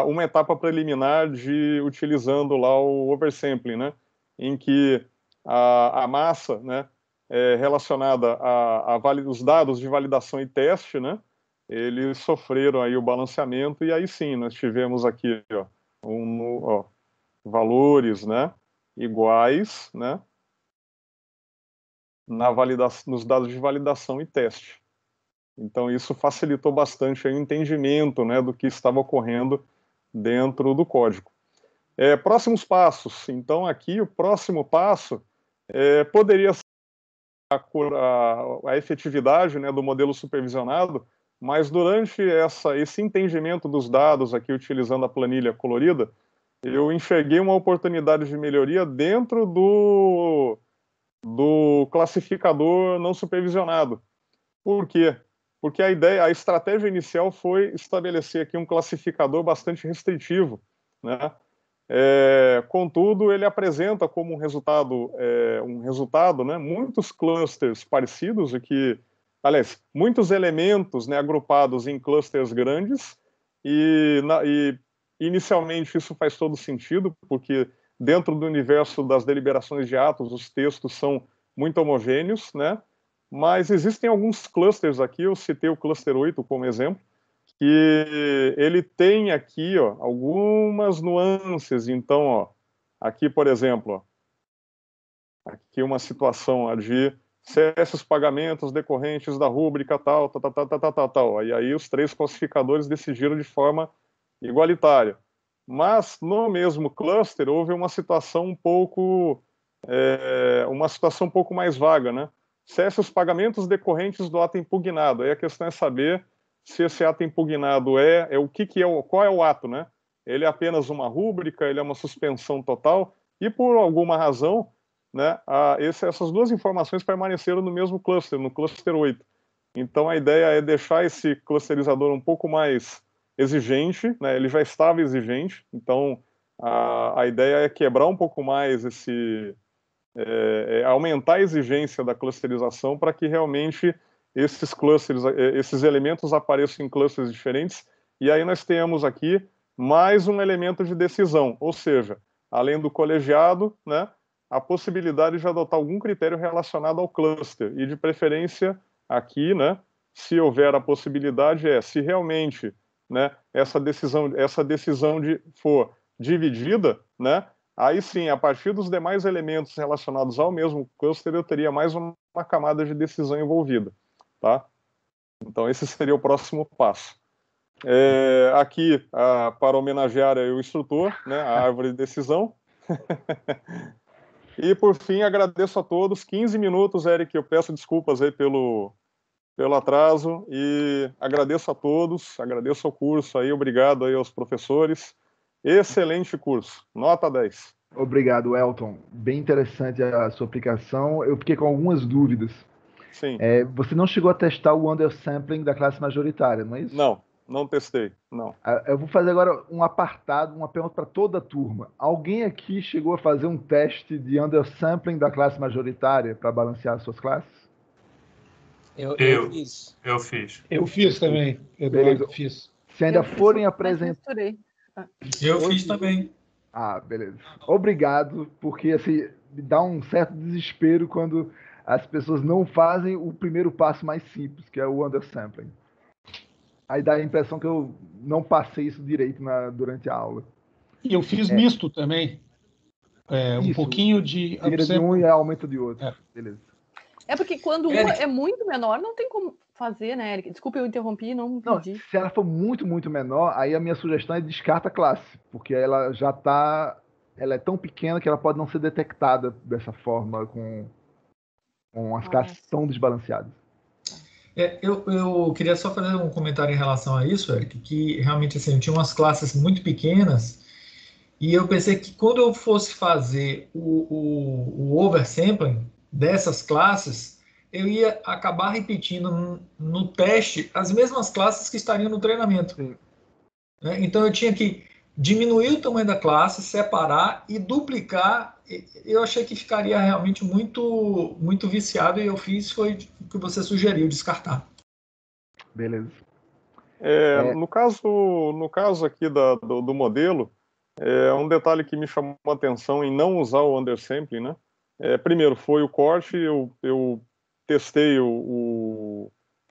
uma etapa preliminar de utilizando lá o oversampling, né, em que a, a massa né, é relacionada a, a os dados de validação e teste, né, eles sofreram aí o balanceamento e aí sim nós tivemos aqui ó, um, ó, valores né, iguais, né, na validação, nos dados de validação e teste. Então, isso facilitou bastante o entendimento né, do que estava ocorrendo dentro do código. É, próximos passos. Então, aqui, o próximo passo é, poderia a, a efetividade né, do modelo supervisionado, mas durante essa, esse entendimento dos dados aqui, utilizando a planilha colorida, eu enxerguei uma oportunidade de melhoria dentro do, do classificador não supervisionado. Por quê? Porque a ideia, a estratégia inicial foi estabelecer aqui um classificador bastante restritivo, né? É, contudo, ele apresenta como um resultado, é, um resultado, né, muitos clusters parecidos e que, aliás, muitos elementos, né, agrupados em clusters grandes e, na, e inicialmente isso faz todo sentido porque dentro do universo das deliberações de atos os textos são muito homogêneos, né? Mas existem alguns clusters aqui, eu citei o cluster 8 como exemplo, que ele tem aqui ó, algumas nuances. Então, ó, aqui, por exemplo, ó, aqui uma situação de cesse os pagamentos decorrentes da rúbrica tal, tal, tal, tal, tal, tal, tal. E aí os três classificadores decidiram de forma igualitária. Mas no mesmo cluster houve uma situação um pouco, é, uma situação um pouco mais vaga, né? Cesse os pagamentos decorrentes do ato impugnado. Aí a questão é saber se esse ato impugnado é, é o que, que é o, qual é o ato, né? Ele é apenas uma rúbrica, ele é uma suspensão total, e por alguma razão, né, a, esse, essas duas informações permaneceram no mesmo cluster, no cluster 8. Então a ideia é deixar esse clusterizador um pouco mais exigente, né, ele já estava exigente, então a, a ideia é quebrar um pouco mais esse. É, é aumentar a exigência da clusterização para que realmente esses clusters, eh, esses elementos apareçam em clusters diferentes, e aí nós temos aqui mais um elemento de decisão, ou seja, além do colegiado, né, a possibilidade de adotar algum critério relacionado ao cluster, e de preferência aqui, né, se houver a possibilidade, é se realmente né, essa decisão, essa decisão de, for dividida, né, aí sim, a partir dos demais elementos relacionados ao mesmo cluster, eu teria mais uma camada de decisão envolvida tá? Então esse seria o próximo passo. É, aqui, a, para homenagear o instrutor, né, a árvore de decisão. e por fim, agradeço a todos. 15 minutos, Eric, eu peço desculpas aí pelo, pelo atraso e agradeço a todos, agradeço ao curso aí, obrigado aí aos professores. Excelente curso, nota 10. Obrigado, Elton. Bem interessante a sua aplicação. Eu fiquei com algumas dúvidas. Sim. É, você não chegou a testar o undersampling da classe majoritária, não é isso? Não, não testei, não. Ah, eu vou fazer agora um apartado, uma pergunta para toda a turma. Alguém aqui chegou a fazer um teste de undersampling da classe majoritária para balancear as suas classes? Eu, eu, eu, fiz. Eu fiz. Eu fiz também. Eduardo, fiz. Se ainda forem apresentar. Eu fiz também. Ah, beleza. Obrigado, porque assim, dá um certo desespero quando as pessoas não fazem o primeiro passo mais simples, que é o undersampling. Aí dá a impressão que eu não passei isso direito na, durante a aula. E eu fiz é. misto também. É, um pouquinho de. Tira de um e aumenta de outro. É. Beleza. É porque quando uma é muito menor, não tem como fazer, né, Eric? Desculpa, eu interrompi, não. Não, se ela for muito, muito menor, aí a minha sugestão é descarta a classe, porque ela já está, ela é tão pequena que ela pode não ser detectada dessa forma com com as classes tão desbalanceadas. É, eu, eu queria só fazer um comentário em relação a isso, Eric, que realmente assim, eu tinha umas classes muito pequenas e eu pensei que quando eu fosse fazer o, o, o oversampling dessas classes, eu ia acabar repetindo no, no, teste as mesmas classes que estariam no treinamento. Né? Então eu tinha que diminuir o tamanho da classe, separar e duplicar eu achei que ficaria realmente muito muito viciado e eu fiz foi o que você sugeriu, descartar. Beleza. É, é. No caso no caso aqui da, do, do, modelo, é um detalhe que me chamou a atenção em não usar o undersampling, né? É, primeiro foi o corte, eu, eu testei o, o,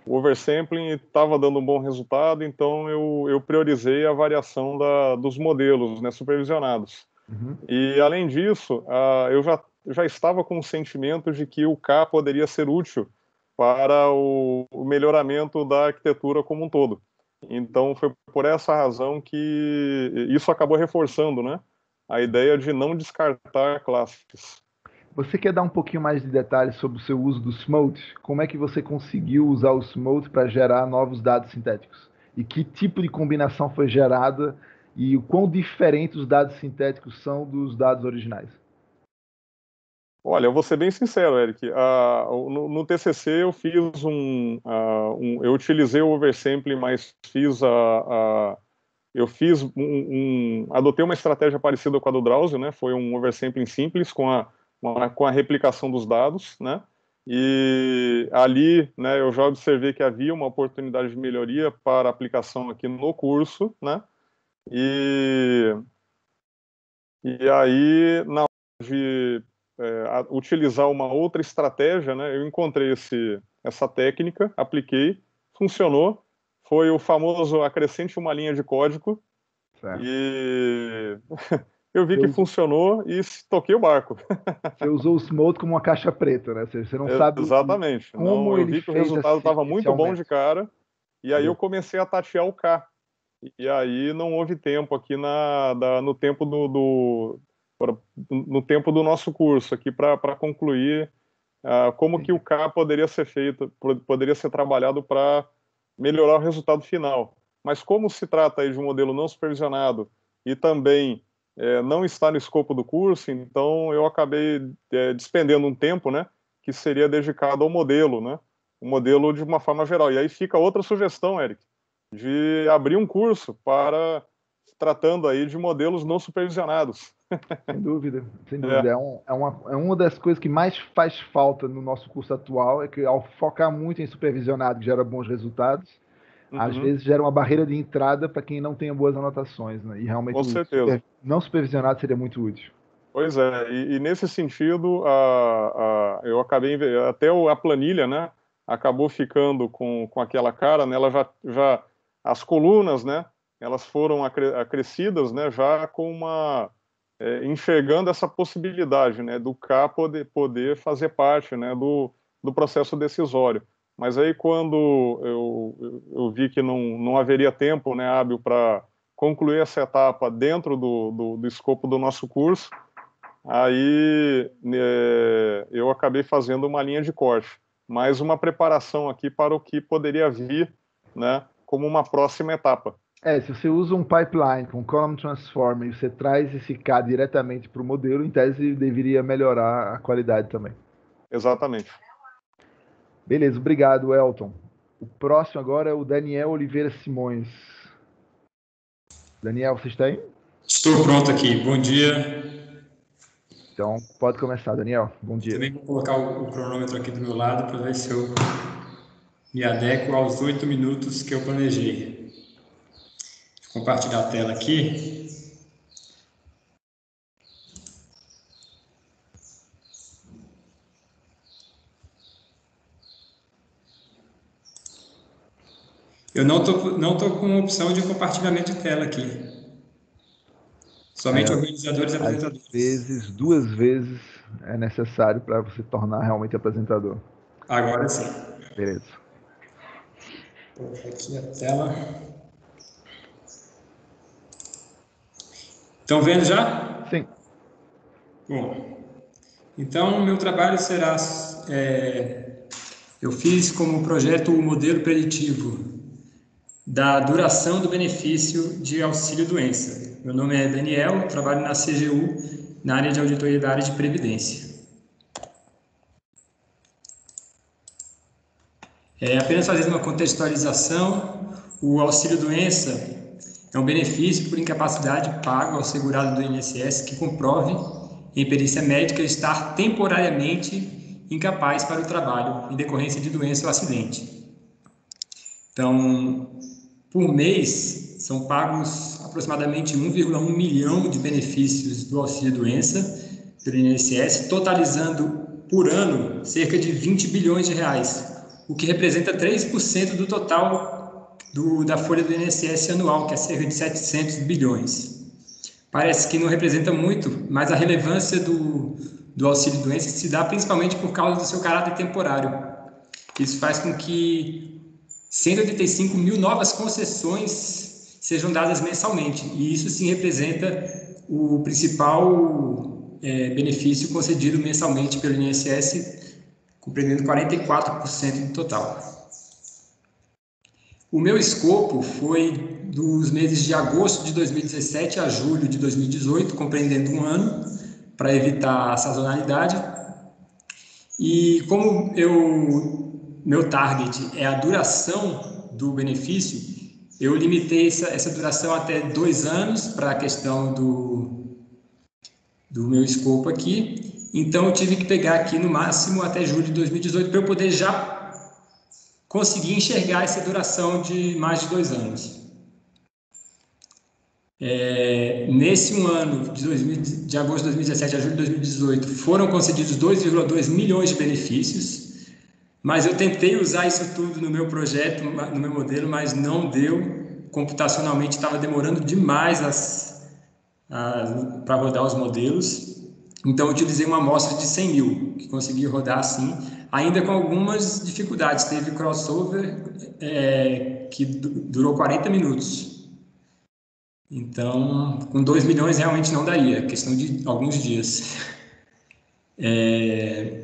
o oversampling estava dando um bom resultado, então eu, eu priorizei a variação da, dos modelos né, supervisionados. Uhum. E, além disso, uh, eu já, já estava com o sentimento de que o K poderia ser útil para o, o melhoramento da arquitetura como um todo. Então, foi por essa razão que isso acabou reforçando né, a ideia de não descartar classes. Você quer dar um pouquinho mais de detalhes sobre o seu uso do Smote? Como é que você conseguiu usar o Smote para gerar novos dados sintéticos? E que tipo de combinação foi gerada e o quão diferentes os dados sintéticos são dos dados originais? Olha, eu vou ser bem sincero, Eric. Uh, no, no, TCC eu fiz um, uh, um, eu utilizei o oversampling, mas fiz a, eu fiz um, um, adotei uma estratégia parecida com a do Drauzio, né? Foi um oversampling simples com a com a replicação dos dados, né? E ali, né, eu já observei que havia uma oportunidade de melhoria para aplicação aqui no curso, né? E e aí na hora de é, utilizar uma outra estratégia, né, eu encontrei esse, essa técnica, apliquei, funcionou, foi o famoso acrescente uma linha de código, certo. e eu vi eu... que funcionou e toquei o barco. Você usou o Smoke como uma caixa preta, né? Você não sabe Exatamente. Como não, eu vi que o resultado estava muito bom de cara, e aí eu comecei a tatear o K. E aí não houve tempo aqui na, da, no tempo do, do no tempo do nosso curso aqui para concluir uh, como que o K poderia ser feito, poderia ser trabalhado para melhorar o resultado final. Mas como se trata aí de um modelo não supervisionado e também é, não está no escopo do curso, então eu acabei é, despendendo um tempo, né, que seria dedicado ao modelo, né, o modelo de uma forma geral. E aí fica outra sugestão, Eric, de abrir um curso para tratando aí de modelos não supervisionados. Sem dúvida, sem dúvida. É. É, um, é, uma, é uma das coisas que mais faz falta no nosso curso atual, é que ao focar muito em supervisionado, que gera bons resultados, uhum. às vezes gera uma barreira de entrada para quem não tenha boas anotações, né? E realmente Com certeza. não supervisionado seria muito útil. Pois é, e, e nesse sentido, a, a, eu acabei, até a planilha, né, acabou ficando com, com aquela cara, né, ela já, já, as colunas, né, elas foram acrescidas, né, já com uma, é, enxergando essa possibilidade, né, do K poder, poder fazer parte, né, do, do processo decisório. Mas aí quando eu, eu vi que não, não haveria tempo, né, hábil para concluir essa etapa dentro do, do, do, escopo do nosso curso, aí é, eu acabei fazendo uma linha de corte, mais uma preparação aqui para o que poderia vir, né, como uma próxima etapa. É, se você usa um pipeline com column transformer e você traz esse K diretamente para o modelo, em tese deveria melhorar a qualidade também. Exatamente. Beleza, obrigado, Elton. O próximo agora é o Daniel Oliveira Simões. Daniel, você está aí? Estou pronto aqui. Bom dia. Então, pode começar, Daniel. Bom dia. Também vou colocar o, cronômetro aqui do meu lado para ver se eu me adequo aos oito minutos que eu planejei compartilhar a tela aqui. Eu não tô, não tô com opção de compartilhamento de tela aqui. Somente é, organizadores e apresentadores. Às vezes, duas vezes é necessário para você tornar realmente apresentador. Agora sim. Beleza. Vou aqui a tela. Estão vendo já? Sim. Bom, então meu trabalho será. É, eu fiz como projeto o modelo preditivo da duração do benefício de auxílio-doença. Meu nome é Daniel, trabalho na CGU, na área de auditoria da área de previdência. É, apenas fazendo uma contextualização, o auxílio-doença é um benefício por incapacidade pago ao segurado do INSS que comprove, em perícia médica, estar temporariamente incapaz para o trabalho em decorrência de doença ou acidente. Então, por mês, são pagos aproximadamente 1,1 milhão de benefícios do auxílio-doença pelo INSS, totalizando por ano cerca de 20 bilhões de reais, o que representa 3% do total do, da folha do INSS anual, que é cerca de 700 bilhões. Parece que não representa muito, mas a relevância do, do auxílio-doença se dá principalmente por causa do seu caráter temporário. Isso faz com que 185 mil novas concessões sejam dadas mensalmente, e isso sim representa o principal é, benefício concedido mensalmente pelo INSS, compreendendo 44% do total. O meu escopo foi dos meses de agosto de 2017 a julho de 2018, compreendendo um ano, para evitar a sazonalidade. E como eu, meu target é a duração do benefício, eu limitei essa, essa duração até dois anos para a questão do, do meu escopo aqui. Então, eu tive que pegar aqui no máximo até julho de 2018 para eu poder já conseguir enxergar essa duração de mais de dois anos. É, nesse um ano, de, 2000, de agosto de 2017 a julho de 2018, foram concedidos 2,2 milhões de benefícios mas eu tentei usar isso tudo no meu projeto, no meu modelo, mas não deu. Computacionalmente estava demorando demais para rodar os modelos. Então, utilizei uma amostra de 100 mil, que consegui rodar assim, ainda com algumas dificuldades. Teve crossover é, que durou 40 minutos. Então, com 2 milhões realmente não daria, questão de alguns dias. É,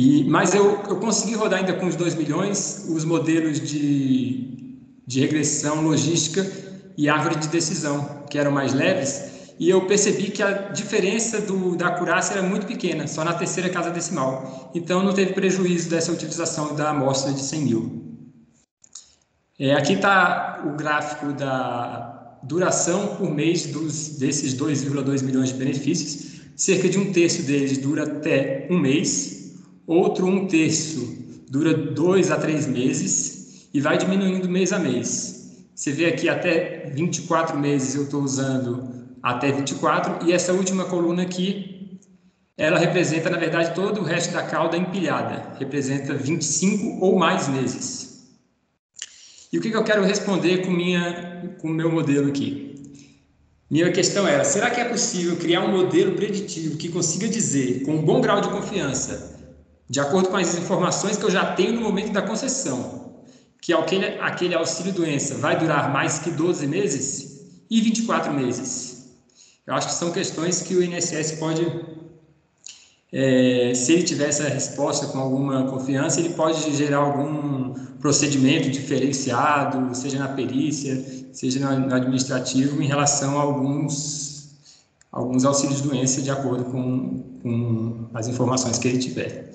e, mas eu, eu consegui rodar ainda com os 2 milhões os modelos de, de regressão logística e árvore de decisão, que eram mais leves, e eu percebi que a diferença do, da acurácia era muito pequena, só na terceira casa decimal. Então, não teve prejuízo dessa utilização da amostra de 100 mil. É, aqui está o gráfico da duração por mês dos, desses 2,2 milhões de benefícios. Cerca de um terço deles dura até um mês, outro um terço dura dois a três meses e vai diminuindo mês a mês. Você vê aqui até 24 meses eu estou usando até 24 e essa última coluna aqui ela representa na verdade todo o resto da cauda empilhada, representa 25 ou mais meses. E o que, que eu quero responder com minha com meu modelo aqui? Minha questão era: será que é possível criar um modelo preditivo que consiga dizer, com um bom grau de confiança, de acordo com as informações que eu já tenho no momento da concessão, que aquele, aquele auxílio-doença vai durar mais que 12 meses e 24 meses. Eu acho que são questões que o INSS pode, é, se ele tiver essa resposta com alguma confiança, ele pode gerar algum procedimento diferenciado, seja na perícia, seja no administrativo, em relação a alguns, alguns auxílios-doença, de acordo com, com as informações que ele tiver.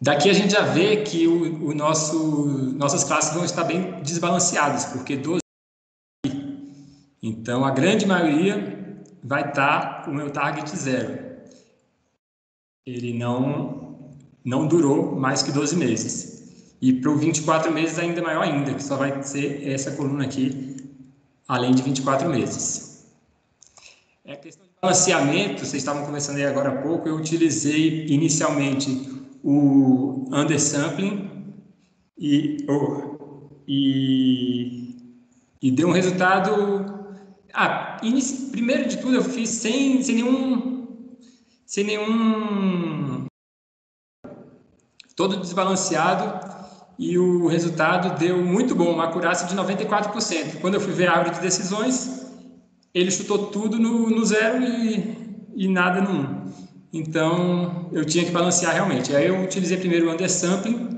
Daqui a gente já vê que o, o nosso, nossas classes vão estar bem desbalanceadas, porque 12. Então, a grande maioria vai estar com o meu target zero. Ele não, não durou mais que 12 meses. E para o 24 meses ainda maior ainda, que só vai ser essa coluna aqui, além de 24 meses. É a questão de balanceamento, vocês estavam conversando aí agora há pouco, eu utilizei inicialmente o undersampling e, oh, e, e deu um resultado. Ah, primeiro de tudo eu fiz sem, sem nenhum. Sem nenhum. Todo desbalanceado e o resultado deu muito bom, uma acurácia de 94%. Quando eu fui ver a árvore de decisões, ele chutou tudo no, no zero e, e nada no um. Então, eu tinha que balancear realmente. Aí eu utilizei primeiro o undersampling,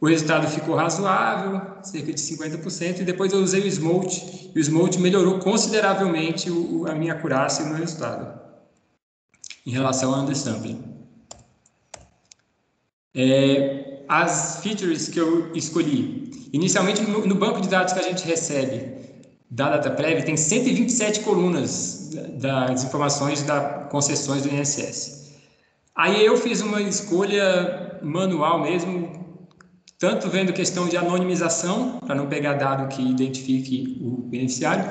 o resultado ficou razoável, cerca de 50%, e depois eu usei o Smolt, e o Smolt melhorou consideravelmente o, a minha acurácia e o meu resultado, em relação ao undersampling. É, as features que eu escolhi, inicialmente no, no banco de dados que a gente recebe da DataPrev, tem 127 colunas das informações das concessões do INSS. Aí eu fiz uma escolha manual mesmo, tanto vendo questão de anonimização, para não pegar dado que identifique o beneficiário,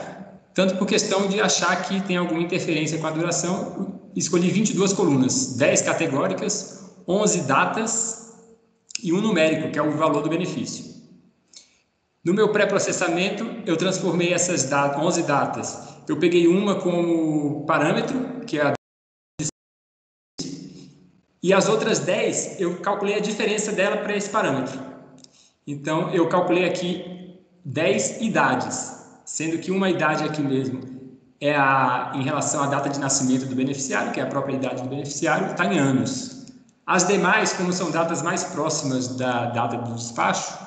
tanto por questão de achar que tem alguma interferência com a duração. Escolhi 22 colunas, 10 categóricas, 11 datas e um numérico, que é o valor do benefício. No meu pré-processamento, eu transformei essas datas, 11 datas. Eu peguei uma como parâmetro, que é a e as outras 10, eu calculei a diferença dela para esse parâmetro. Então, eu calculei aqui 10 idades, sendo que uma idade aqui mesmo é a, em relação à data de nascimento do beneficiário, que é a própria idade do beneficiário, está em anos. As demais, como são datas mais próximas da data do despacho,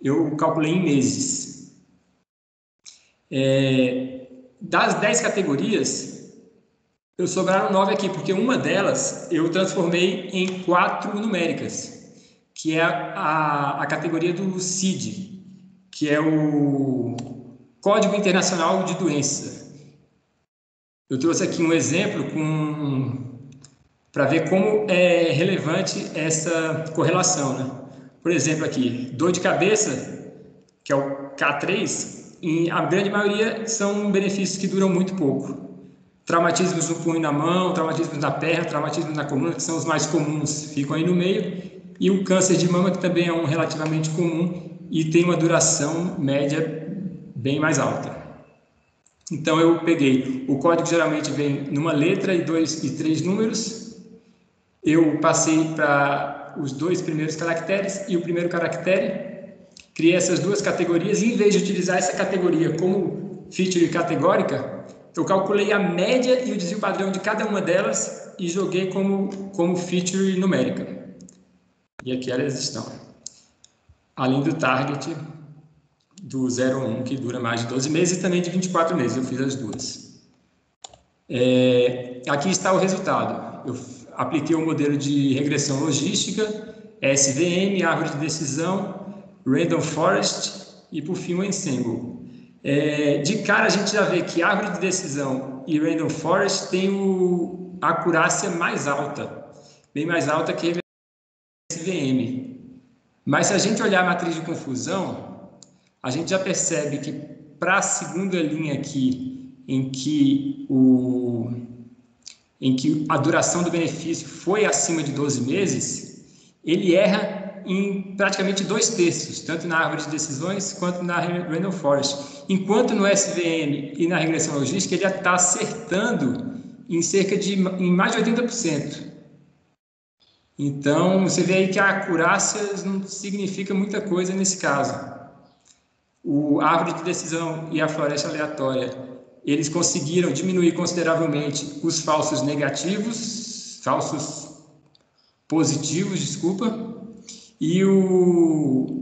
eu calculei em meses. É, das 10 categorias, eu sobraram nove aqui, porque uma delas eu transformei em quatro numéricas, que é a, a, categoria do CID, que é o Código Internacional de Doença. Eu trouxe aqui um exemplo para ver como é relevante essa correlação. Né? Por exemplo, aqui, dor de cabeça, que é o K3, em, a grande maioria são benefícios que duram muito pouco. Traumatismos no punho e na mão, traumatismos na perna, traumatismos na coluna, que são os mais comuns, ficam aí no meio. E o câncer de mama, que também é um relativamente comum e tem uma duração média bem mais alta. Então eu peguei, o código geralmente vem numa letra e dois e três números. Eu passei para os dois primeiros caracteres e o primeiro caractere. Criei essas duas categorias e em vez de utilizar essa categoria como feature categórica, eu calculei a média e o desvio padrão de cada uma delas e joguei como, como feature numérica. E aqui elas estão. Além do target, do 01, que dura mais de 12 meses, e também de 24 meses, eu fiz as duas. É, aqui está o resultado. Eu apliquei o um modelo de regressão logística, SVM, árvore de decisão, Random Forest e, por fim, o Ensemble. É, de cara, a gente já vê que árvore de decisão e Random Forest tem o, a acurácia mais alta, bem mais alta que SVM. Mas se a gente olhar a matriz de confusão, a gente já percebe que para a segunda linha aqui, em que, o, em que a duração do benefício foi acima de 12 meses, ele erra em praticamente dois terços, tanto na árvore de decisões quanto na Random Forest. Enquanto no SVM e na regressão logística ele já está acertando em cerca de em mais de 80%. Então, você vê aí que a acurácia não significa muita coisa nesse caso o árvore de decisão e a floresta aleatória, eles conseguiram diminuir consideravelmente os falsos negativos, falsos positivos, desculpa, e o,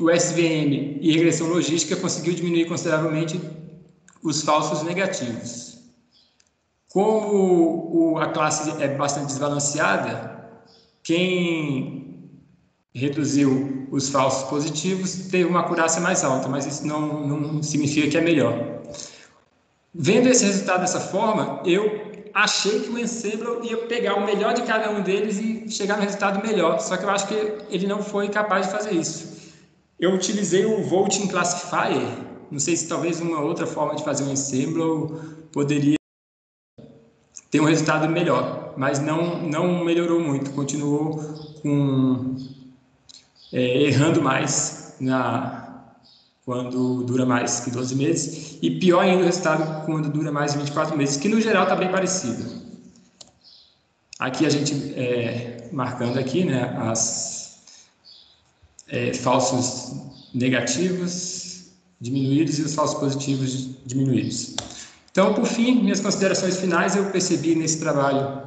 o SVM e regressão logística conseguiu diminuir consideravelmente os falsos negativos. Como o, a classe é bastante desbalanceada, quem reduziu os falsos positivos, teve uma acurácia mais alta, mas isso não, não significa que é melhor. Vendo esse resultado dessa forma, eu achei que o Ensemble ia pegar o melhor de cada um deles e chegar no resultado melhor, só que eu acho que ele não foi capaz de fazer isso. Eu utilizei o Voting Classifier, não sei se talvez uma outra forma de fazer o Ensemble poderia ter um resultado melhor, mas não, não melhorou muito, continuou com é, errando mais na quando dura mais que 12 meses e pior ainda o resultado quando dura mais de 24 meses, que no geral está bem parecido. Aqui a gente é, marcando aqui, né, as é, falsos negativos diminuídos e os falsos positivos diminuídos. Então, por fim, minhas considerações finais, eu percebi nesse trabalho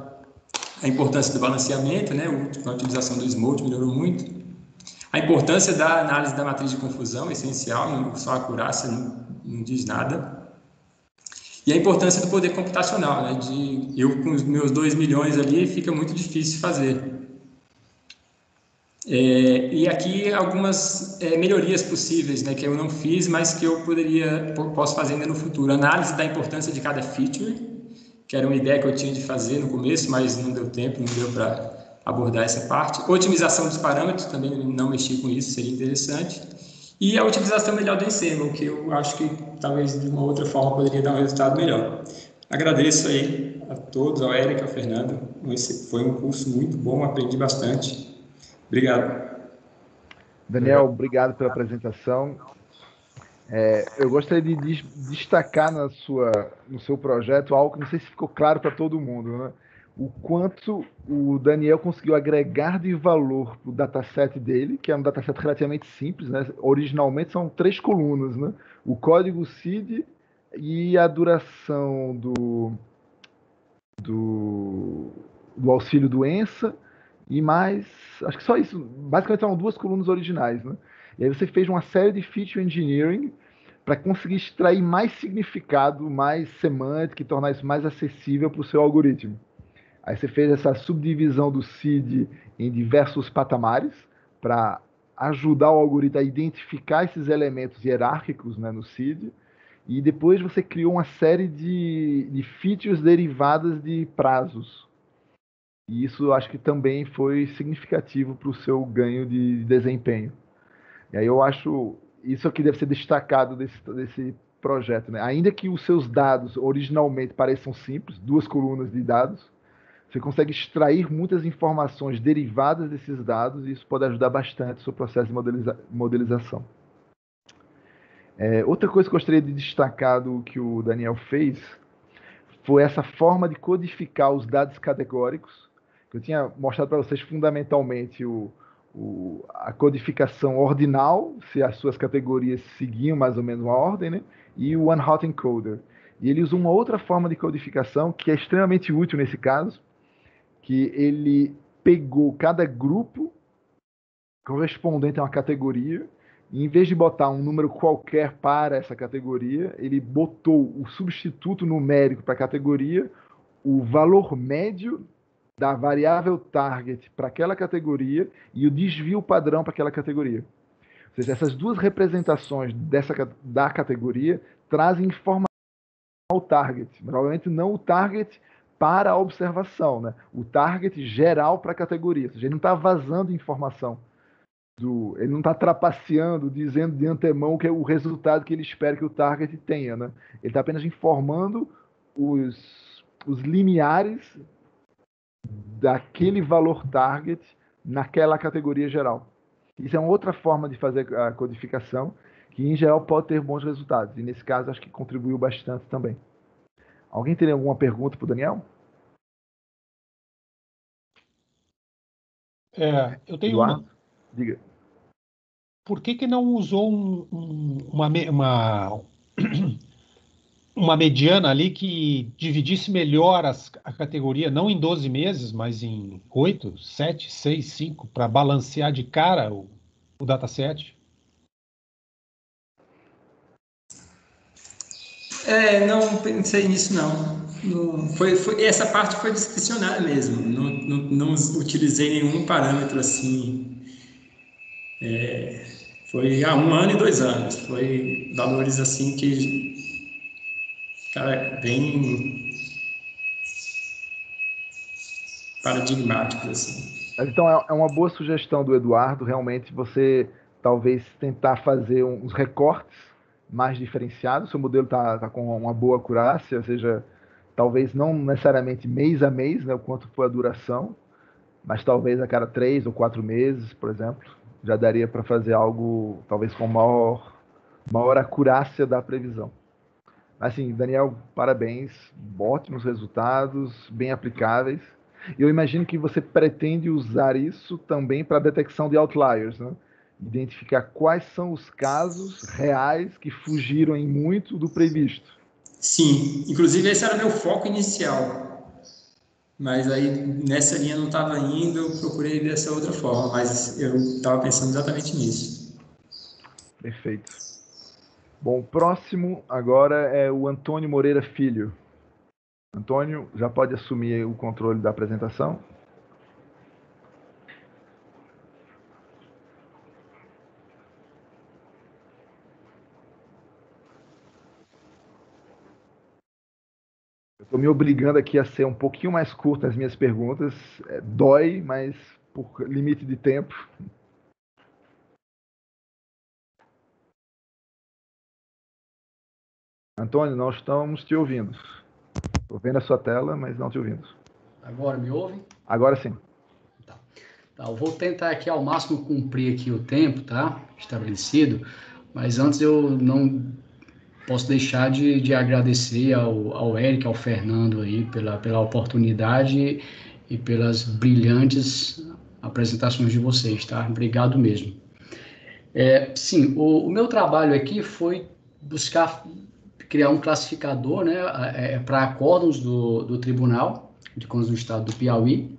a importância do balanceamento, né, a utilização do SMOT melhorou muito, a importância da análise da matriz de confusão é essencial, só a acurácia não, não diz nada. E a importância do poder computacional, né? De eu com os meus 2 milhões ali fica muito difícil fazer. É, e aqui algumas é, melhorias possíveis, né, que eu não fiz, mas que eu poderia posso fazer ainda no futuro. Análise da importância de cada feature, que era uma ideia que eu tinha de fazer no começo, mas não deu tempo, não deu para abordar essa parte. Otimização dos parâmetros, também não mexi com isso, seria interessante. E a utilização melhor do Ensemble, que eu acho que talvez de uma outra forma poderia dar um resultado melhor. Agradeço aí a todos, ao Eric, ao Fernando. Esse foi um curso muito bom, aprendi bastante. Obrigado. Daniel, obrigado pela apresentação. É, eu gostaria de destacar na sua, no seu projeto algo que não sei se ficou claro para todo mundo. Né? O quanto o Daniel conseguiu agregar de valor para o dataset dele, que é um dataset relativamente simples, né? Originalmente são três colunas, né? O código CID, e a duração do, do, do auxílio doença e mais, acho que só isso, basicamente são duas colunas originais, né? E aí você fez uma série de feature engineering para conseguir extrair mais significado, mais semântica e tornar isso mais acessível para o seu algoritmo. Aí você fez essa subdivisão do CID em diversos patamares para ajudar o algoritmo a identificar esses elementos hierárquicos né, no CID. E depois você criou uma série de, de features derivadas de prazos. E isso acho que também foi significativo para o seu ganho de desempenho. E aí eu acho isso aqui deve ser destacado desse, desse projeto. Né? Ainda que os seus dados originalmente pareçam simples, duas colunas de dados, você consegue extrair muitas informações derivadas desses dados e isso pode ajudar bastante o seu processo de modeliza modelização. É, outra coisa que eu gostaria de destacar do que o Daniel fez foi essa forma de codificar os dados categóricos. Que eu tinha mostrado para vocês fundamentalmente o, o, a codificação ordinal, se as suas categorias seguiam mais ou menos uma ordem, né? e o one-hot encoder. E ele usa uma outra forma de codificação que é extremamente útil nesse caso, que ele pegou cada grupo correspondente a uma categoria e em vez de botar um número qualquer para essa categoria, ele botou o substituto numérico para a categoria, o valor médio da variável target para aquela categoria e o desvio padrão para aquela categoria. Ou seja, essas duas representações dessa, da categoria trazem informação ao target. Provavelmente não o target para a observação, né? o target geral para a categoria. Ou seja, ele não está vazando informação. Do, ele não está trapaceando, dizendo de antemão que é o resultado que ele espera que o target tenha. Né? Ele está apenas informando os, os limiares daquele valor target naquela categoria geral. Isso é uma outra forma de fazer a codificação que, em geral, pode ter bons resultados. E, nesse caso, acho que contribuiu bastante também. Alguém tem alguma pergunta para o Daniel? É, eu tenho Eduardo? uma. Diga. Por que, que não usou um, um, uma, uma, uma mediana ali que dividisse melhor as, a categoria, não em 12 meses, mas em 8, 7, 6, 5, para balancear de cara o, o dataset? É, não pensei nisso não. Foi, foi, essa parte foi discricionária mesmo. Não, não, não utilizei nenhum parâmetro assim. É, foi há um ano e dois anos. Foi valores assim que cara, bem paradigmáticos assim. Então é, é uma boa sugestão do Eduardo, realmente você talvez tentar fazer uns recortes mais diferenciados. Seu modelo está tá com uma boa acurácia, ou seja, talvez não necessariamente mês a mês, né, o quanto for a duração, mas talvez a cada três ou quatro meses, por exemplo, já daria para fazer algo talvez com maior, maior acurácia da previsão. Assim, Daniel, parabéns, ótimos resultados, bem aplicáveis. Eu imagino que você pretende usar isso também para detecção de outliers, né? Identificar quais são os casos reais que fugiram em muito do previsto. Sim, inclusive esse era meu foco inicial. Mas aí nessa linha não estava indo, eu procurei dessa outra forma, mas eu estava pensando exatamente nisso. Perfeito. Bom, próximo agora é o Antônio Moreira Filho. Antônio, já pode assumir o controle da apresentação? Estou me obrigando aqui a ser um pouquinho mais curto nas minhas perguntas. É, dói, mas por limite de tempo. Antônio, nós estamos te ouvindo. Estou vendo a sua tela, mas não te ouvindo. Agora me ouve? Agora sim. Tá. tá. Eu vou tentar aqui ao máximo cumprir aqui o tempo, tá? Estabelecido. Mas antes eu não posso deixar de, de agradecer ao, ao Eric, ao Fernando aí pela, pela oportunidade e pelas brilhantes apresentações de vocês, tá? Obrigado mesmo. É, sim, o, o meu trabalho aqui foi buscar criar um classificador né, é, para acórdons do, do Tribunal de Contas do Estado do Piauí.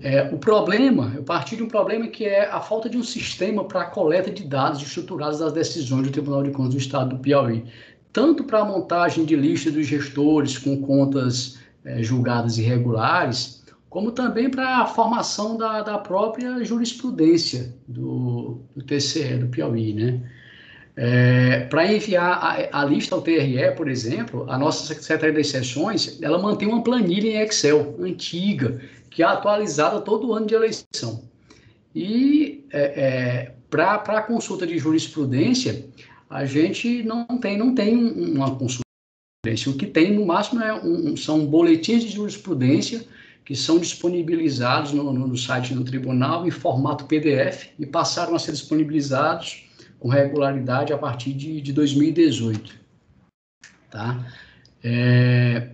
É, o problema, eu parti de um problema que é a falta de um sistema para a coleta de dados estruturados das decisões do Tribunal de Contas do Estado do Piauí, tanto para a montagem de lista dos gestores com contas é, julgadas irregulares, como também para a formação da, da própria jurisprudência do, do TCE do Piauí, né? É, para enviar a, a, lista ao TRE, por exemplo, a nossa Secretaria das Sessões, ela mantém uma planilha em Excel antiga, que é atualizada todo ano de eleição. E é, é, para a consulta de jurisprudência, a gente não tem, não tem uma consulta de jurisprudência. O que tem, no máximo, é um, são boletins de jurisprudência que são disponibilizados no, no, site do tribunal em formato PDF e passaram a ser disponibilizados com regularidade a partir de, de 2018. Tá? É...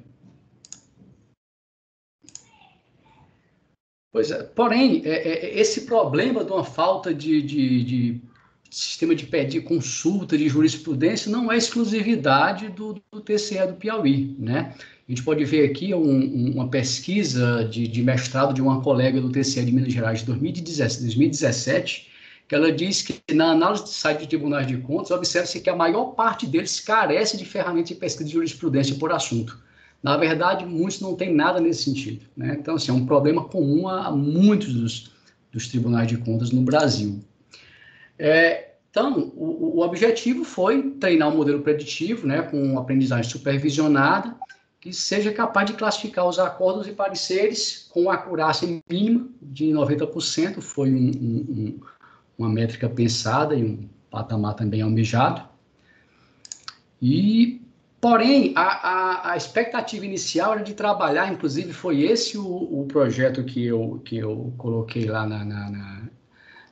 Pois é, porém, é, é, esse problema de uma falta de, de, de sistema de pedir consulta de jurisprudência não é exclusividade do, do TCE do Piauí, né? A gente pode ver aqui um, uma pesquisa de, de, mestrado de uma colega do TCE de Minas Gerais de 2017, que ela diz que na análise de site de tribunais de contas, observa-se que a maior parte deles carece de ferramentas de pesquisa de jurisprudência por assunto. Na verdade, muitos não têm nada nesse sentido. Né? Então, assim, é um problema comum a, muitos dos, dos, tribunais de contas no Brasil. É, então, o, o, objetivo foi treinar um modelo preditivo, né, com aprendizagem supervisionada, que seja capaz de classificar os acordos e pareceres com acurácia mínima de 90%, foi um, um, uma métrica pensada e um patamar também almejado. E, porém, a, a, a, expectativa inicial era de trabalhar, inclusive foi esse o, o projeto que eu, que eu coloquei lá na, na, na,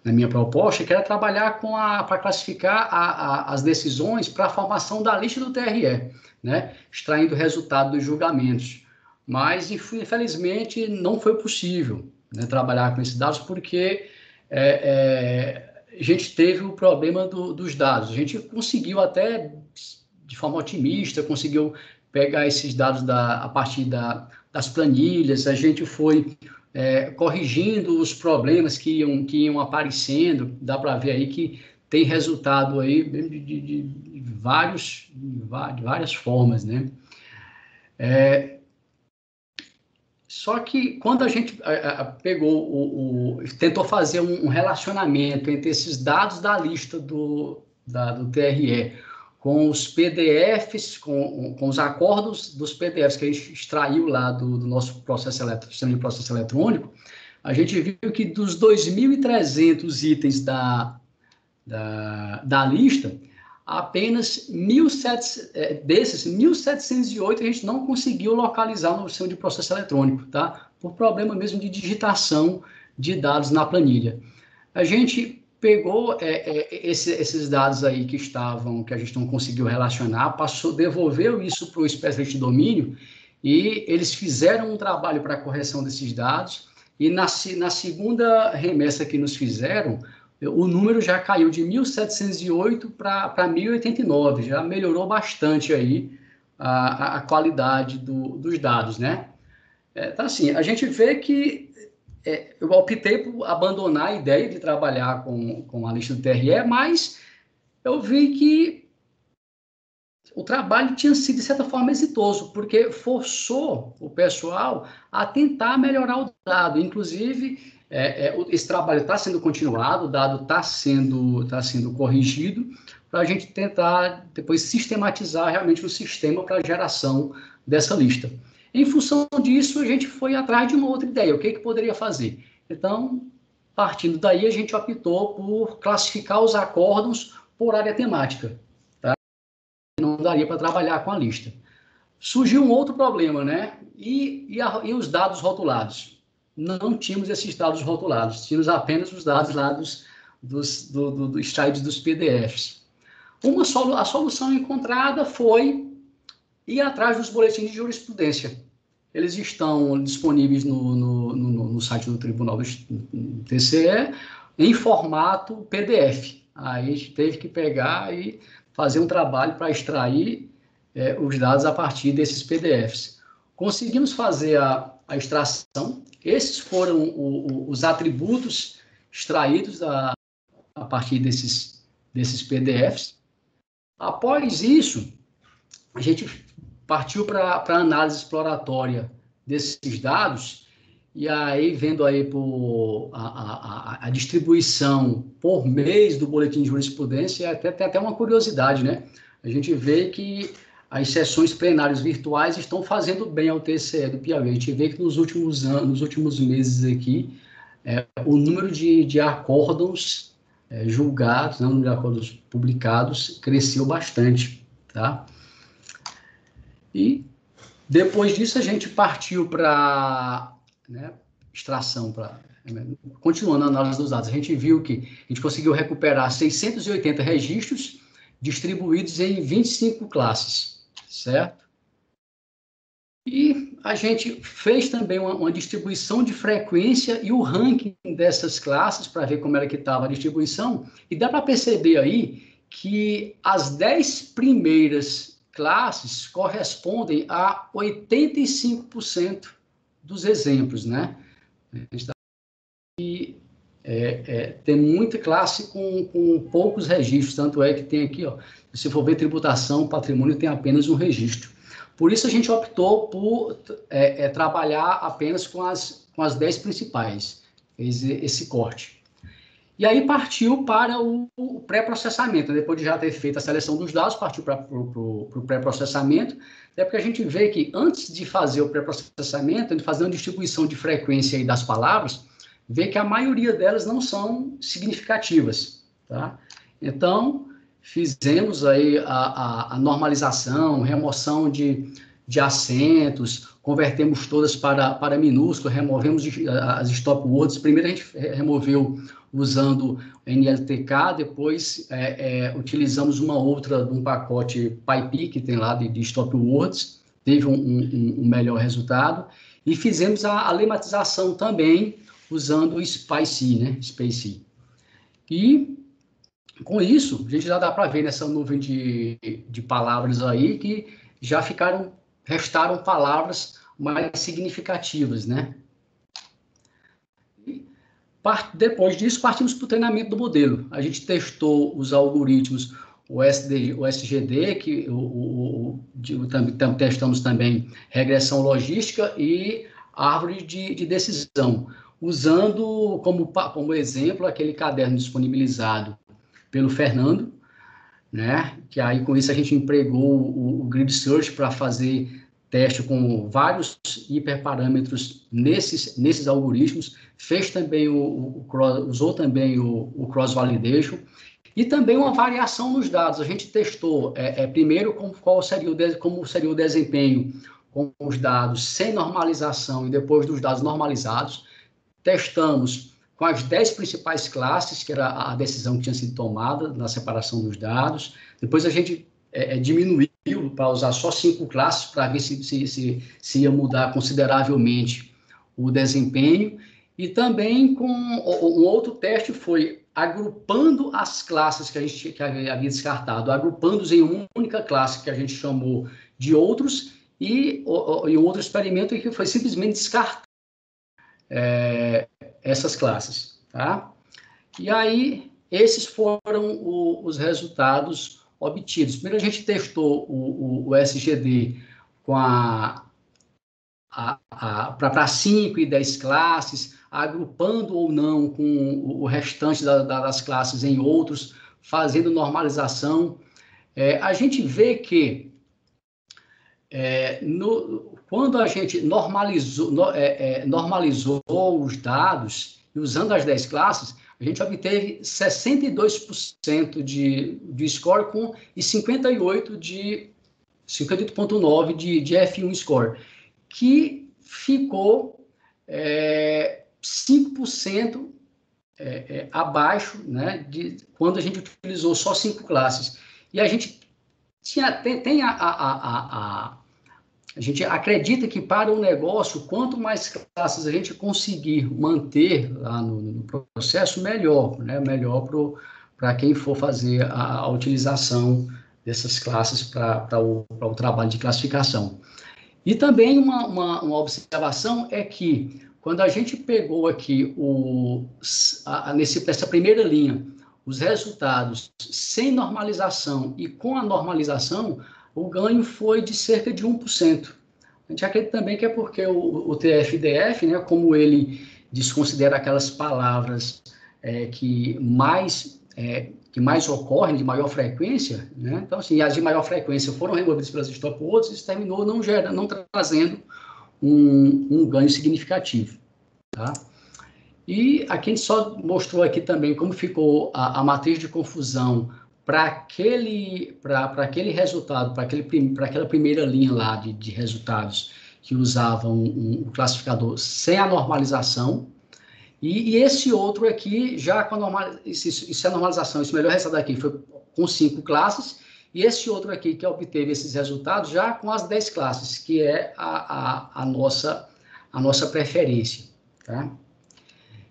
na minha proposta, que era trabalhar para classificar a, as decisões para a formação da lista do TRE né, extraindo o resultado dos julgamentos. Mas, infelizmente, não foi possível né, trabalhar com esses dados porque é, é, a gente teve o problema do, dos dados. A gente conseguiu até, de forma otimista, conseguiu pegar esses dados da, a partir da, das planilhas, a gente foi é, corrigindo os problemas que iam, que iam aparecendo, dá para ver aí que tem resultado aí de, de, de vários, de várias formas, né? É, só que quando a gente pegou o, o tentou fazer um, relacionamento entre esses dados da lista do, da, do TRE com os PDFs, com, com os acordos dos PDFs que a gente extraiu lá do, do nosso processo sistema de processo eletrônico, a gente viu que dos 2.300 itens da, da, da lista, apenas 1.700, é, desses 1.708 a gente não conseguiu localizar no sistema de processo eletrônico, tá? Por problema mesmo de digitação de dados na planilha. A gente pegou é, é, esse, esses dados aí que estavam, que a gente não conseguiu relacionar, passou, devolveu isso para o especialista de domínio e eles fizeram um trabalho para a correção desses dados e na, na segunda remessa que nos fizeram, o número já caiu de 1.708 para 1.089, já melhorou bastante aí a, a qualidade do, dos dados, né? É, então, assim, a gente vê que é, eu optei por abandonar a ideia de trabalhar com, com a lista do TRE, mas eu vi que o trabalho tinha sido, de certa forma, exitoso, porque forçou o pessoal a tentar melhorar o dado. Inclusive, é, é, esse trabalho está sendo continuado, o dado está sendo, tá sendo corrigido, para a gente tentar depois sistematizar realmente o sistema para a geração dessa lista. Em função disso, a gente foi atrás de uma outra ideia, o que, que poderia fazer. Então, partindo daí, a gente optou por classificar os acórdons por área temática. Tá? Não daria para trabalhar com a lista. Surgiu um outro problema, né? E, e, a, e os dados rotulados? não tínhamos esses dados rotulados, tínhamos apenas os dados lá dos, dos, do, do, do slides dos PDFs. Uma solu a solução encontrada foi ir atrás dos boletins de jurisprudência. Eles estão disponíveis no, no, no, no site do Tribunal do TCE em formato PDF. Aí a gente teve que pegar e fazer um trabalho para extrair é, os dados a partir desses PDFs. Conseguimos fazer a, a extração, esses foram o, o, os atributos extraídos a, a partir desses, desses PDFs. Após isso, a gente partiu para a análise exploratória desses dados e aí vendo aí por a, a, a, distribuição por mês do boletim de jurisprudência, até, tem até uma curiosidade, né? A gente vê que as sessões plenárias virtuais estão fazendo bem ao TCE do Piauí. A gente vê que nos últimos anos, nos últimos meses aqui, é, o número de, de acórdãos é, julgados, né, o número de acórdãos publicados cresceu bastante, tá? E depois disso a gente partiu para né, extração, para continuando a análise dos dados, a gente viu que a gente conseguiu recuperar 680 registros distribuídos em 25 classes, certo? E a gente fez também uma, uma distribuição de frequência e o ranking dessas classes para ver como era que estava a distribuição. E dá para perceber aí que as 10 primeiras classes correspondem a 85% dos exemplos, né? E é, é, tem muita classe com, com poucos registros, tanto é que tem aqui, ó, se for ver tributação, patrimônio tem apenas um registro. Por isso a gente optou por é, é trabalhar apenas com as, com as 10 principais, esse corte. E aí partiu para o, o pré-processamento. Depois de já ter feito a seleção dos dados, partiu para o pré-processamento. É porque a gente vê que antes de fazer o pré-processamento, de fazer uma distribuição de frequência das palavras, vê que a maioria delas não são significativas. Tá? Então, fizemos aí a, a, a normalização, remoção de, de acentos, convertemos todas para, para minúsculo, removemos as stop words. Primeiro a gente removeu usando NLTK, depois é, é, utilizamos uma outra de um pacote PyP que tem lá de, de stop words, teve um, um, um, melhor resultado, e fizemos a, a lematização também usando o SPICE, né, SPACE. E com isso, a gente já dá para ver nessa nuvem de, de palavras aí que já ficaram, restaram palavras mais significativas, né? Depois disso, partimos para o treinamento do modelo. A gente testou os algoritmos, o, SD, o SGD, que o, o, o, testamos também regressão logística e árvore de, de decisão, usando como, como exemplo aquele caderno disponibilizado pelo Fernando, né? Que aí com isso a gente empregou o, o Grid Search para fazer teste com vários hiperparâmetros nesses, nesses algoritmos, fez também o, o, o usou também o, o cross-validation e também uma variação nos dados. A gente testou é, é primeiro como, qual seria o, como seria o desempenho com os dados sem normalização e depois dos dados normalizados. Testamos com as 10 principais classes, que era a decisão que tinha sido tomada na separação dos dados. Depois a gente é, é, diminuiu para usar só cinco classes para ver se, se, se, se, ia mudar consideravelmente o desempenho. E também com um outro teste foi agrupando as classes que a gente que havia descartado, agrupando-os em uma única classe que a gente chamou de outros, e, e outro experimento que foi simplesmente descartar é, essas classes. Tá? E aí, esses foram o, os resultados obtidos. Primeiro, a gente testou o, o, o SGD com a, a, a para 5 e 10 classes, agrupando ou não com o, restante da, da, das classes em outros, fazendo normalização. É, a gente vê que é, no, quando a gente normalizou, no, é, é normalizou os dados, usando as 10 classes, a gente obteve 62% de, de score com, e 58% de 58,9% de, de F1 score, que ficou é, 5% é, é, abaixo né, de quando a gente utilizou só cinco classes. E a gente tinha, tem, tem a, a, a, a a gente acredita que para o negócio, quanto mais classes a gente conseguir manter lá no, no processo, melhor, né? Melhor para quem for fazer a, a utilização dessas classes para o, o trabalho de classificação. E também uma, uma, uma, observação é que quando a gente pegou aqui o, a, nesse, nessa primeira linha os resultados sem normalização e com a normalização, o ganho foi de cerca de 1%. A gente acredita também que é porque o, o TFDF, né, como ele desconsidera aquelas palavras é, que mais é, que mais ocorrem, de maior frequência, né? então, assim, as de maior frequência foram removidas pelas stop isso terminou não, gera, não trazendo um, um ganho significativo. Tá? E aqui a gente só mostrou aqui também como ficou a, a matriz de confusão para aquele, aquele resultado, para aquela primeira linha lá de, de resultados que usavam um, um classificador sem a normalização, e, e, esse outro aqui, já com a normal, isso, isso é normalização, esse melhor resultado aqui foi com cinco classes, e esse outro aqui que obteve esses resultados já com as dez classes, que é a, a, a, nossa, a nossa preferência. Tá?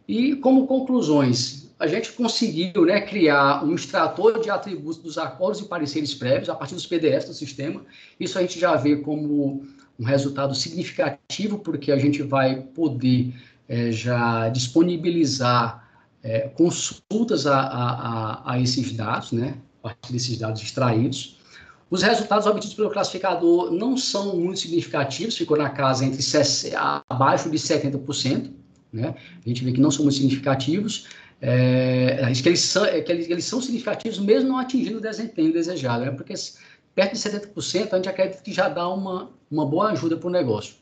E como conclusões, a gente conseguiu né, criar um extrator de atributos dos acordos e pareceres prévios a partir dos PDFs do sistema. Isso a gente já vê como um resultado significativo, porque a gente vai poder é, já disponibilizar é, consultas a, a, a, esses dados, né, a partir desses dados extraídos. Os resultados obtidos pelo classificador não são muito significativos, ficou na casa entre abaixo de 70%, né? A gente vê que não são muito significativos, é, que, eles são, é, que eles, eles, são significativos mesmo não atingindo o desempenho desejado, né? porque perto de 70% a gente acredita que já dá uma, uma boa ajuda para o negócio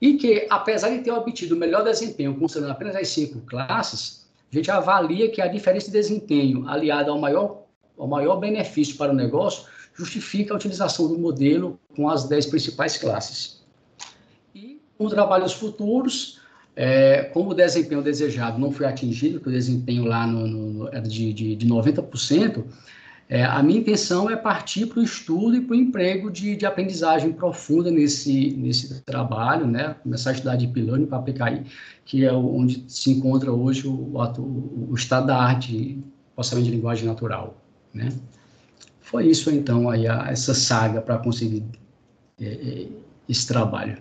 e que, apesar de ter obtido o melhor desempenho considerando apenas as cinco classes, a gente avalia que a diferença de desempenho aliada ao maior, ao maior benefício para o negócio justifica a utilização do modelo com as dez principais classes. E com trabalhos futuros, é, como o desempenho desejado não foi atingido, que o desempenho lá no, no, era de, de, de 90%, é, a minha intenção é partir para o estudo e para o emprego de, de, aprendizagem profunda nesse, nesse trabalho, né? começar a estudar de Learning para PKI, que é onde se encontra hoje o, o, o estado da arte, processamento de linguagem natural. Né? Foi isso, então, aí, a, essa saga para conseguir é, é, esse trabalho.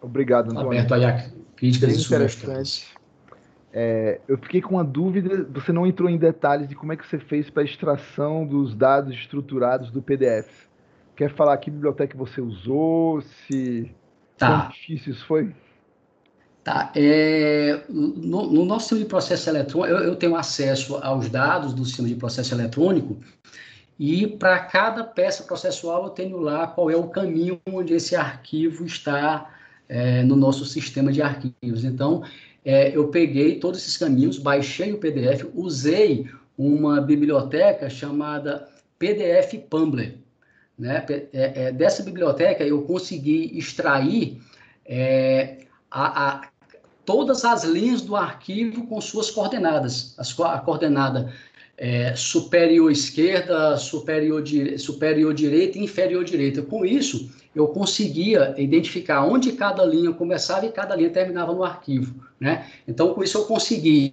Obrigado, Antônio. Aberto aí a críticas Bem e sugestões. É, eu fiquei com uma dúvida, você não entrou em detalhes de como é que você fez para a extração dos dados estruturados do PDF. Quer falar que biblioteca você usou, se tá. quão difícil isso foi? Tá. É, no, no, nosso sistema de processo eletrônico, eu, eu, tenho acesso aos dados do sistema de processo eletrônico e para cada peça processual eu tenho lá qual é o caminho onde esse arquivo está é, no nosso sistema de arquivos. Então, é, eu peguei todos esses caminhos, baixei o PDF, usei uma biblioteca chamada PDF Pumbler. Né? É, é, dessa biblioteca eu consegui extrair é, a, a, todas as linhas do arquivo com suas coordenadas. As, a coordenada é, superior esquerda, superior, superior direita e inferior direita. Com isso, eu conseguia identificar onde cada linha começava e cada linha terminava no arquivo. Né? Então, com isso, eu consegui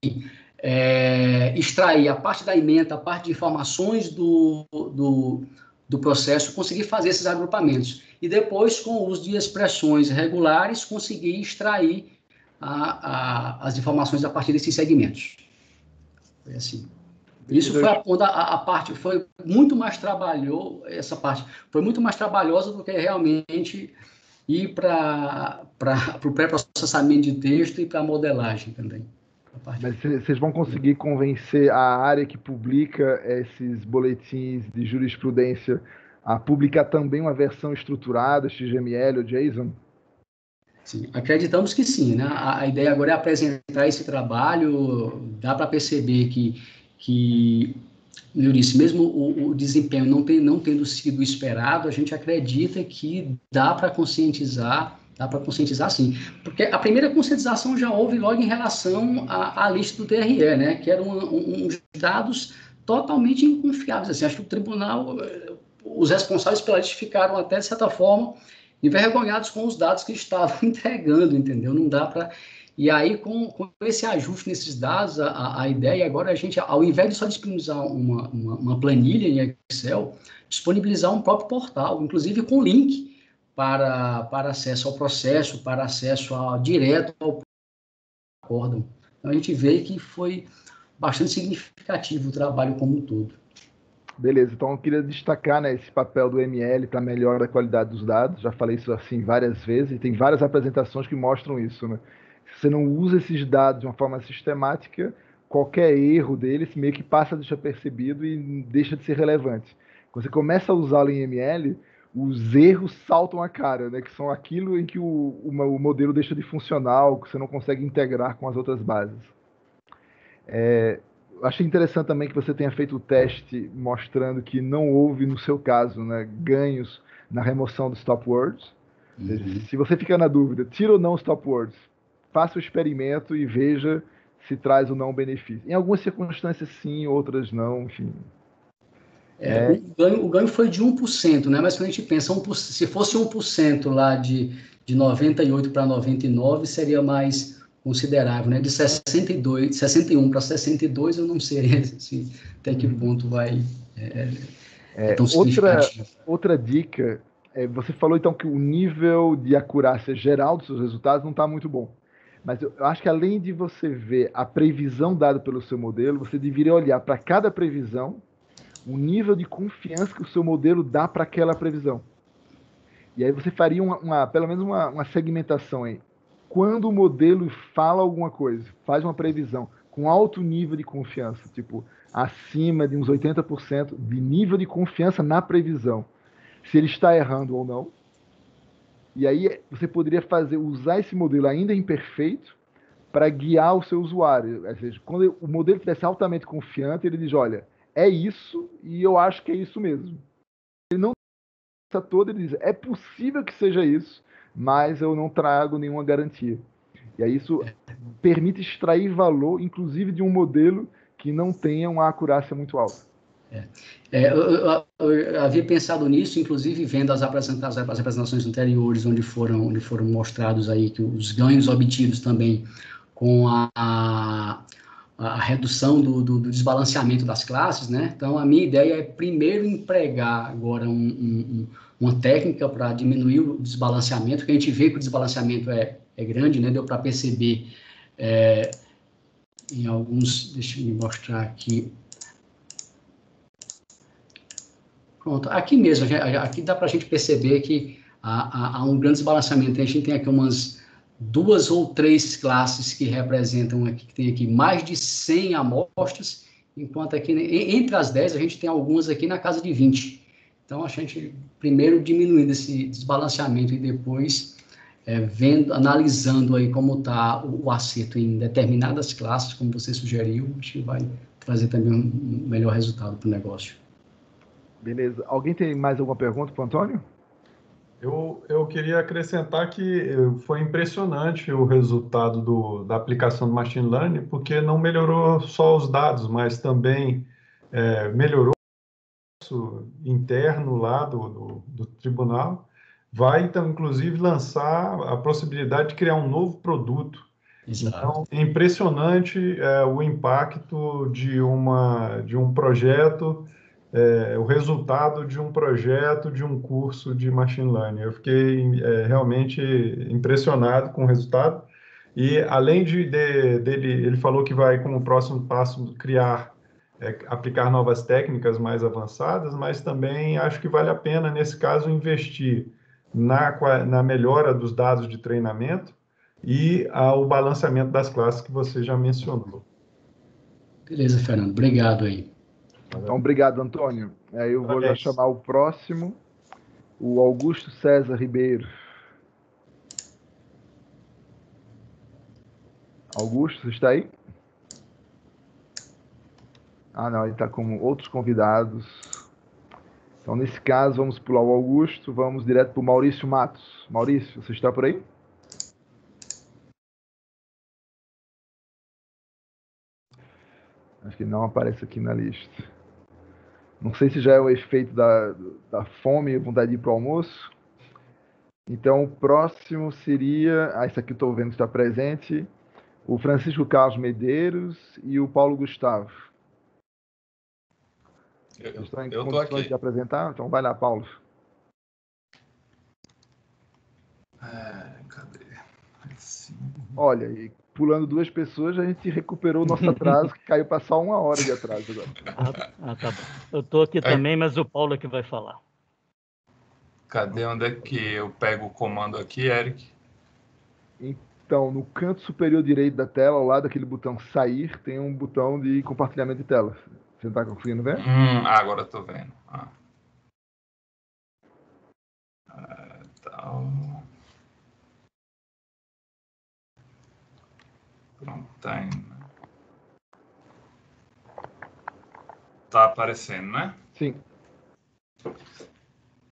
é, extrair a parte da emenda, a parte de informações do, do, do processo, consegui fazer esses agrupamentos. E depois, com o uso de expressões regulares, consegui extrair a, a, as informações a partir desses segmentos. Foi assim. Isso foi a, a, a, parte, foi muito mais trabalhoso, essa parte foi muito mais trabalhosa do que realmente ir para o pré-processamento de texto e para a modelagem também. Mas vocês vão conseguir convencer a área que publica esses boletins de jurisprudência a publicar também uma versão estruturada, XML ou JSON? Sim, acreditamos que sim. Né? A, a ideia agora é apresentar esse trabalho, dá para perceber que que eu disse, mesmo o, o, desempenho não, tem, não tendo sido esperado, a gente acredita que dá para conscientizar, dá para conscientizar sim. Porque a primeira conscientização já houve logo em relação à, à lista do TRE, né, que eram um, uns dados totalmente inconfiáveis. Assim, acho que o tribunal, os responsáveis pela lista ficaram até, de certa forma, envergonhados com os dados que estavam entregando, entendeu? Não dá para E aí, com, com esse ajuste nesses dados, a, a ideia agora é a gente, ao invés de só disponibilizar uma, uma, uma planilha em Excel, disponibilizar um próprio portal, inclusive com link para, para acesso ao processo, para acesso a, direto ao acórdão. Então, a gente vê que foi bastante significativo o trabalho como um todo. Beleza, então eu queria destacar né, esse papel do ML para melhorar a qualidade dos dados. Já falei isso assim várias vezes e tem várias apresentações que mostram isso. Né? Se você não usa esses dados de uma forma sistemática, qualquer erro deles meio que passa a deixar percebido e deixa de ser relevante. Quando você começa a usá-lo em ML, os erros saltam a cara, né? que são aquilo em que o, o, o modelo deixa de funcionar, ou que você não consegue integrar com as outras bases. É, achei interessante também que você tenha feito o teste mostrando que não houve, no seu caso, né, ganhos na remoção dos stop words. Uhum. Se você fica na dúvida, tira ou não os stop words, faça o experimento e veja se traz ou não benefício. Em algumas circunstâncias sim, outras não, enfim. É, é... O, ganho, o, ganho, foi de 1%, né? mas quando a gente pensa, 1%, se fosse 1% lá de, de 98 para 99, seria mais considerável, né? De 62, 61 para 62, eu não sei assim, até que uhum. ponto vai é, é, é outra, outra dica, é, você falou então que o nível de acurácia geral dos seus resultados não está muito bom. Mas eu acho que além de você ver a previsão dada pelo seu modelo, você deveria olhar para cada previsão o nível de confiança que o seu modelo dá para aquela previsão. E aí você faria uma, uma pelo menos uma, uma segmentação aí quando o modelo fala alguma coisa, faz uma previsão com alto nível de confiança, tipo acima de uns 80% de nível de confiança na previsão, se ele está errando ou não. E aí você poderia fazer usar esse modelo ainda imperfeito para guiar o seu usuário. Ou seja, quando o modelo estivesse altamente confiante, ele diz: olha, é isso e eu acho que é isso mesmo. Ele não toda, ele diz: é possível que seja isso, mas eu não trago nenhuma garantia. E aí isso permite extrair valor, inclusive de um modelo que não tenha uma acurácia muito alta. É. É, eu, eu, eu, havia pensado nisso, inclusive vendo as apresentações, as apresentações anteriores, onde foram, onde foram mostrados aí que os ganhos obtidos também com a, a, a redução do, do, do, desbalanceamento das classes, né? Então, a minha ideia é primeiro empregar agora um, um uma técnica para diminuir o desbalanceamento, que a gente vê que o desbalanceamento é, é grande, né? Deu para perceber é, em alguns, deixa eu me mostrar aqui. Pronto, aqui mesmo, aqui dá para a gente perceber que há, há, um grande desbalanceamento. A gente tem aqui umas duas ou três classes que representam aqui, que tem aqui mais de 100 amostras, enquanto aqui entre as 10 a gente tem algumas aqui na casa de 20. Então, a gente primeiro diminuindo esse desbalanceamento e depois é, vendo, analisando aí como está o, o acerto em determinadas classes, como você sugeriu, acho que vai trazer também um melhor resultado para o negócio. Beleza. Alguém tem mais alguma pergunta para o Antônio? Eu, eu queria acrescentar que eh, foi impressionante o resultado do, da aplicação do Machine Learning, porque não melhorou só os dados, mas também é, melhorou interno lá do, do, do, tribunal, vai, então, inclusive, lançar a possibilidade de criar um novo produto. Exato. Então, é impressionante é, o impacto de, uma, de um projeto, é, o resultado de um projeto, de um curso de Machine Learning. Eu fiquei é, realmente impressionado com o resultado. E, além de, de, dele, ele falou que vai, como próximo passo, criar é, aplicar novas técnicas mais avançadas, mas também acho que vale a pena, nesse caso, investir na, na melhora dos dados de treinamento e ao balanceamento das classes que você já mencionou. Beleza, Fernando. Obrigado aí. Então, obrigado, Antônio. Aí eu vou já chamar o próximo, o Augusto César Ribeiro. Augusto, você está aí? Ah, não, ele está com outros convidados. Então, nesse caso, vamos pular o Augusto, vamos direto para o Maurício Matos. Maurício, você está por aí? Acho que não aparece aqui na lista. Não sei se já é o efeito da, da fome e vontade de ir para o almoço. Então, o próximo seria. Ah, esse aqui estou vendo que está presente. o Francisco Carlos Medeiros e o Paulo Gustavo. Eu, Estão em eu condições aqui. de apresentar? Então vai lá, Paulo. É, cadê? Olha, e pulando duas pessoas, a gente recuperou o nosso atraso, que caiu para só uma hora de atraso agora. Ah, ah, tá bom. Eu tô aqui também, mas o Paulo é que vai falar. Cadê onde é que eu pego o comando aqui, Eric? Então, no canto superior direito da tela, ao lado daquele botão sair, tem um botão de compartilhamento de tela. Você está conseguindo ver? Hum, ah, agora eu tô vendo. Ah. Ah, tal. Pronto, tá indo. Tá aparecendo, né? Sim.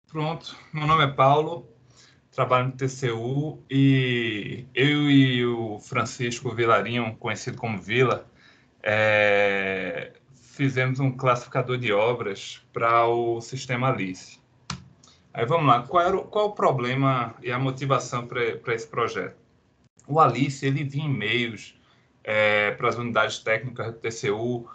Pronto, meu nome é Paulo, trabalho no TCU e eu e o Francisco Vilarinho, conhecido como Vila, é, fizemos um classificador de obras para o sistema Alice. Aí vamos lá, qual, era o, qual o problema e a motivação para esse projeto? O Alice, ele vinha e-mails é, para as unidades técnicas do TCU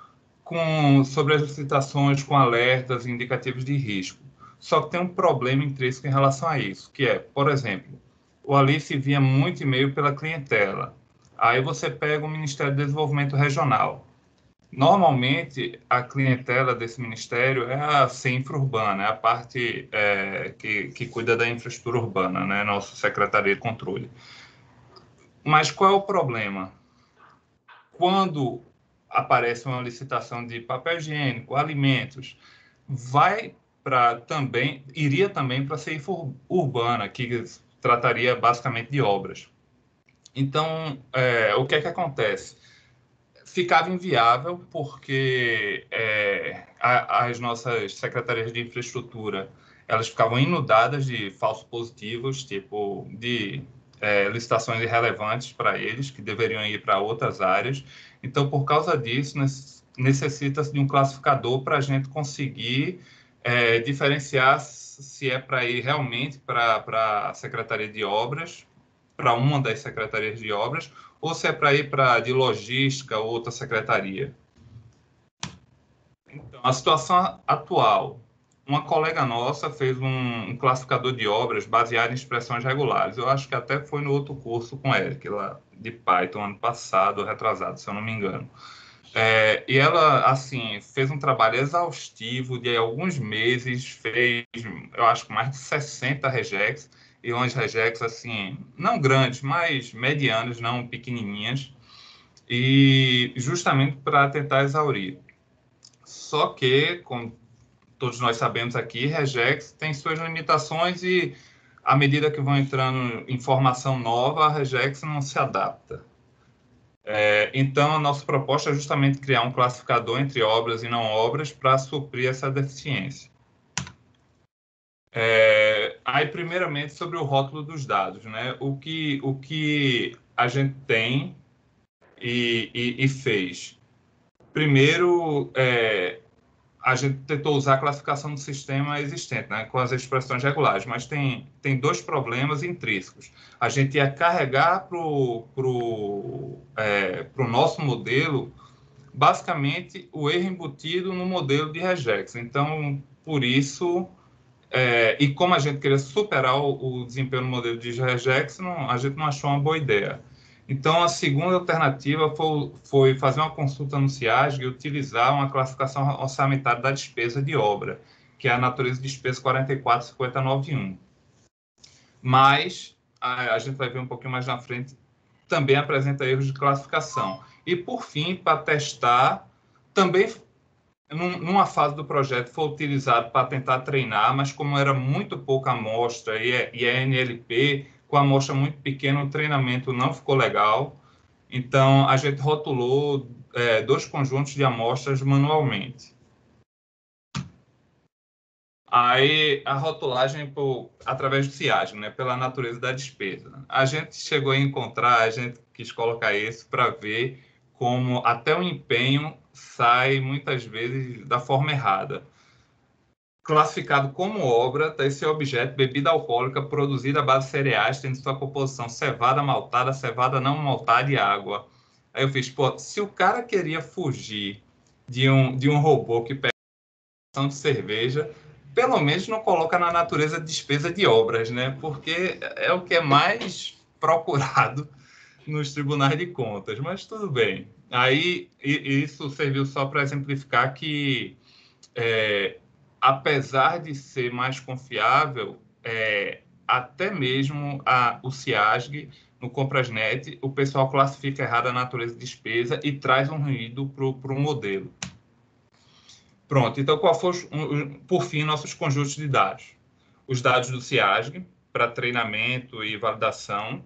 com, sobre as licitações com alertas e indicativos de risco. Só que tem um problema intrínseco em relação a isso, que é, por exemplo, o Alice via muito e-mail pela clientela. Aí você pega o Ministério do Desenvolvimento Regional. Normalmente, a clientela desse ministério é a CINFRA Urbana, é a parte é, que, que cuida da infraestrutura urbana, né? Nossa Secretaria de Controle. Mas qual é o problema? Quando aparece uma licitação de papel higiênico, alimentos, vai para também iria também para a CIF urbana, que trataria basicamente de obras. Então, é, o que é que acontece? Ficava inviável porque é, as nossas secretarias de infraestrutura elas ficavam inundadas de falsos positivos, tipo de é, licitações irrelevantes para eles, que deveriam ir para outras áreas. Então, por causa disso, necessita-se de um classificador para a gente conseguir é, diferenciar se é para ir realmente para a Secretaria de Obras, para uma das secretarias de obras, ou se é para ir para de logística ou outra secretaria. Então, a situação atual. Uma colega nossa fez um, um, classificador de obras baseado em expressões regulares. Eu acho que até foi no outro curso com Eric, lá de Python, ano passado, retrasado, se eu não me engano. É, e ela, assim, fez um trabalho exaustivo de alguns meses, fez, eu acho, mais de 60 regex, e umas regex, assim, não grandes, mas medianas, não pequenininhas, e justamente para tentar exaurir. Só que, como todos nós sabemos aqui, regex tem suas limitações e, à medida que vão entrando informação nova, a regex não se adapta. É, então, a nossa proposta é justamente criar um classificador entre obras e não obras para suprir essa deficiência. É, aí, primeiramente, sobre o rótulo dos dados. Né? O, que, o que a gente tem e, e, e fez? Primeiro, é, a gente tentou usar a classificação do sistema existente, né, com as expressões regulares, mas tem, tem dois problemas intrínsecos. A gente ia carregar para o pro, é, pro nosso modelo, basicamente, o erro embutido no modelo de regex. Então, por isso, é, e como a gente queria superar o, o, desempenho no modelo de regex, não, a gente não achou uma boa ideia. Então, a segunda alternativa foi, foi, fazer uma consulta no CIASG e utilizar uma classificação orçamentária da despesa de obra, que é a natureza de despesa 44591. Mas, a, a, gente vai ver um pouquinho mais na frente, também apresenta erros de classificação. E, por fim, para testar, também, num, numa fase do projeto, foi utilizado para tentar treinar, mas como era muito pouca amostra e, e a NLP com a amostra muito pequena, o treinamento não ficou legal. Então, a gente rotulou é, dois conjuntos de amostras manualmente. Aí, a rotulagem por, através do CIAG, né, pela natureza da despesa. A gente chegou a encontrar, a gente quis colocar isso para ver como até o empenho sai, muitas vezes, da forma errada classificado como obra tá esse objeto bebida alcoólica produzida à base de cereais, tendo sua composição cevada maltada, cevada não maltada e água. Aí eu fiz, pô, se o cara queria fugir de um, de um robô que pega de cerveja, pelo menos não coloca na natureza despesa de obras, né? Porque é o que é mais procurado nos tribunais de contas, mas tudo bem. Aí isso serviu só para exemplificar que, é, apesar de ser mais confiável, é, até mesmo a, o CIASG, no Comprasnet, o pessoal classifica errado a natureza de despesa e traz um ruído para o modelo. Pronto, então qual foi, por fim, nossos conjuntos de dados? Os dados do CIASG, para treinamento e validação,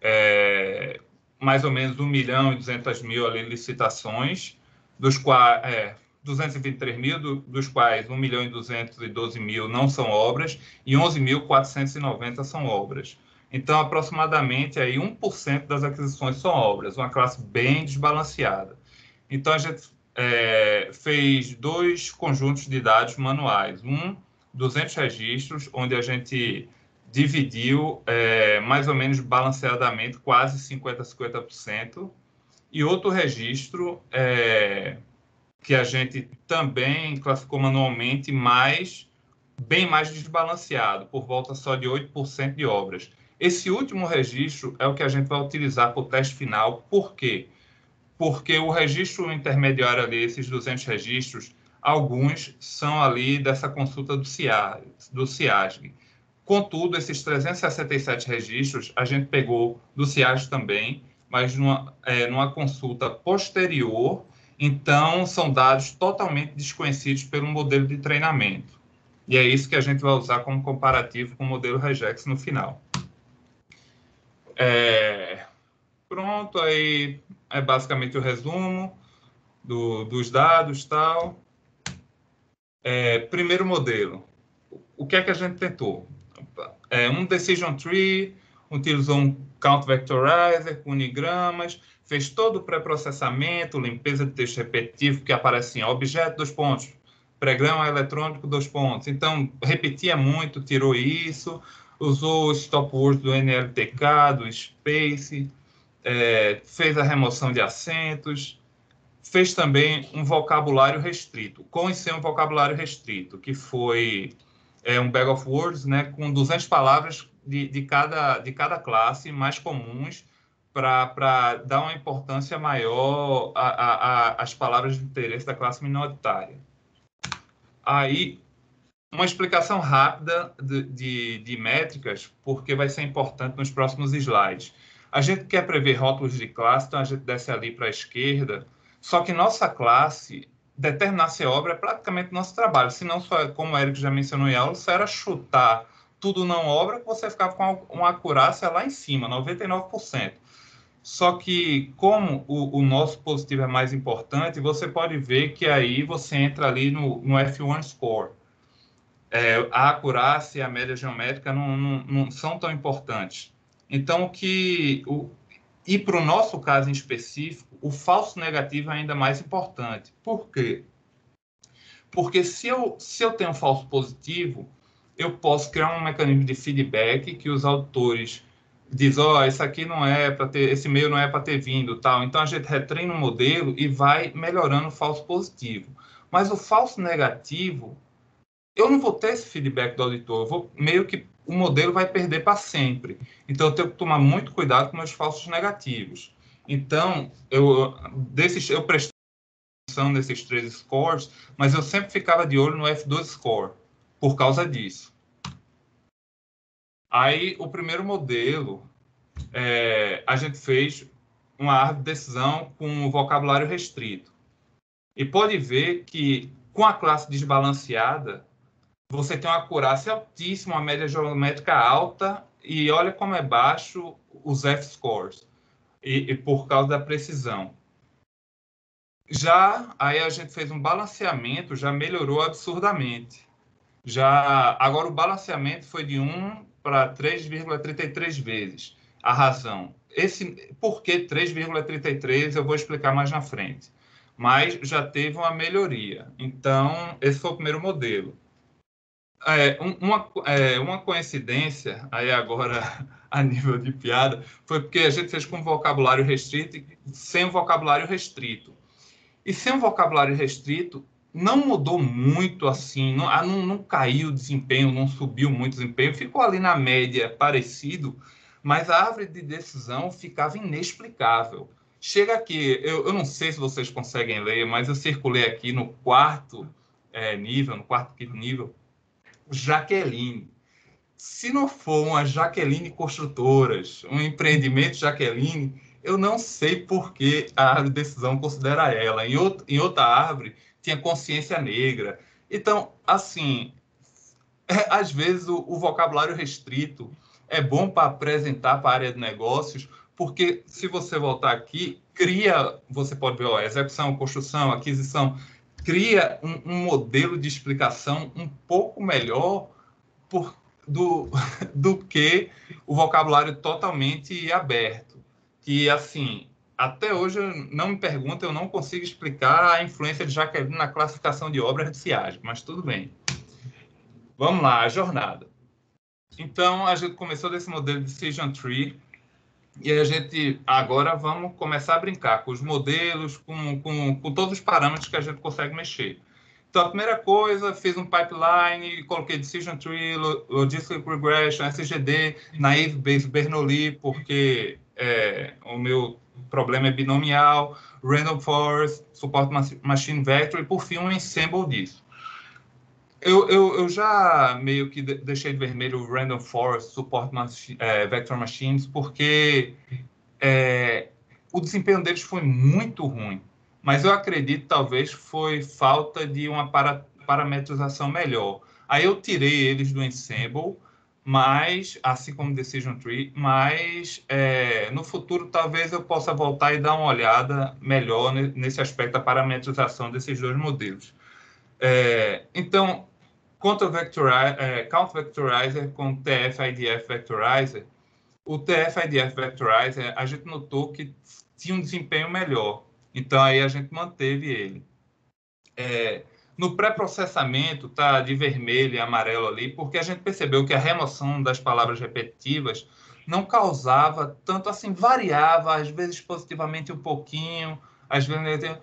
é, mais ou menos 1 milhão e 200 mil ali, licitações, dos quais, é, 223 mil, do, dos quais 1 milhão e 212 mil não são obras e 11.490 são obras. Então, aproximadamente aí 1% das aquisições são obras, uma classe bem desbalanceada. Então, a gente é, fez dois conjuntos de dados manuais. Um, 200 registros, onde a gente dividiu é, mais ou menos balanceadamente, quase 50% a 50%, e outro registro é, que a gente também classificou manualmente, mas bem mais desbalanceado, por volta só de 8% de obras. Esse último registro é o que a gente vai utilizar para o teste final, por quê? Porque o registro intermediário ali, esses 200 registros, alguns são ali dessa consulta do, CIA, do CIASG. Contudo, esses 367 registros a gente pegou do CIAS também, mas numa, é, numa consulta posterior, então são dados totalmente desconhecidos pelo modelo de treinamento. E é isso que a gente vai usar como comparativo com o modelo Regex no final. É, pronto, aí é basicamente o resumo do, dos dados tal. É, primeiro modelo. O que é que a gente tentou? é, um decision tree, utilizou um count vectorizer com unigramas, fez todo o pré-processamento, limpeza de texto repetitivo que aparece em objeto, dois pontos, programa eletrônico, dois pontos. Então, repetia muito, tirou isso, usou os stop words do NLTK, do Space, é, fez a remoção de acentos, fez também um vocabulário restrito, com e sem um vocabulário restrito, que foi é um bag of words, né, com 200 palavras de, de, cada, de cada classe mais comuns para dar uma importância maior às palavras de interesse da classe minoritária. Aí, uma explicação rápida de, de, de, métricas, porque vai ser importante nos próximos slides. A gente quer prever rótulos de classe, então a gente desce ali para a esquerda, só que nossa classe determinar se obra é praticamente nosso trabalho. Se não, como o Eric já mencionou em aula, só era chutar tudo não obra que você ficava com uma acurácia lá em cima, 99%. Só que, como o, o, nosso positivo é mais importante, você pode ver que aí você entra ali no, no F1 Score. É, a acurácia e a média geométrica não, não, não são tão importantes. Então, o que, o, e para o nosso caso em específico, o falso negativo é ainda mais importante. Por quê? Porque se eu, se eu tenho um falso positivo, eu posso criar um mecanismo de feedback que os autores dizem, ó, oh, isso aqui não é para ter, esse e-mail não é para ter vindo, tal. Então a gente retreina o modelo e vai melhorando o falso positivo. Mas o falso negativo, eu não vou ter esse feedback do auditor, eu vou meio que o modelo vai perder para sempre. Então, eu tenho que tomar muito cuidado com meus falsos negativos. Então, eu, desses, eu prestei atenção nesses três scores, mas eu sempre ficava de olho no F2 score, por causa disso. Aí, o primeiro modelo, é, a gente fez uma árvore de decisão com vocabulário restrito. E pode ver que, com a classe desbalanceada, você tem uma acurácia altíssima, uma média geométrica alta, e olha como é baixo os F-scores, e, e, por causa da precisão. Já aí a gente fez um balanceamento, já melhorou absurdamente. Já agora o balanceamento foi de 1 para 3,33 vezes. A razão. Esse por que 3,33 eu vou explicar mais na frente. Mas já teve uma melhoria. Então, esse foi o primeiro modelo. é, uma, é, uma coincidência, aí agora a nível de piada, foi porque a gente fez com vocabulário restrito sem vocabulário restrito. E sem vocabulário restrito, não mudou muito assim, não, ah, não, não caiu o desempenho, não subiu muito o desempenho, ficou ali na média parecido, mas a árvore de decisão ficava inexplicável. Chega aqui, eu, eu não sei se vocês conseguem ler, mas eu circulei aqui no quarto é, nível, no quarto nível, Jaqueline. Se não for uma Jaqueline Construtoras, um empreendimento Jaqueline, eu não sei por que a árvore de decisão considera ela. Em, outro, em outra árvore, tinha consciência negra. Então, assim, é, às vezes o, o vocabulário restrito é bom para apresentar para a área de negócios, porque se você voltar aqui, cria, você pode ver, ó, execução, construção, aquisição, cria um, um modelo de explicação um pouco melhor por, do, do que o vocabulário totalmente aberto. Que, assim, até hoje, não me pergunta, eu não consigo explicar a influência de Jaqueline na classificação de obras de Ciage, mas tudo bem. Vamos lá, a jornada. Então, a gente começou desse modelo de Decision Tree, e a gente agora vamos começar a brincar com os modelos, com, com, com todos os parâmetros que a gente consegue mexer. Então, a primeira coisa, fiz um pipeline, coloquei Decision Tree, Logistic Regression, SGD, Naive Bayes Bernoulli, porque é, o meu problema é binomial, Random Forest, Support Machine Vector, e por fim um ensemble disso. Eu, eu, eu já meio que deixei de vermelho o Random Forest, Support é, Vector Machines, porque é, o desempenho deles foi muito ruim. Mas eu acredito talvez foi falta de uma para, parametrização melhor. Aí eu tirei eles do Ensemble, mas assim como Decision Tree, mas é, no futuro talvez eu possa voltar e dar uma olhada melhor nesse aspecto da parametrização desses dois modelos. É, então, é, Count Vectorizer com TF-IDF Vectorizer, o TF-IDF Vectorizer, a gente notou que tinha um desempenho melhor. Então, aí a gente manteve ele. É, no pré-processamento, tá de vermelho e amarelo ali, porque a gente percebeu que a remoção das palavras repetitivas não causava tanto assim, variava, às vezes positivamente um pouquinho, às vezes negativamente.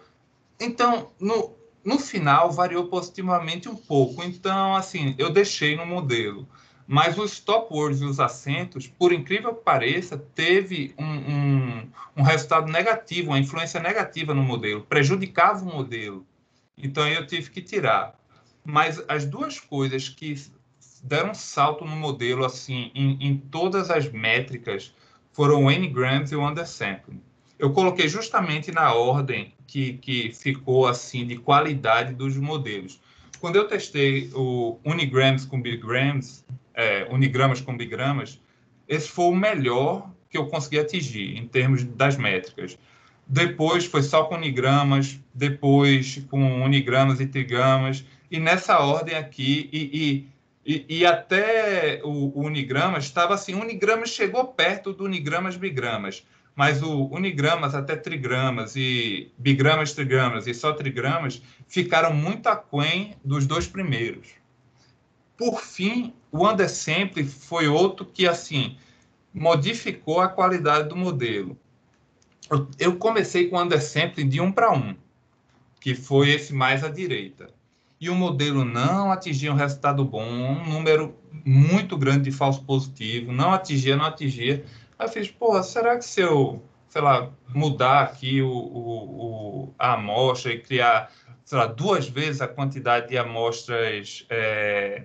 Então, no, no final, variou positivamente um pouco. Então, assim, eu deixei no modelo. Mas os stop words e os acentos, por incrível que pareça, teve um, um, um resultado negativo, uma influência negativa no modelo, prejudicava o modelo. Então, eu tive que tirar. Mas as duas coisas que deram um salto no modelo, assim, em, em todas as métricas, foram o N-grams e o undersampling. Eu coloquei justamente na ordem que, que ficou assim de qualidade dos modelos. Quando eu testei o Unigrams com Bigrams, é, Unigramas com Bigramas, esse foi o melhor que eu consegui atingir em termos das métricas. Depois foi só com unigramas, depois com unigramas e trigramas, e nessa ordem aqui, e, e, e, e até o, o unigramas estava assim, unigramas chegou perto do unigramas bigramas mas o unigramas até trigramas e bigramas, trigramas e só trigramas ficaram muito aquém dos dois primeiros. Por fim, o undersample foi outro que, assim, modificou a qualidade do modelo. Eu comecei com undersampling de um para um, que foi esse mais à direita. E o modelo não atingia um resultado bom, um número muito grande de falso positivo, não atingia, não atingia. Aí eu fiz, pô, será que se eu, sei lá, mudar aqui o, o, o a amostra e criar, sei lá, duas vezes a quantidade de amostras é,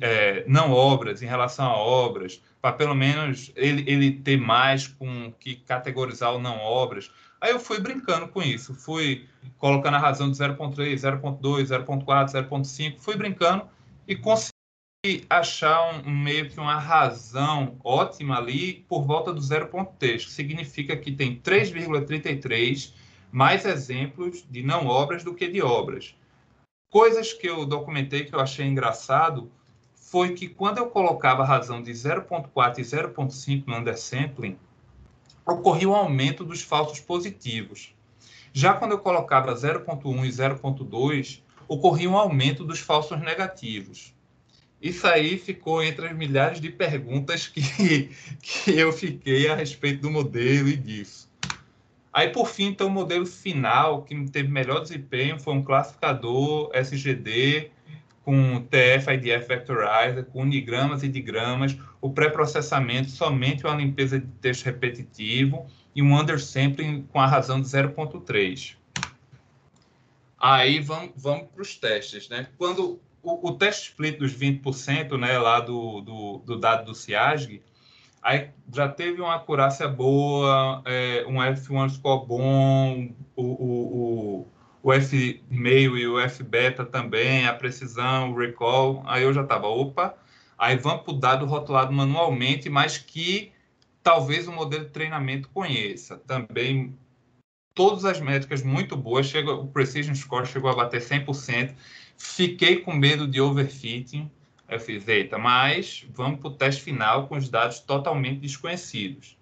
é, não obras em relação a obras, para pelo menos ele, ele ter mais com que categorizar o não obras. Aí eu fui brincando com isso, fui colocando a razão de 0.3, 0.2, 0.4, 0.5, fui brincando e consegui achar um, meio que uma razão ótima ali por volta do zero ponto que significa que tem 3,33 mais exemplos de não obras do que de obras. Coisas que eu documentei que eu achei engraçado foi que quando eu colocava a razão de 0.4 e 0.5 no undersampling, ocorria um aumento dos falsos positivos. Já quando eu colocava 0.1 e 0.2, ocorria um aumento dos falsos negativos. Isso aí ficou entre as milhares de perguntas que, que eu fiquei a respeito do modelo e disso. Aí, por fim, então, o modelo final, que teve melhor desempenho, foi um classificador SGD com TF, IDF Vectorizer, com unigramas e digramas, o pré-processamento somente uma limpeza de texto repetitivo e um undersampling com a razão de 0.3. Aí vamos, vamos para os testes, né? Quando o, o teste split dos 20%, né, lá do, do, do dado do CIASG, aí já teve uma acurácia boa, é, um F1 score bom, o, o, o, o F-meio e o F-beta também, a precisão, o recall, aí eu já estava, opa, aí vamos para o dado rotulado manualmente, mas que talvez o modelo de treinamento conheça. Também todas as métricas muito boas, chega, o Precision Score chegou a bater 100%, fiquei com medo de overfitting, eu fiz, eita, mas vamos para o teste final com os dados totalmente desconhecidos.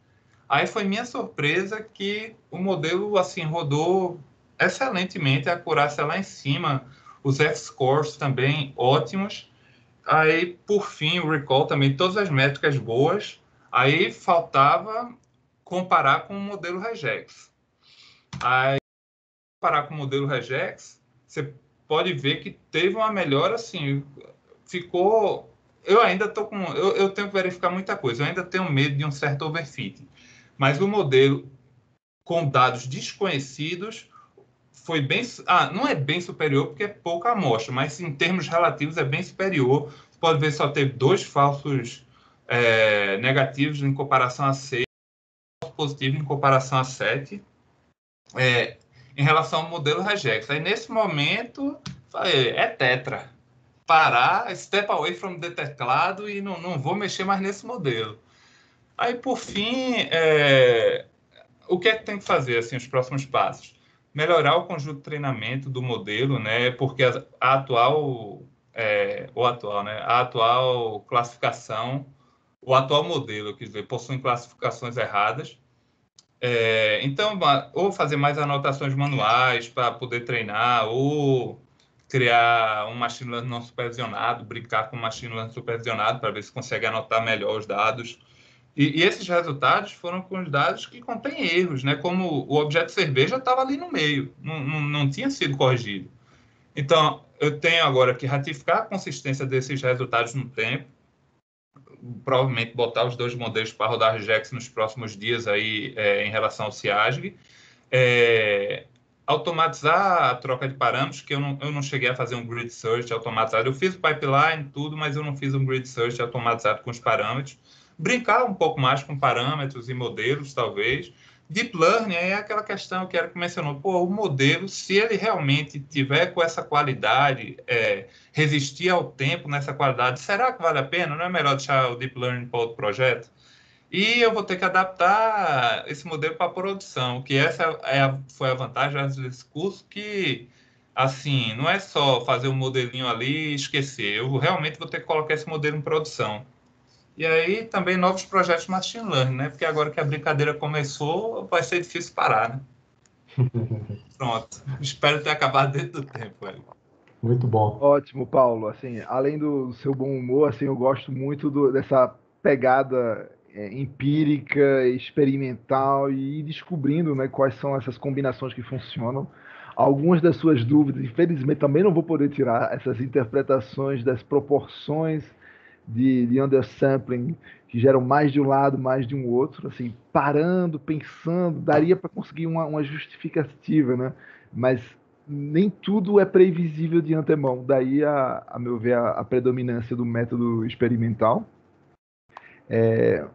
Aí foi minha surpresa que o modelo assim rodou excelentemente, a acurácia lá em cima, os F-scores também ótimos. Aí, por fim, o recall também, todas as métricas boas. Aí faltava comparar com o modelo regex. Aí, comparar com o modelo regex, você pode ver que teve uma melhora, assim, ficou... Eu ainda estou com... Eu, eu tenho que verificar muita coisa, eu ainda tenho medo de um certo overfitting. Mas o modelo com dados desconhecidos foi bem. Ah, não é bem superior porque é pouca amostra, mas em termos relativos é bem superior. Você pode ver só teve dois falsos é, negativos em comparação a 6, positivo em comparação a 7. É, em relação ao modelo regex. Aí nesse momento, é tetra. Parar, step away from the teclado e não, não vou mexer mais nesse modelo. Aí, por fim, é, o que é que tem que fazer, assim, os próximos passos? Melhorar o conjunto de treinamento do modelo, né? Porque a, a atual, é, o atual, né? A atual classificação, o atual modelo, quer dizer, possui classificações erradas. É, então, ou fazer mais anotações manuais para poder treinar, ou criar um machine learning não supervisionado, brincar com um machine learning supervisionado para ver se consegue anotar melhor os dados. E, e, esses resultados foram com os dados que contêm erros, né? Como o objeto cerveja estava ali no meio, não, não, não, tinha sido corrigido. Então, eu tenho agora que ratificar a consistência desses resultados no tempo, provavelmente botar os dois modelos para rodar regex nos próximos dias aí é, em relação ao CIASG, é, automatizar a troca de parâmetros, que eu não, eu não cheguei a fazer um grid search automatizado. Eu fiz o pipeline, tudo, mas eu não fiz um grid search automatizado com os parâmetros brincar um pouco mais com parâmetros e modelos, talvez. Deep Learning é aquela questão que era que mencionou, pô, o modelo, se ele realmente tiver com essa qualidade, é, resistir ao tempo nessa qualidade, será que vale a pena? Não é melhor deixar o Deep Learning para outro projeto? E eu vou ter que adaptar esse modelo para a produção, que essa é a, foi a vantagem desse curso, que, assim, não é só fazer um modelinho ali e esquecer, eu realmente vou ter que colocar esse modelo em produção. E aí também novos projetos de machine learning, né? Porque agora que a brincadeira começou, vai ser difícil parar, né? Pronto. Espero ter acabado dentro do tempo, velho. Muito bom. Ótimo, Paulo. Assim, além do seu bom humor, assim, eu gosto muito do, dessa pegada é, empírica, experimental e ir descobrindo, né, quais são essas combinações que funcionam. Algumas das suas dúvidas, infelizmente, também não vou poder tirar essas interpretações das proporções de, de undersampling que geram mais de um lado, mais de um outro, assim, parando, pensando, daria para conseguir uma, uma justificativa, né? Mas nem tudo é previsível de antemão. Daí, a, a meu ver, a, a predominância do método experimental. É,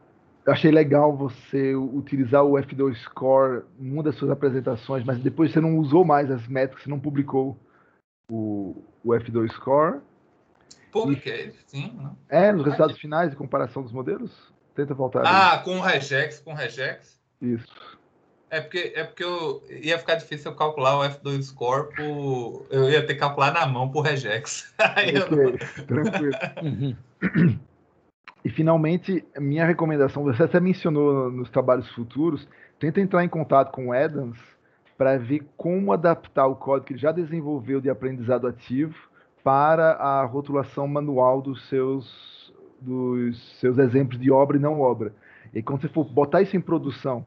eu achei legal você utilizar o F2 Score em uma das suas apresentações, mas depois você não usou mais as métricas, você não publicou o, o F2 Score. Publiquei, sim. Não. É, nos resultados finais e comparação dos modelos? Tenta voltar. Ah, com o regex, com o regex? Isso. É porque, é porque eu, ia ficar difícil eu calcular o F2 score por, eu ia ter que calcular na mão por regex. Aí okay, não... tranquilo. Uhum. e finalmente, minha recomendação, você até mencionou nos trabalhos futuros, tenta entrar em contato com o Adams para ver como adaptar o código que ele já desenvolveu de aprendizado ativo para a rotulação manual dos seus, dos seus exemplos de obra e não obra. E quando você for botar isso em produção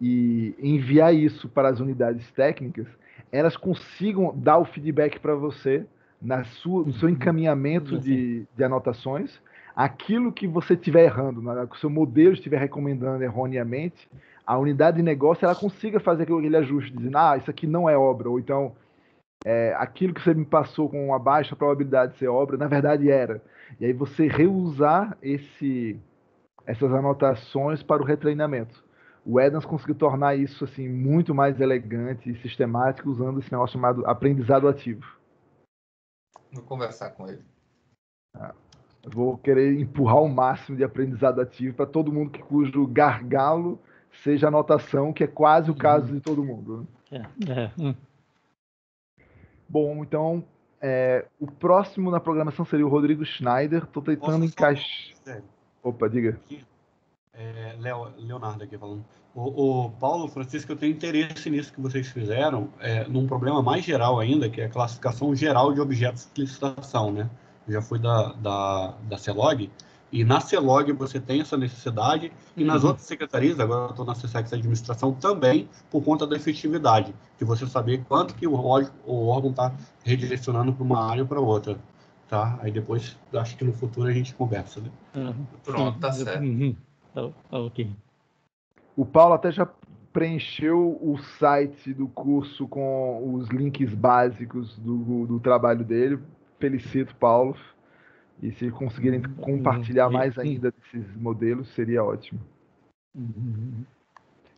e enviar isso para as unidades técnicas, elas consigam dar o feedback para você na sua, no seu encaminhamento de, de anotações, aquilo que você estiver errando, que o seu modelo estiver recomendando erroneamente, a unidade de negócio ela consiga fazer aquele ajuste, dizendo, ah, isso aqui não é obra, ou então é, aquilo que você me passou com uma baixa probabilidade de ser obra, na verdade era. E aí você reusar esse, essas anotações para o retreinamento. O Edans conseguiu tornar isso assim muito mais elegante e sistemático usando esse negócio chamado aprendizado ativo. Vou conversar com ele. Ah, vou querer empurrar o máximo de aprendizado ativo para todo mundo que cujo gargalo seja anotação, que é quase o caso de todo mundo. Né? É, é. Bom, então é, o próximo na programação seria o Rodrigo Schneider. Estou tentando encaixar. Opa, diga. É, Leonardo aqui falando. O, o, Paulo, Francisco, eu tenho interesse nisso que vocês fizeram, é, num problema mais geral ainda, que é a classificação geral de objetos de licitação, né? Eu já fui da, da, da CELOG, e na CELOG você tem essa necessidade, e nas uhum. outras secretarias, agora eu estou na CSEX Administração também, por conta da efetividade, de você saber quanto que o, o órgão está redirecionando para uma área ou para outra. Tá? Aí depois, acho que no futuro a gente conversa. Né? Uhum. Pronto, tá certo. Uhum. Tá, tá ok. O Paulo até já preencheu o site do curso com os links básicos do, do trabalho dele. Felicito, Paulo. E se conseguirem compartilhar mais ainda desses modelos, seria ótimo.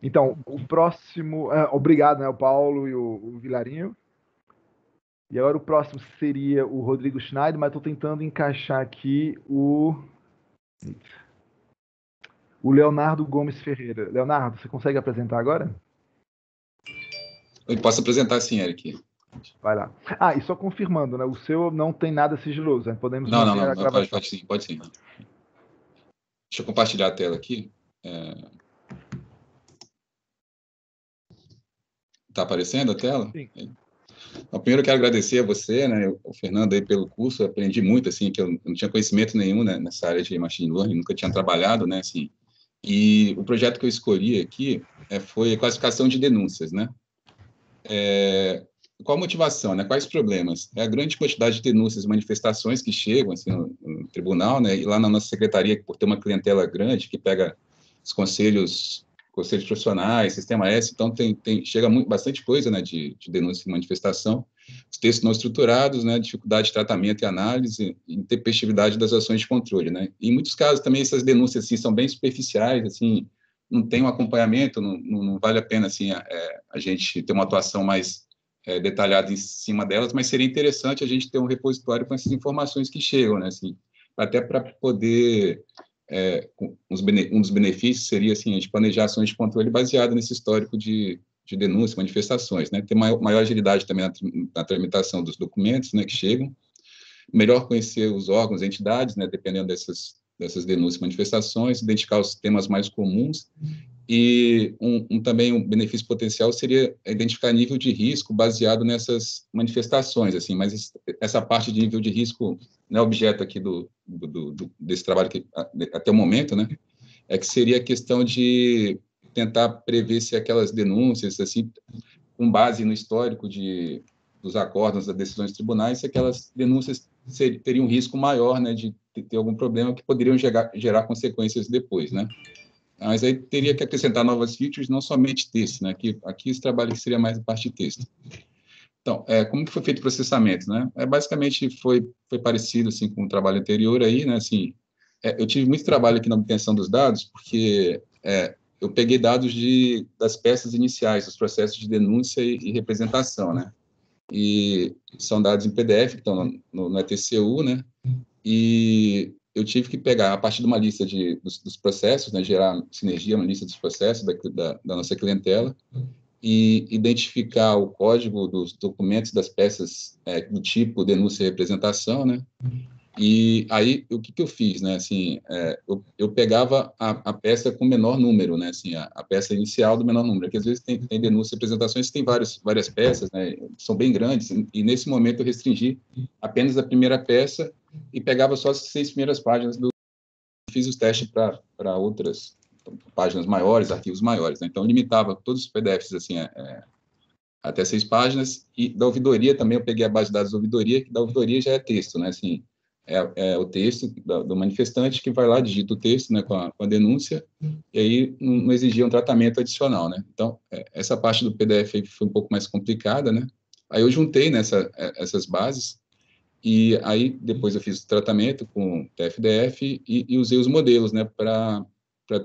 Então, o próximo. É, obrigado, né, o Paulo e o, o Vilarinho. E agora o próximo seria o Rodrigo Schneider, mas estou tentando encaixar aqui o. O Leonardo Gomes Ferreira. Leonardo, você consegue apresentar agora? Eu posso apresentar sim, Eric. Vai lá. Ah, e só confirmando, né? O seu não tem nada sigiloso, né? Podemos Não, não, não, pode, pode, sim, pode sim. Deixa eu compartilhar a tela aqui. É... Tá aparecendo a tela? Sim. Então, primeiro eu quero agradecer a você, né, o Fernando aí pelo curso, eu aprendi muito, assim, que eu não tinha conhecimento nenhum né, nessa área de machine learning, nunca tinha trabalhado, né, assim, e o projeto que eu escolhi aqui é, foi a classificação de denúncias, né, é, qual a motivação, né? Quais problemas? É a grande quantidade de denúncias, manifestações que chegam assim, no, no, tribunal, né? E lá na nossa secretaria, por ter uma clientela grande que pega os conselhos, conselhos profissionais, sistema S, então tem, tem chega muito, bastante coisa, né? De, de denúncia e manifestação, os textos não estruturados, né? Dificuldade de tratamento e análise, intempestividade das ações de controle, né? E em muitos casos também essas denúncias assim são bem superficiais, assim, não tem um acompanhamento, não, não, não vale a pena assim a, é, a gente ter uma atuação mais é, detalhado em cima delas, mas seria interessante a gente ter um repositório com essas informações que chegam, né? Assim, até para poder é, um dos benefícios seria assim a gente planejar ações de controle baseado nesse histórico de, de manifestações, né? Ter maior, maior agilidade também na, na, tramitação dos documentos, né? Que chegam, melhor conhecer os órgãos, entidades, né? Dependendo dessas dessas denúncias manifestações, identificar os temas mais comuns e um, um, também um benefício potencial seria identificar nível de risco baseado nessas manifestações, assim, mas essa parte de nível de risco não é objeto aqui do, do, do, desse trabalho até o momento, né, é que seria a questão de tentar prever se aquelas denúncias, assim, com base no histórico de, dos acordos, das decisões dos tribunais, se aquelas denúncias teriam um risco maior, né, de ter algum problema que poderiam gerar, gerar consequências depois, né. Mas aí teria que acrescentar novas features, não somente texto, né? Aqui, aqui esse trabalho seria mais a parte de texto. Então, é, como que foi feito o processamento, né? É, basicamente foi, foi parecido, assim, com o trabalho anterior aí, né? Assim, é, eu tive muito trabalho aqui na obtenção dos dados, porque é, eu peguei dados de, das peças iniciais, dos processos de denúncia e, e representação, né? E são dados em PDF, que estão no, no, no ETCU, né? E eu tive que pegar a partir de uma lista de, dos, dos processos, né, gerar sinergia, uma lista dos processos da, da, da, nossa clientela e identificar o código dos documentos das peças é, do tipo denúncia e representação, né, E aí, o que, que eu fiz, né? Assim, é, eu, eu, pegava a, a, peça com menor número, né? Assim, a, a, peça inicial do menor número, que às vezes tem, tem denúncias, apresentações tem várias, várias peças, né? São bem grandes, e, e nesse momento eu restringi apenas a primeira peça e pegava só as seis primeiras páginas do... Fiz os testes para outras páginas maiores, arquivos maiores, né? Então, limitava todos os PDFs, assim, é, é, até seis páginas, e da ouvidoria também eu peguei a base de dados da ouvidoria, que da ouvidoria já é texto, né? Assim, é, é o texto do, do, manifestante que vai lá, digita o texto né, com, a, com a denúncia, e aí não, não, exigia um tratamento adicional. Né? Então, é, essa parte do PDF foi um pouco mais complicada. Né? Aí eu juntei nessa, é, essas bases, e aí depois eu fiz o tratamento com TFDF e, e usei os modelos né, para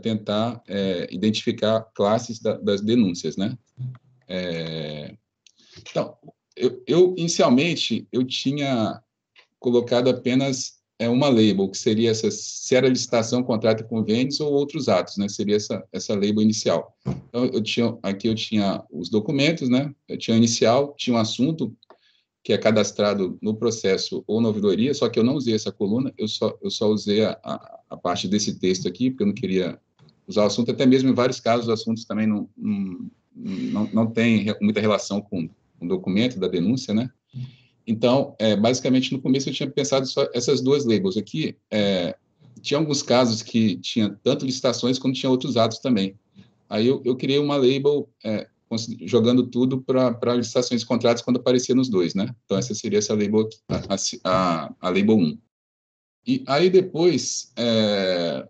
tentar é, identificar classes da, das denúncias. Né? É, então, eu, eu, inicialmente, eu tinha colocado apenas é, uma label, que seria essa, se era licitação, contrato e convênios ou outros atos, né? Seria essa, essa label inicial. Então, eu tinha, aqui eu tinha os documentos, né? Eu tinha inicial, tinha um assunto que é cadastrado no processo ou na ouvidoria, só que eu não usei essa coluna, eu só, eu só usei a, a, parte desse texto aqui, porque eu não queria usar o assunto, até mesmo em vários casos os assuntos também não, não, não, não tem muita relação com o documento da denúncia, né? Então, é, basicamente, no começo eu tinha pensado só essas duas labels aqui. É, tinha alguns casos que tinha tanto licitações como tinha outros atos também. Aí eu, eu criei uma label é, jogando tudo para licitações e contratos quando aparecia nos dois, né? Então, essa seria essa label, a, a, a label 1. E aí depois, é,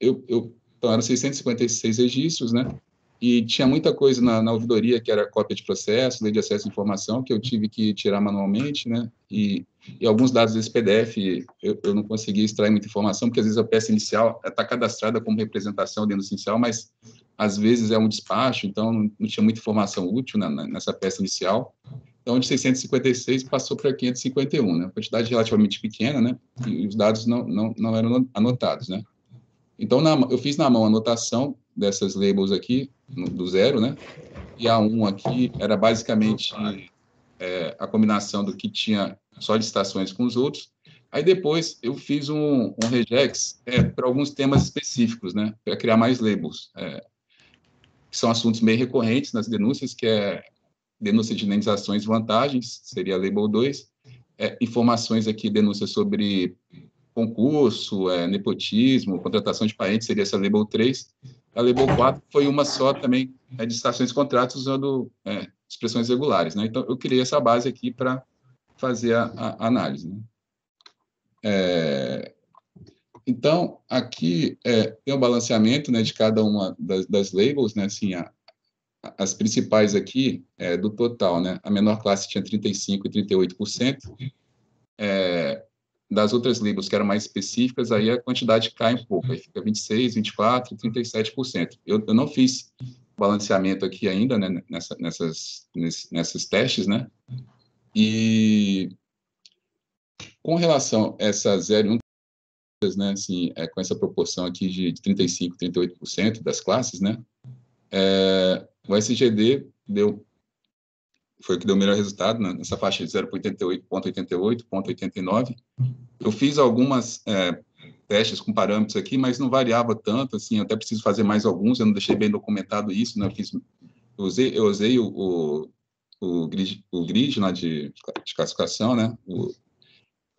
eu, eu, então, eram 656 registros, né? e tinha muita coisa na, na, ouvidoria que era cópia de processo, lei de acesso à informação, que eu tive que tirar manualmente, né? E, e alguns dados desse PDF eu, eu, não consegui extrair muita informação, porque às vezes a peça inicial está cadastrada como representação dentro do inicial, mas às vezes é um despacho, então não, tinha muita informação útil na, na, nessa peça inicial. Então, de 656 passou para 551, né? Quantidade relativamente pequena, né? E os dados não, não, não eram anotados, né? Então, na, eu fiz na mão a anotação dessas labels aqui, do zero, né? E a 1 aqui era basicamente é, a combinação do que tinha só licitações com os outros. Aí depois eu fiz um, um regex é, para alguns temas específicos, né? Para criar mais labels. É, que são assuntos bem recorrentes nas denúncias, que é denúncia de indenizações e vantagens, seria label 2. É, informações aqui, denúncia sobre concurso, é, nepotismo, contratação de parentes, seria essa label 3. A Label 4 foi uma só também é, de estações de contratos usando é, expressões regulares. Né? Então, eu criei essa base aqui para fazer a, a, análise. Né? É, então, aqui é, tem o balanceamento né, de cada uma das, das labels, né, assim, a, as principais aqui é, do total, né, a menor classe tinha 35% e 38%, é, das outras labels que eram mais específicas, aí a quantidade cai um pouco, aí fica 26, 24, 37%. Eu, eu não fiz balanceamento aqui ainda, né, nessa, nessas, nesses testes, né, e com relação a essa 0 1, né, assim, é, com essa proporção aqui de, de 35, 38% das classes, né, é, o SGD deu foi o que deu o melhor resultado né, nessa faixa de 0,88, 0,89. Eu fiz algumas é, testes com parâmetros aqui, mas não variava tanto, assim, até preciso fazer mais alguns, eu não deixei bem documentado isso, né, eu, fiz, eu usei, eu usei o, o, o, grid, o grid lá de, de classificação, né, o,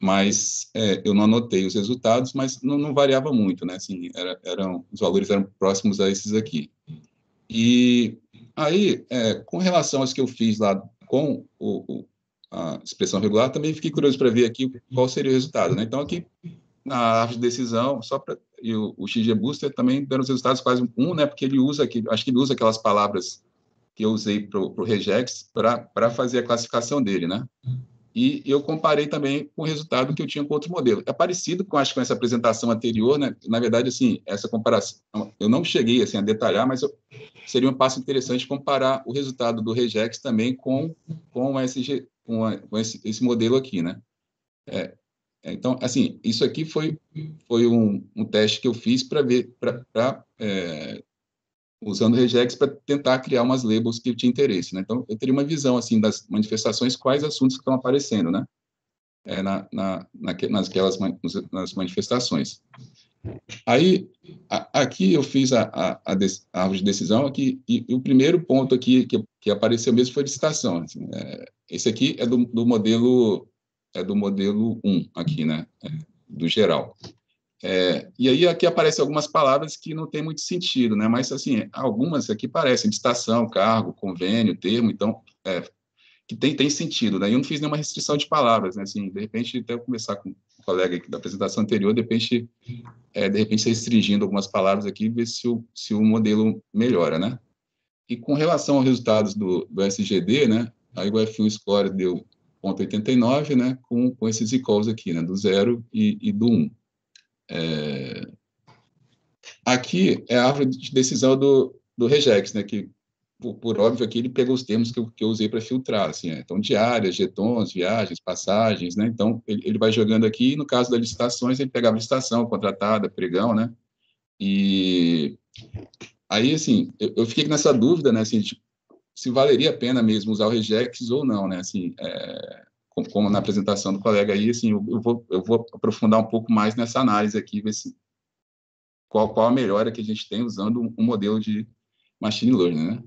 mas é, eu não anotei os resultados, mas não, não variava muito, né, assim, era, eram, os valores eram próximos a esses aqui. E Aí, é, com relação aos que eu fiz lá com o, o, a expressão regular, também fiquei curioso para ver aqui qual seria o resultado. Né? Então, aqui na árvore de decisão, só para e o, o XG Booster também deram os resultados quase um, né? Porque ele usa aqui, acho que ele usa aquelas palavras que eu usei para o regex para fazer a classificação dele, né? E eu comparei também com o resultado que eu tinha com outro modelo. É parecido com, acho, com essa apresentação anterior, né? Na verdade, assim, essa comparação, eu não cheguei assim a detalhar, mas eu, seria um passo interessante comparar o resultado do Regex também com com, SG, com, a, com esse, esse, modelo aqui, né? É, é então, assim, isso aqui foi foi um, um teste que eu fiz para ver para é, usando regex para tentar criar umas labels que tinha interesse, né? Então, eu teria uma visão, assim, das manifestações, quais assuntos estão aparecendo, né? é, na, na, naquelas nas manifestações. Aí, a, aqui eu fiz a, a, a, a, árvore de decisão aqui, e, e, o primeiro ponto aqui que, que apareceu mesmo foi licitação. Assim, é, esse aqui é do, do, modelo é do modelo 1 aqui, né, é, do geral. É, e aí aqui aparecem algumas palavras que não tem muito sentido, né, mas assim, algumas aqui parecem, estação, cargo, convênio, termo, então, é, que tem, tem sentido, né, eu não fiz nenhuma restrição de palavras, né, assim, de repente, até conversar com o colega da apresentação anterior, de repente, é, de repente restringindo algumas palavras aqui, ver se o, se o modelo melhora, né. E com relação aos resultados do, do SGD, né, aí o F1 Score deu 0,89, né, com, com esses equals aqui, né, do 0 e, e do 1. Um. É... Aqui é a árvore de decisão do, do regex, né, que, por, por, óbvio, aqui ele pegou os termos que eu, que eu usei para filtrar, assim, é, então, diárias, jetons, viagens, passagens, né, então, ele, ele vai jogando aqui, no caso das licitações, ele pegava licitação, contratada, pregão, né, e aí, assim, eu, eu fiquei nessa dúvida, né, assim, tipo, se valeria a pena mesmo usar o regex ou não, né? Assim, é, como na apresentação do colega aí, assim, eu, eu, vou, eu vou aprofundar um pouco mais nessa análise aqui, ver se qual, qual a melhora que a gente tem usando um, modelo de machine learning, né?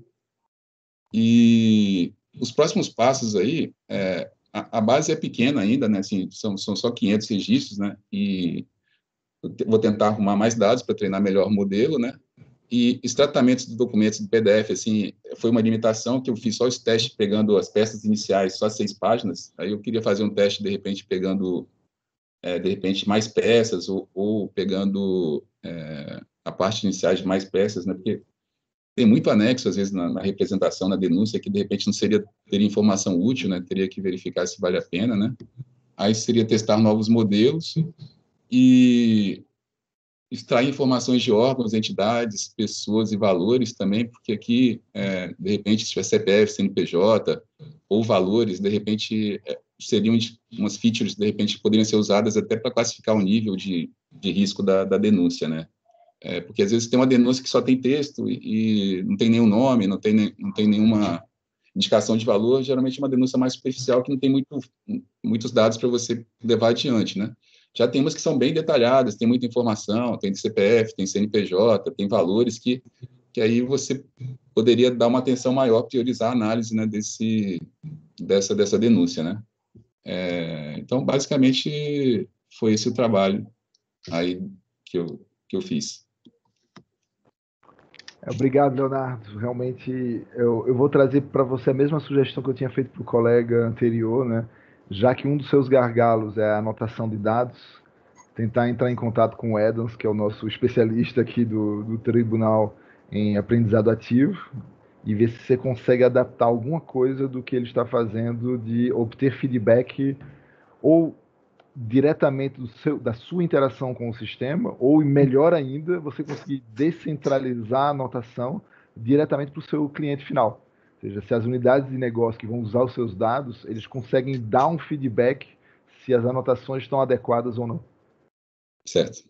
E os próximos passos aí, é, a, a, base é pequena ainda, né? Assim, são, são só 500 registros, né? E vou tentar arrumar mais dados para treinar melhor o modelo, né? E os tratamentos de documentos do PDF, assim, foi uma limitação que eu fiz só os testes pegando as peças iniciais, só seis páginas. Aí eu queria fazer um teste, de repente, pegando, é, de repente, mais peças ou, ou pegando é, a parte inicial de mais peças, né? Porque tem muito anexo, às vezes, na, na, representação, na denúncia, que, de repente, não seria, teria informação útil, né? Teria que verificar se vale a pena, né? Aí seria testar novos modelos e extrair informações de órgãos, entidades, pessoas e valores também, porque aqui, é, de repente, se tiver CPF, CNPJ ou valores, de repente, é, seriam umas features, de repente, poderiam ser usadas até para classificar o nível de, de risco da, da denúncia, né? É, porque às vezes tem uma denúncia que só tem texto e, e não tem nenhum nome, não tem, não tem nenhuma indicação de valor, geralmente é uma denúncia mais superficial que não tem muito, muitos dados para você levar adiante, né? Já tem umas que são bem detalhadas, tem muita informação, tem CPF, tem CNPJ, tem valores que, que aí você poderia dar uma atenção maior, priorizar a análise né, desse, dessa, dessa denúncia, né? É, então, basicamente, foi esse o trabalho aí que eu, que eu fiz. É, obrigado, Leonardo. Realmente, eu, eu vou trazer para você a mesma sugestão que eu tinha feito para o colega anterior, né? Já que um dos seus gargalos é a anotação de dados, tentar entrar em contato com o Edans, que é o nosso especialista aqui do, do tribunal em aprendizado ativo, e ver se você consegue adaptar alguma coisa do que ele está fazendo de obter feedback ou diretamente seu, da sua interação com o sistema, ou melhor ainda, você conseguir descentralizar a anotação diretamente para o seu cliente final seja, se as unidades de negócio que vão usar os seus dados, eles conseguem dar um feedback se as anotações estão adequadas ou não. Certo.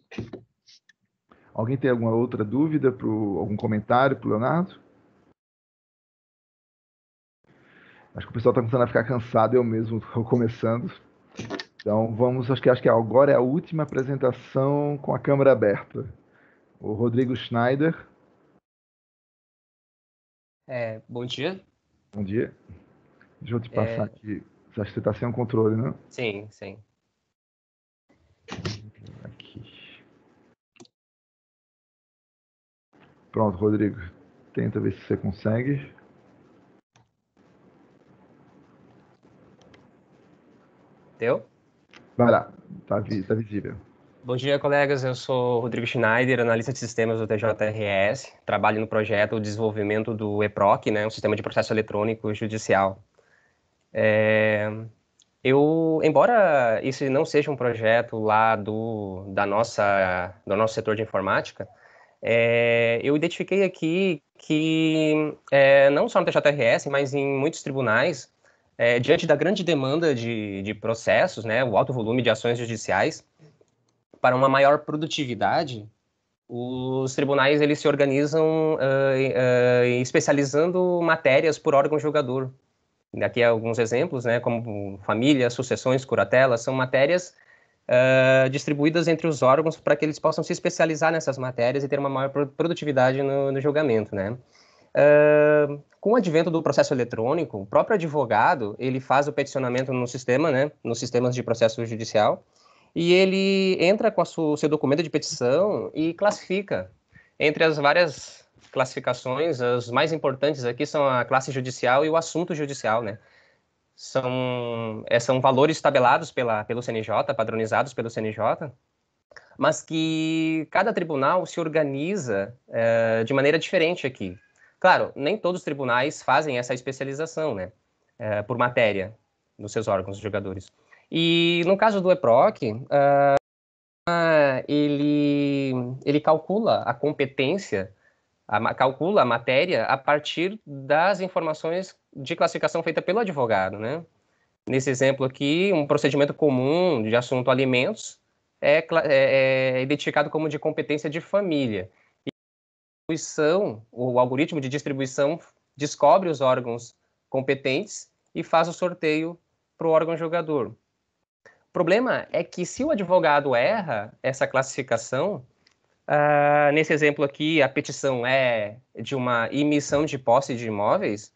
Alguém tem alguma outra dúvida, pro, algum comentário para o Leonardo? Acho que o pessoal está começando a ficar cansado, eu mesmo estou começando. Então vamos, acho que, acho que agora é a última apresentação com a câmera aberta. O Rodrigo Schneider. É, bom dia. Bom dia. Deixa eu te passar é... aqui. Você acha que você está sem o controle, né? Sim, sim. Aqui. Pronto, Rodrigo. Tenta ver se você consegue. Deu? Vai lá. Tá, tá visível. Bom dia, colegas. Eu sou Rodrigo Schneider, analista de sistemas do TJRS. Trabalho no projeto de desenvolvimento do EPROC, né, um sistema de processo eletrônico judicial. É, eu, embora esse não seja um projeto lá do, da nossa, do nosso setor de informática, é, eu identifiquei aqui que, é, não só no TJRS, mas em muitos tribunais, é, diante da grande demanda de, de processos, né, o alto volume de ações judiciais, para uma maior produtividade, os tribunais eles se organizam uh, uh, especializando matérias por órgão julgador. Aqui alguns exemplos, né, como família, sucessões, curatelas, são matérias uh, distribuídas entre os órgãos para que eles possam se especializar nessas matérias e ter uma maior produtividade no, no julgamento, né. Com o advento do processo eletrônico, o próprio advogado ele faz o peticionamento no sistema, né, nos sistemas de processo judicial, e ele entra com o seu documento de petição e classifica entre as várias classificações, as mais importantes aqui são a classe judicial e o assunto judicial, né? São, é, são valores tabelados pela, pelo CNJ, padronizados pelo CNJ, mas que cada tribunal se organiza é, de maneira diferente aqui. Claro, nem todos os tribunais fazem essa especialização, né? É, por matéria nos seus órgãos jogadores. E no caso do EPROC, uh, ele, ele calcula a competência a, calcula a matéria a partir das informações de classificação feita pelo advogado, né? Nesse exemplo aqui, um procedimento comum de assunto alimentos é, é, é identificado como de competência de família. E distribuição, o algoritmo de distribuição descobre os órgãos competentes e faz o sorteio para o órgão julgador. O problema é que se o advogado erra essa classificação, Uh, nesse exemplo aqui, a petição é de uma emissão de posse de imóveis,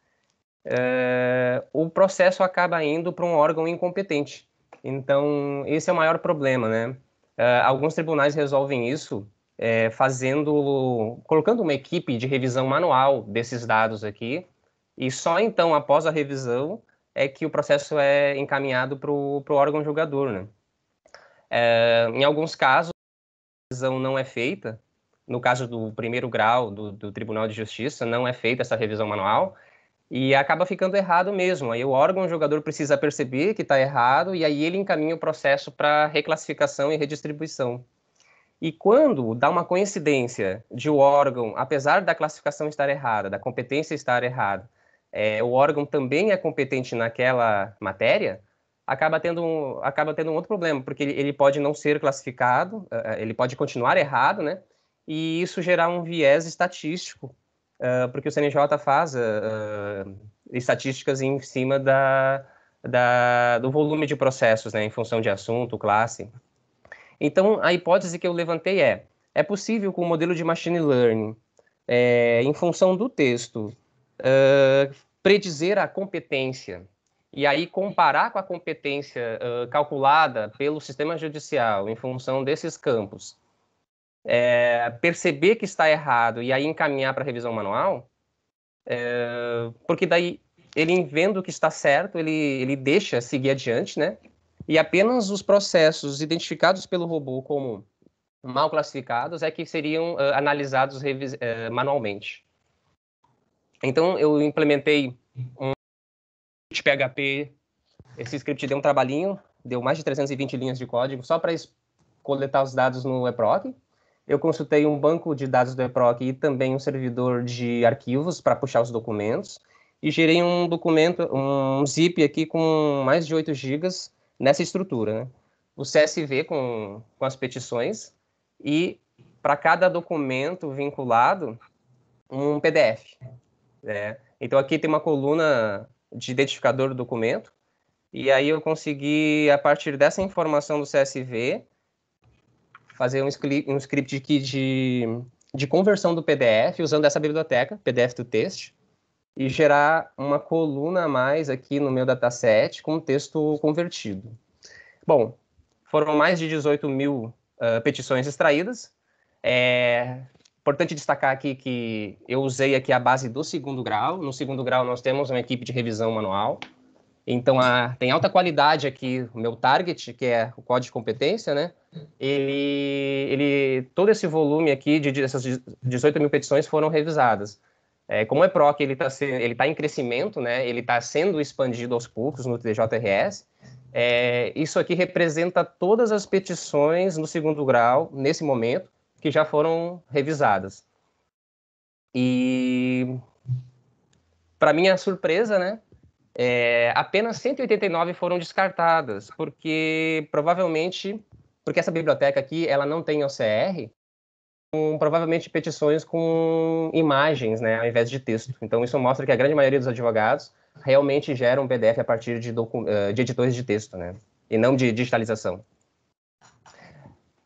uh, o processo acaba indo para um órgão incompetente. Então, esse é o maior problema, né? Uh, alguns tribunais resolvem isso é, fazendo, colocando uma equipe de revisão manual desses dados aqui, e só então, após a revisão, é que o processo é encaminhado para o órgão julgador, né? É, em alguns casos, revisão não é feita, no caso do primeiro grau do, do, Tribunal de Justiça, não é feita essa revisão manual e acaba ficando errado mesmo. Aí o órgão jogador precisa perceber que está errado e aí ele encaminha o processo para reclassificação e redistribuição. E quando dá uma coincidência de o órgão, apesar da classificação estar errada, da competência estar errada, é, o órgão também é competente naquela matéria, acaba tendo um, acaba tendo um outro problema, porque ele, ele pode não ser classificado, uh, ele pode continuar errado, né? E isso gerar um viés estatístico, uh, porque o CNJ faz uh, estatísticas em cima da, da, do volume de processos, né? Em função de assunto, classe. Então, a hipótese que eu levantei é, é possível com o modelo de machine learning, é, em função do texto, predizer a competência e aí comparar com a competência uh, calculada pelo sistema judicial em função desses campos, é, perceber que está errado e aí encaminhar para revisão manual, é, porque daí ele vendo que está certo, ele, ele deixa seguir adiante, né? E apenas os processos identificados pelo robô como mal classificados é que seriam uh, analisados uh, manualmente. Então, eu implementei um de PHP. Esse script deu um trabalhinho, deu mais de 320 linhas de código só para coletar os dados no eProc. Eu consultei um banco de dados do eProc e também um servidor de arquivos para puxar os documentos e gerei um documento, um zip aqui com mais de 8 GB nessa estrutura. Né? O CSV com, com as petições e para cada documento vinculado um PDF. Né? Então aqui tem uma coluna de identificador do documento. E aí eu consegui, a partir dessa informação do CSV, fazer um script, um script aqui de, de conversão do PDF, usando essa biblioteca, PDF do texto, e gerar uma coluna a mais aqui no meu dataset com texto convertido. Bom, foram mais de 18 mil uh, petições extraídas. É, Importante destacar aqui que eu usei aqui a base do segundo grau. No segundo grau nós temos uma equipe de revisão manual. Então a, tem alta qualidade aqui o meu target, que é o código de competência, né? Ele, ele todo esse volume aqui de, de essas 18 mil petições foram revisadas. É, como é PROC, ele está tá em crescimento, né? Ele está sendo expandido aos poucos no TJRS. É, isso aqui representa todas as petições no segundo grau nesse momento que já foram revisadas. E, para minha surpresa, né, é, apenas 189 foram descartadas, porque provavelmente, porque essa biblioteca aqui, ela não tem OCR, com, provavelmente petições com imagens, né, ao invés de texto. Então, isso mostra que a grande maioria dos advogados realmente gera um PDF a partir de, uh, de editores de texto, né? E não de digitalização.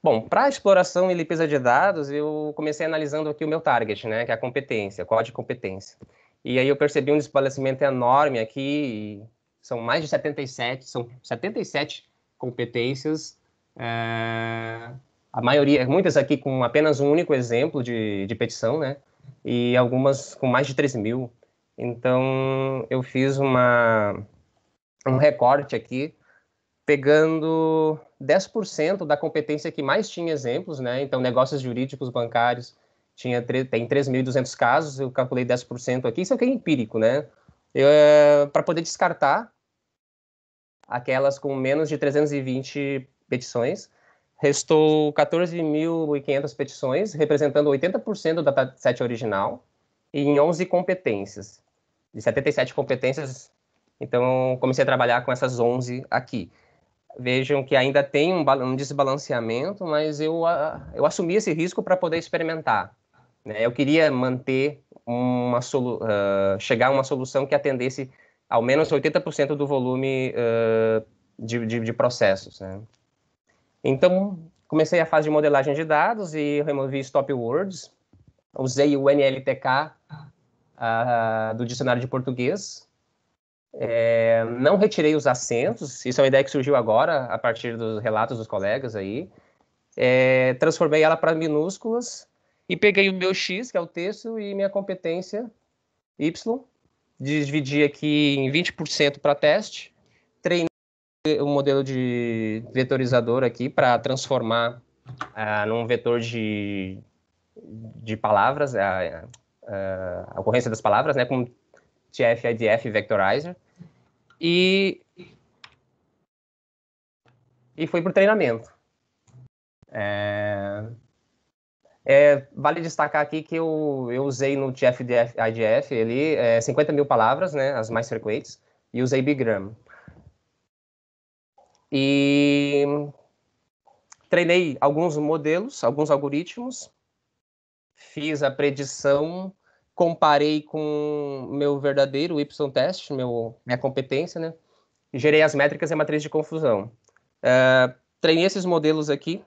Bom, para exploração e limpeza de dados, eu comecei analisando aqui o meu target, né, que é a competência, código de competência. E aí eu percebi um desbalanceamento enorme aqui, são mais de 77, são 77 competências, é, a maioria, muitas aqui com apenas um único exemplo de, de petição, né, e algumas com mais de 3 mil. Então, eu fiz uma, um recorte aqui pegando 10% da competência que mais tinha exemplos, né? Então, negócios jurídicos bancários tinha tem 3.200 casos, eu calculei 10% aqui, isso aqui é empírico, né? É, Para poder descartar aquelas com menos de 320 petições, restou 14.500 petições, representando 80% do dataset original, em 11 competências. De 77 competências, então comecei a trabalhar com essas 11 aqui vejam que ainda tem um, um desbalanceamento, mas eu, eu assumi esse risco para poder experimentar. Né? Eu queria manter uma solu uh, chegar a uma solução que atendesse ao menos 80% do volume uh, de, de, de, processos. Né? Então, comecei a fase de modelagem de dados e removi stop words, usei o NLTK uh, do dicionário de português é, não retirei os acentos, isso é uma ideia que surgiu agora, a partir dos relatos dos colegas aí. É, transformei ela para minúsculas e peguei o meu X, que é o texto, e minha competência Y. Dividi aqui em 20% para teste. Treinei o modelo de vetorizador aqui para transformar ah, num vetor de, de palavras, a, a, a ocorrência das palavras, né, com TF-IDF Vectorizer. E, e fui para o treinamento. É, é, vale destacar aqui que eu, eu usei no TF-IDF ele, é, 50 mil palavras, né, as mais frequentes, e usei Bigram. E treinei alguns modelos, alguns algoritmos, fiz a predição comparei com meu verdadeiro Y-test, minha competência, né? Gerei as métricas e a matriz de confusão. Uh, treinei esses modelos aqui.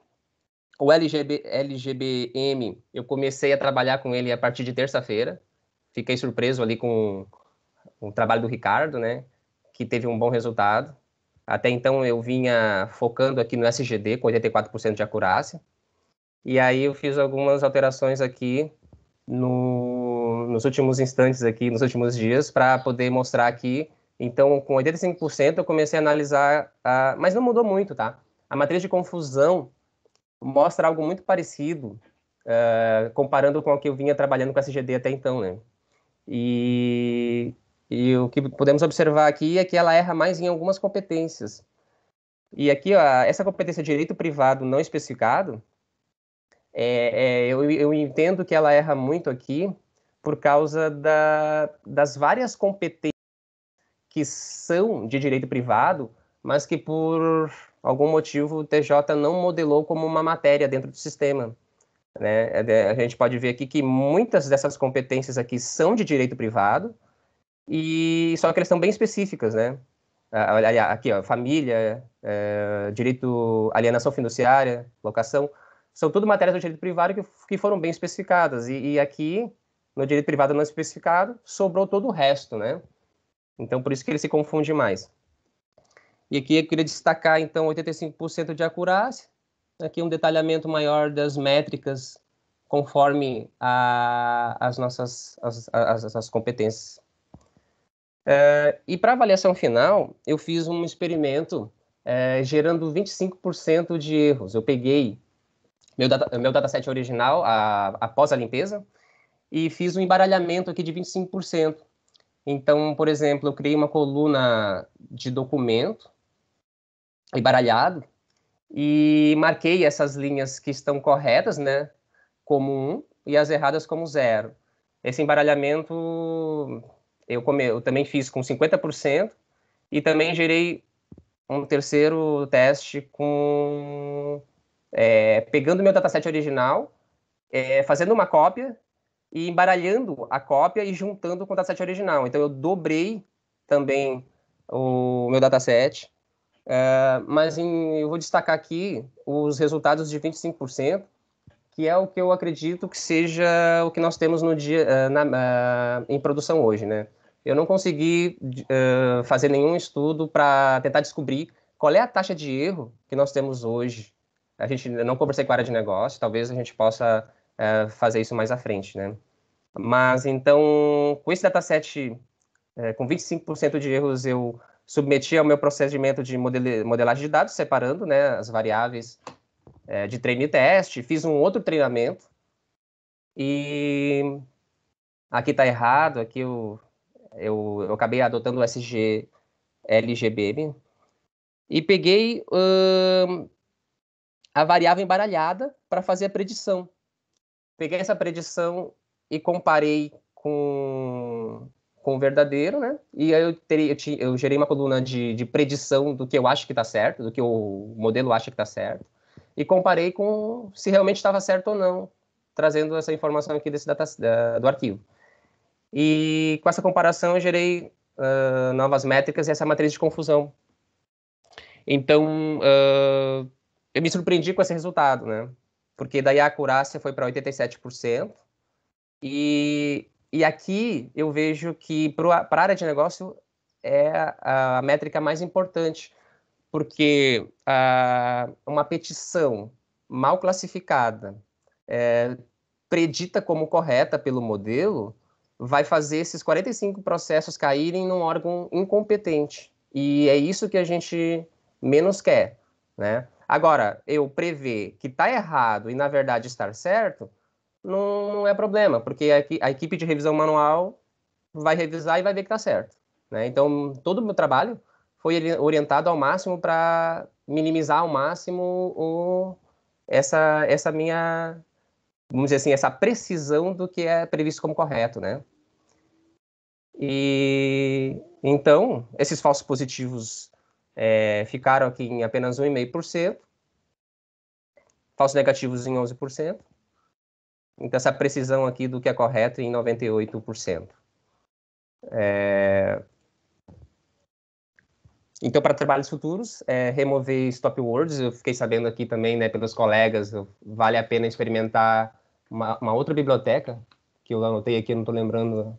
O LGB, LGBM, eu comecei a trabalhar com ele a partir de terça-feira. Fiquei surpreso ali com o trabalho do Ricardo, né? Que teve um bom resultado. Até então eu vinha focando aqui no SGD com 84% de acurácia. E aí eu fiz algumas alterações aqui no, nos últimos instantes aqui, nos últimos dias, para poder mostrar aqui. Então, com 85%, eu comecei a analisar, mas não mudou muito, tá? A matriz de confusão mostra algo muito parecido, uh, comparando com o que eu vinha trabalhando com a SGD até então, né? E, e o que podemos observar aqui é que ela erra mais em algumas competências. E aqui, ó, essa competência de direito privado não especificado, é, é, eu, eu, entendo que ela erra muito aqui por causa da, das várias competências que são de direito privado, mas que por algum motivo o TJ não modelou como uma matéria dentro do sistema. Né? É, a gente pode ver aqui que muitas dessas competências aqui são de direito privado, e só que elas são bem específicas, né? Aqui, ó, família, é, direito, alienação fiduciária, locação, são tudo matérias do direito privado que, que foram bem especificadas. E, e, aqui, no direito privado não especificado, sobrou todo o resto, né? Então, por isso que ele se confunde mais. E aqui eu queria destacar, então, 85% de acurácia. Aqui um detalhamento maior das métricas conforme a, as nossas as, as, as competências. É, e para avaliação final, eu fiz um experimento é, gerando 25% de erros. Eu peguei meu, data, meu dataset original a, após a limpeza e fiz um embaralhamento aqui de 25%. Então, por exemplo, eu criei uma coluna de documento embaralhado e marquei essas linhas que estão corretas, né, como 1 um, e as erradas como 0. Esse embaralhamento eu, come, eu também fiz com 50% e também gerei um terceiro teste com é, pegando meu dataset original, é, fazendo uma cópia e embaralhando a cópia e juntando com o dataset original. Então, eu dobrei também o meu dataset, é, mas em, eu vou destacar aqui os resultados de 25%, que é o que eu acredito que seja o que nós temos no dia uh, na, uh, em produção hoje, né? Eu não consegui fazer nenhum estudo para tentar descobrir qual é a taxa de erro que nós temos hoje. A gente não conversei com a área de negócio, talvez a gente possa fazer isso mais à frente, né? Mas então, com esse dataset com 25% de erros, eu submeti ao meu procedimento de modelagem de dados, separando né, as variáveis é, de treino e teste, fiz um outro treinamento e aqui está errado, aqui eu, eu, eu, acabei adotando o SG LGBM e peguei hum, a variável embaralhada para fazer a predição. Peguei essa predição e comparei com, com o verdadeiro, né? E aí eu, teria, eu, eu gerei uma coluna de, de predição do que eu acho que está certo, do que o modelo acha que está certo e comparei com se realmente estava certo ou não, trazendo essa informação aqui desse data, do arquivo. E com essa comparação eu gerei uh, novas métricas e essa matriz de confusão. Então, uh, eu me surpreendi com esse resultado, né? Porque daí a acurácia foi para 87%. E, e aqui eu vejo que para a área de negócio é a, a métrica mais importante, porque ah, uma petição mal classificada, é, predita como correta pelo modelo, vai fazer esses 45 processos caírem num órgão incompetente. E é isso que a gente menos quer, né? Agora, eu prever que está errado e, na verdade, estar certo, não, não é problema, porque a, a, equipe de revisão manual vai revisar e vai ver que está certo. Né? Então, todo o meu trabalho foi orientado ao máximo para minimizar ao máximo o, essa, essa minha, vamos dizer assim, essa precisão do que é previsto como correto, né? E então, esses falsos positivos é, ficaram aqui em apenas 1,5%, falsos negativos em 11%, então essa precisão aqui do que é correto em 98%. É, então, para trabalhos futuros, é, remover stop words, eu fiquei sabendo aqui também, né, pelos colegas, vale a pena experimentar uma, uma outra biblioteca, que eu anotei aqui, não estou lembrando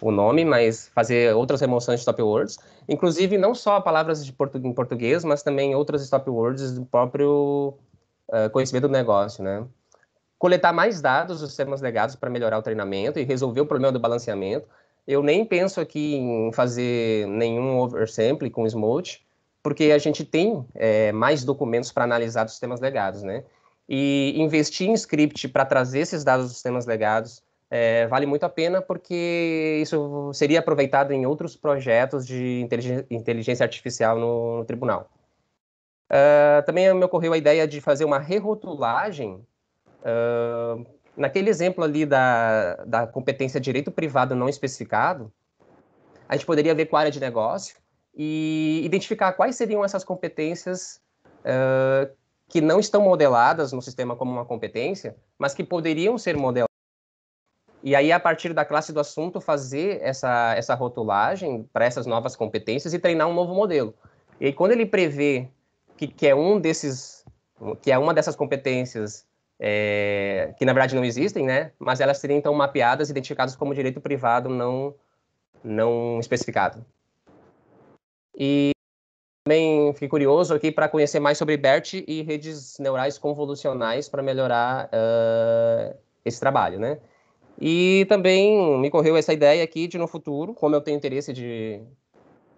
o nome, mas fazer outras remoções de stop words, inclusive não só palavras de portu em português, mas também outras stop words do próprio uh, conhecimento do negócio, né? Coletar mais dados dos sistemas legados para melhorar o treinamento e resolver o problema do balanceamento, eu nem penso aqui em fazer nenhum oversample com Smoke, porque a gente tem é, mais documentos para analisar dos sistemas legados, né? E investir em script para trazer esses dados dos sistemas legados é, vale muito a pena, porque isso seria aproveitado em outros projetos de inteligência artificial no, no tribunal. Uh, também me ocorreu a ideia de fazer uma rerotulagem uh, naquele exemplo ali da, da competência direito privado não especificado, a gente poderia ver com a área de negócio e identificar quais seriam essas competências uh, que não estão modeladas no sistema como uma competência, mas que poderiam ser modeladas. E aí, a partir da classe do assunto, fazer essa, essa rotulagem para essas novas competências e treinar um novo modelo. E aí, quando ele prevê que, que é um desses, que é uma dessas competências é, que na verdade não existem, né? Mas elas seriam então mapeadas, identificadas como direito privado não não especificado. E também fiquei curioso aqui para conhecer mais sobre BERT e redes neurais convolucionais para melhorar uh, esse trabalho, né? E também me correu essa ideia aqui de no futuro, como eu tenho interesse de,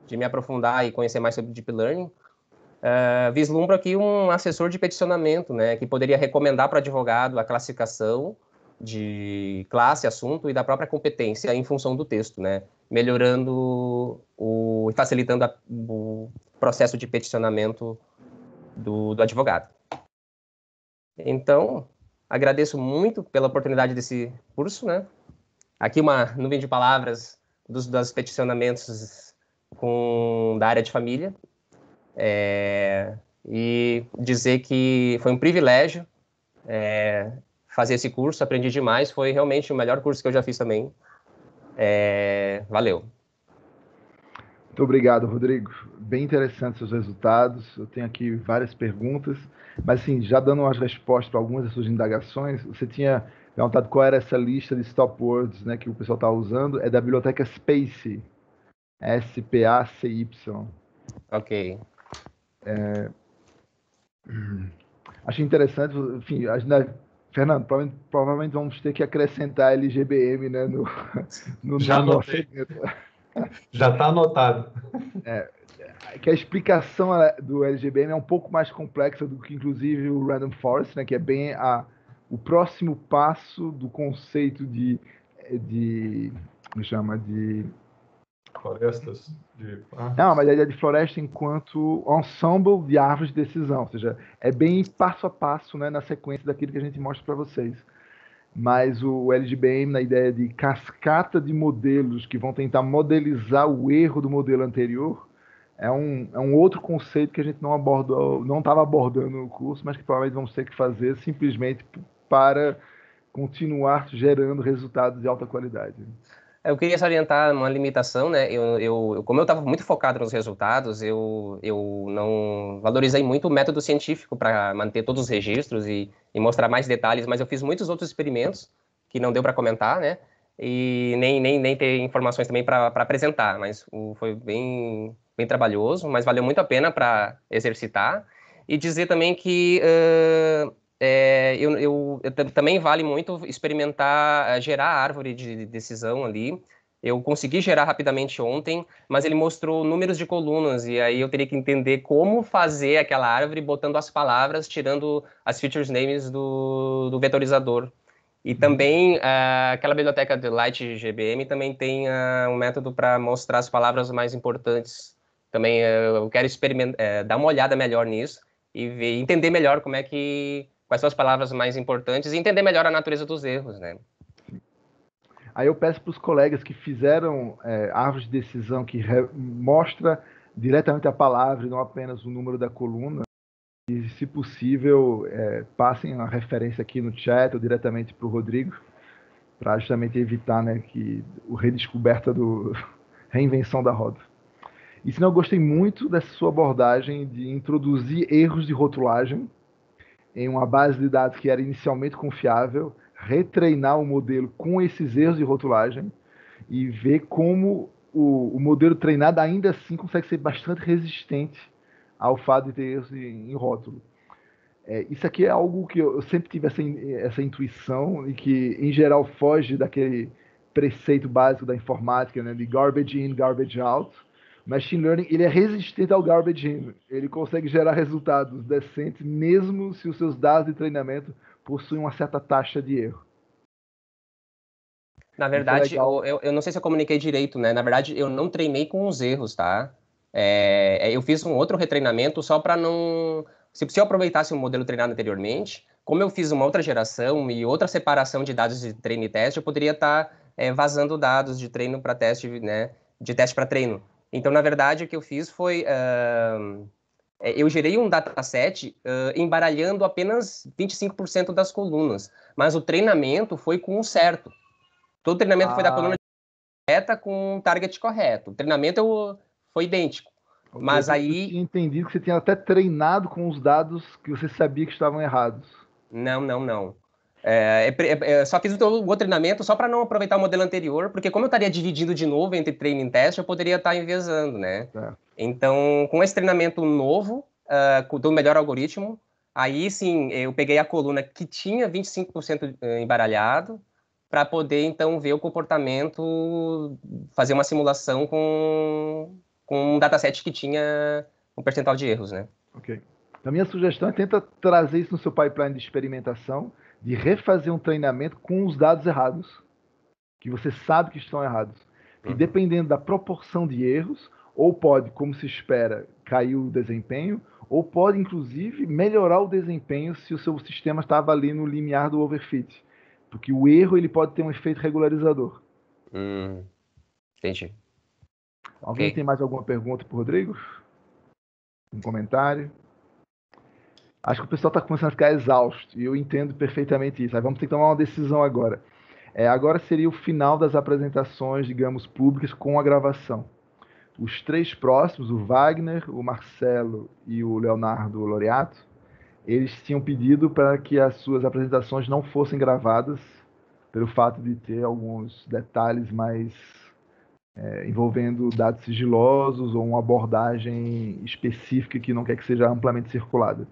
de me aprofundar e conhecer mais sobre Deep Learning, uh, vislumbro aqui um assessor de peticionamento, né, que poderia recomendar para advogado a classificação de classe, assunto e da própria competência em função do texto, né, melhorando o facilitando a, o processo de peticionamento do, do advogado. Então, agradeço muito pela oportunidade desse curso, né? Aqui uma nuvem de palavras dos, dos peticionamentos com, da área de família. É, e dizer que foi um privilégio é, fazer esse curso, aprendi demais, foi realmente o melhor curso que eu já fiz também. É, valeu. Muito obrigado, Rodrigo. Bem interessantes seus resultados. Eu tenho aqui várias perguntas, mas assim, já dando umas respostas para algumas das suas indagações, você tinha perguntado qual era essa lista de stop words né, que o pessoal está usando. É da biblioteca Space, S-P-A-C-Y. Ok. É... Achei interessante, enfim, ainda, Fernando, provavelmente, provavelmente, vamos ter que acrescentar LGBM né, no, no, Já no nosso Já está anotado. É, que a explicação é, do LGBM é um pouco mais complexa do que, inclusive, o Random Forest, né, que é bem a, o próximo passo do conceito de, de como chama, de florestas de Não, mas a ideia de floresta enquanto ensemble de árvores de decisão, ou seja, é bem passo a passo, né, na sequência daquilo que a gente mostra para vocês. Mas o LGBM, na ideia de cascata de modelos que vão tentar modelizar o erro do modelo anterior, é um, é um outro conceito que a gente não abordou, não estava abordando no curso, mas que provavelmente vamos ter que fazer simplesmente para continuar gerando resultados de alta qualidade. Eu queria salientar uma limitação, né? Eu, eu, como eu estava muito focado nos resultados, eu, eu não valorizei muito o método científico para manter todos os registros e, e, mostrar mais detalhes, mas eu fiz muitos outros experimentos que não deu para comentar, né? E nem, nem, nem ter informações também para apresentar, mas o, foi bem, bem trabalhoso, mas valeu muito a pena para exercitar. E dizer também que uh, é, eu, eu, eu, também vale muito experimentar, uh, gerar árvore de decisão ali. Eu consegui gerar rapidamente ontem, mas ele mostrou números de colunas, e aí eu teria que entender como fazer aquela árvore botando as palavras, tirando as features names do, do vetorizador. E também uh, aquela biblioteca de Light GBM também tem uh, um método para mostrar as palavras mais importantes. Também uh, eu quero experimentar, eh, dar uma olhada melhor nisso e ver, entender melhor como é que quais são as palavras mais importantes e entender melhor a natureza dos erros, né? Aí eu peço para os colegas que fizeram é, árvores de decisão que mostra diretamente a palavra e não apenas o número da coluna, e se possível é, passem a referência aqui no chat ou diretamente para o Rodrigo, para justamente evitar né, que o redescoberta do reinvenção da roda. E se não, eu gostei muito dessa sua abordagem de introduzir erros de rotulagem em uma base de dados que era inicialmente confiável, retreinar o modelo com esses erros de rotulagem e ver como o, o modelo treinado ainda assim consegue ser bastante resistente ao fato de ter erros em, em rótulo. É, isso aqui é algo que eu, eu sempre tive essa, essa intuição e que, em geral, foge daquele preceito básico da informática, né, de garbage in, garbage out, Machine Learning ele é resistente ao garbage in. Ele consegue gerar resultados decentes, mesmo se os seus dados de treinamento possuem uma certa taxa de erro. Na é verdade, é eu, eu, não sei se eu comuniquei direito, né? Na verdade, eu não treinei com os erros, tá? É, é eu fiz um outro retreinamento só para não. Se, se eu aproveitasse o um modelo treinado anteriormente, como eu fiz uma outra geração e outra separação de dados de treino e teste, eu poderia estar tá, é, vazando dados de treino para teste, né? De teste para treino. Então, na verdade, o que eu fiz foi. Uh, eu gerei um dataset uh, embaralhando apenas 25% das colunas, mas o treinamento foi com o certo. Todo treinamento ah. foi da ah. coluna correta com o target correto. O treinamento eu, foi idêntico. Mas eu aí. Eu tinha entendido que você tinha até treinado com os dados que você sabia que estavam errados. Não, não, não. É, é, é, é, só fiz o outro treinamento só para não aproveitar o modelo anterior, porque como eu estaria dividindo de novo entre treino e teste, eu poderia estar enviesando, né? É. Então, com esse treinamento novo, uh, do melhor algoritmo, aí sim, eu peguei a coluna que tinha 25% embaralhado, para poder, então, ver o comportamento, fazer uma simulação com, com um dataset que tinha um percentual de erros, né? Ok. A minha sugestão é tenta trazer isso no seu pipeline de experimentação, de refazer um treinamento com os dados errados, que você sabe que estão errados. E uhum. dependendo da proporção de erros, ou pode, como se espera, cair o desempenho, ou pode, inclusive, melhorar o desempenho se o seu sistema estava ali no limiar do overfit. Porque o erro ele pode ter um efeito regularizador. Hum, entendi. Alguém okay. tem mais alguma pergunta para o Rodrigo? Um comentário? Acho que o pessoal está começando a ficar exausto e eu entendo perfeitamente isso. Aí vamos ter que tomar uma decisão agora. É, agora seria o final das apresentações, digamos, públicas com a gravação. Os três próximos, o Wagner, o Marcelo e o Leonardo Loreato, eles tinham pedido para que as suas apresentações não fossem gravadas, pelo fato de ter alguns detalhes mais é, envolvendo dados sigilosos ou uma abordagem específica que não quer que seja amplamente circulada.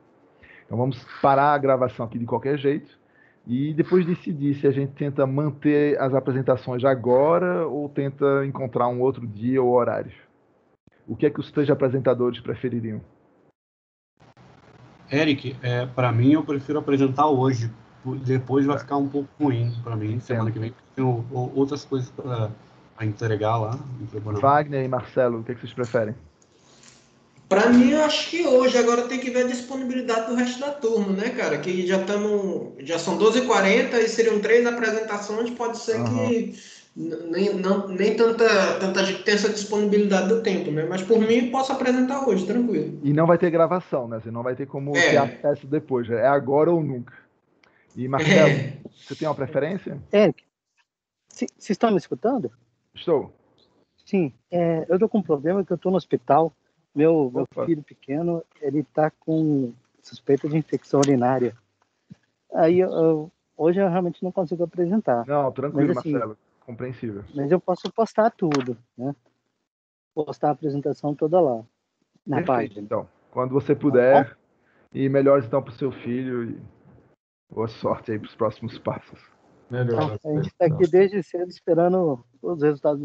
Então vamos parar a gravação aqui de qualquer jeito e depois decidir se a gente tenta manter as apresentações agora ou tenta encontrar um outro dia ou horário. O que é que os três apresentadores prefeririam? Eric, é, para mim eu prefiro apresentar hoje. Depois vai ficar um pouco ruim para mim. Semana que vem tenho outras coisas para entregar lá. Wagner e Marcelo, o que, é que vocês preferem? Para mim, eu acho que hoje agora tem que ver a disponibilidade do resto da turma, né, cara? Que já estamos. Já são 12h40 e seriam três apresentações, pode ser uhum. que nem, não, nem tanta, tanta gente tenha essa disponibilidade do tempo, né? Mas por mim, posso apresentar hoje, tranquilo. E não vai ter gravação, né? Você não vai ter como é. ter acesso depois. É agora ou nunca. E, Marcelo, é. você tem uma preferência? Eric, vocês estão me escutando? Estou. Sim, é, eu estou com um problema que eu estou no hospital. Meu, meu filho pequeno, ele está com suspeita de infecção urinária. Aí, eu, eu, hoje eu realmente não consigo apresentar. Não, tranquilo, Mas, assim, Marcelo compreensível. Mas eu posso postar tudo, né? Postar a apresentação toda lá, na Perfeito, página. Então, quando você puder, e melhores então para o seu filho, e boa sorte aí para os próximos passos. Melhor. Ah, a gente está aqui desde cedo esperando os resultados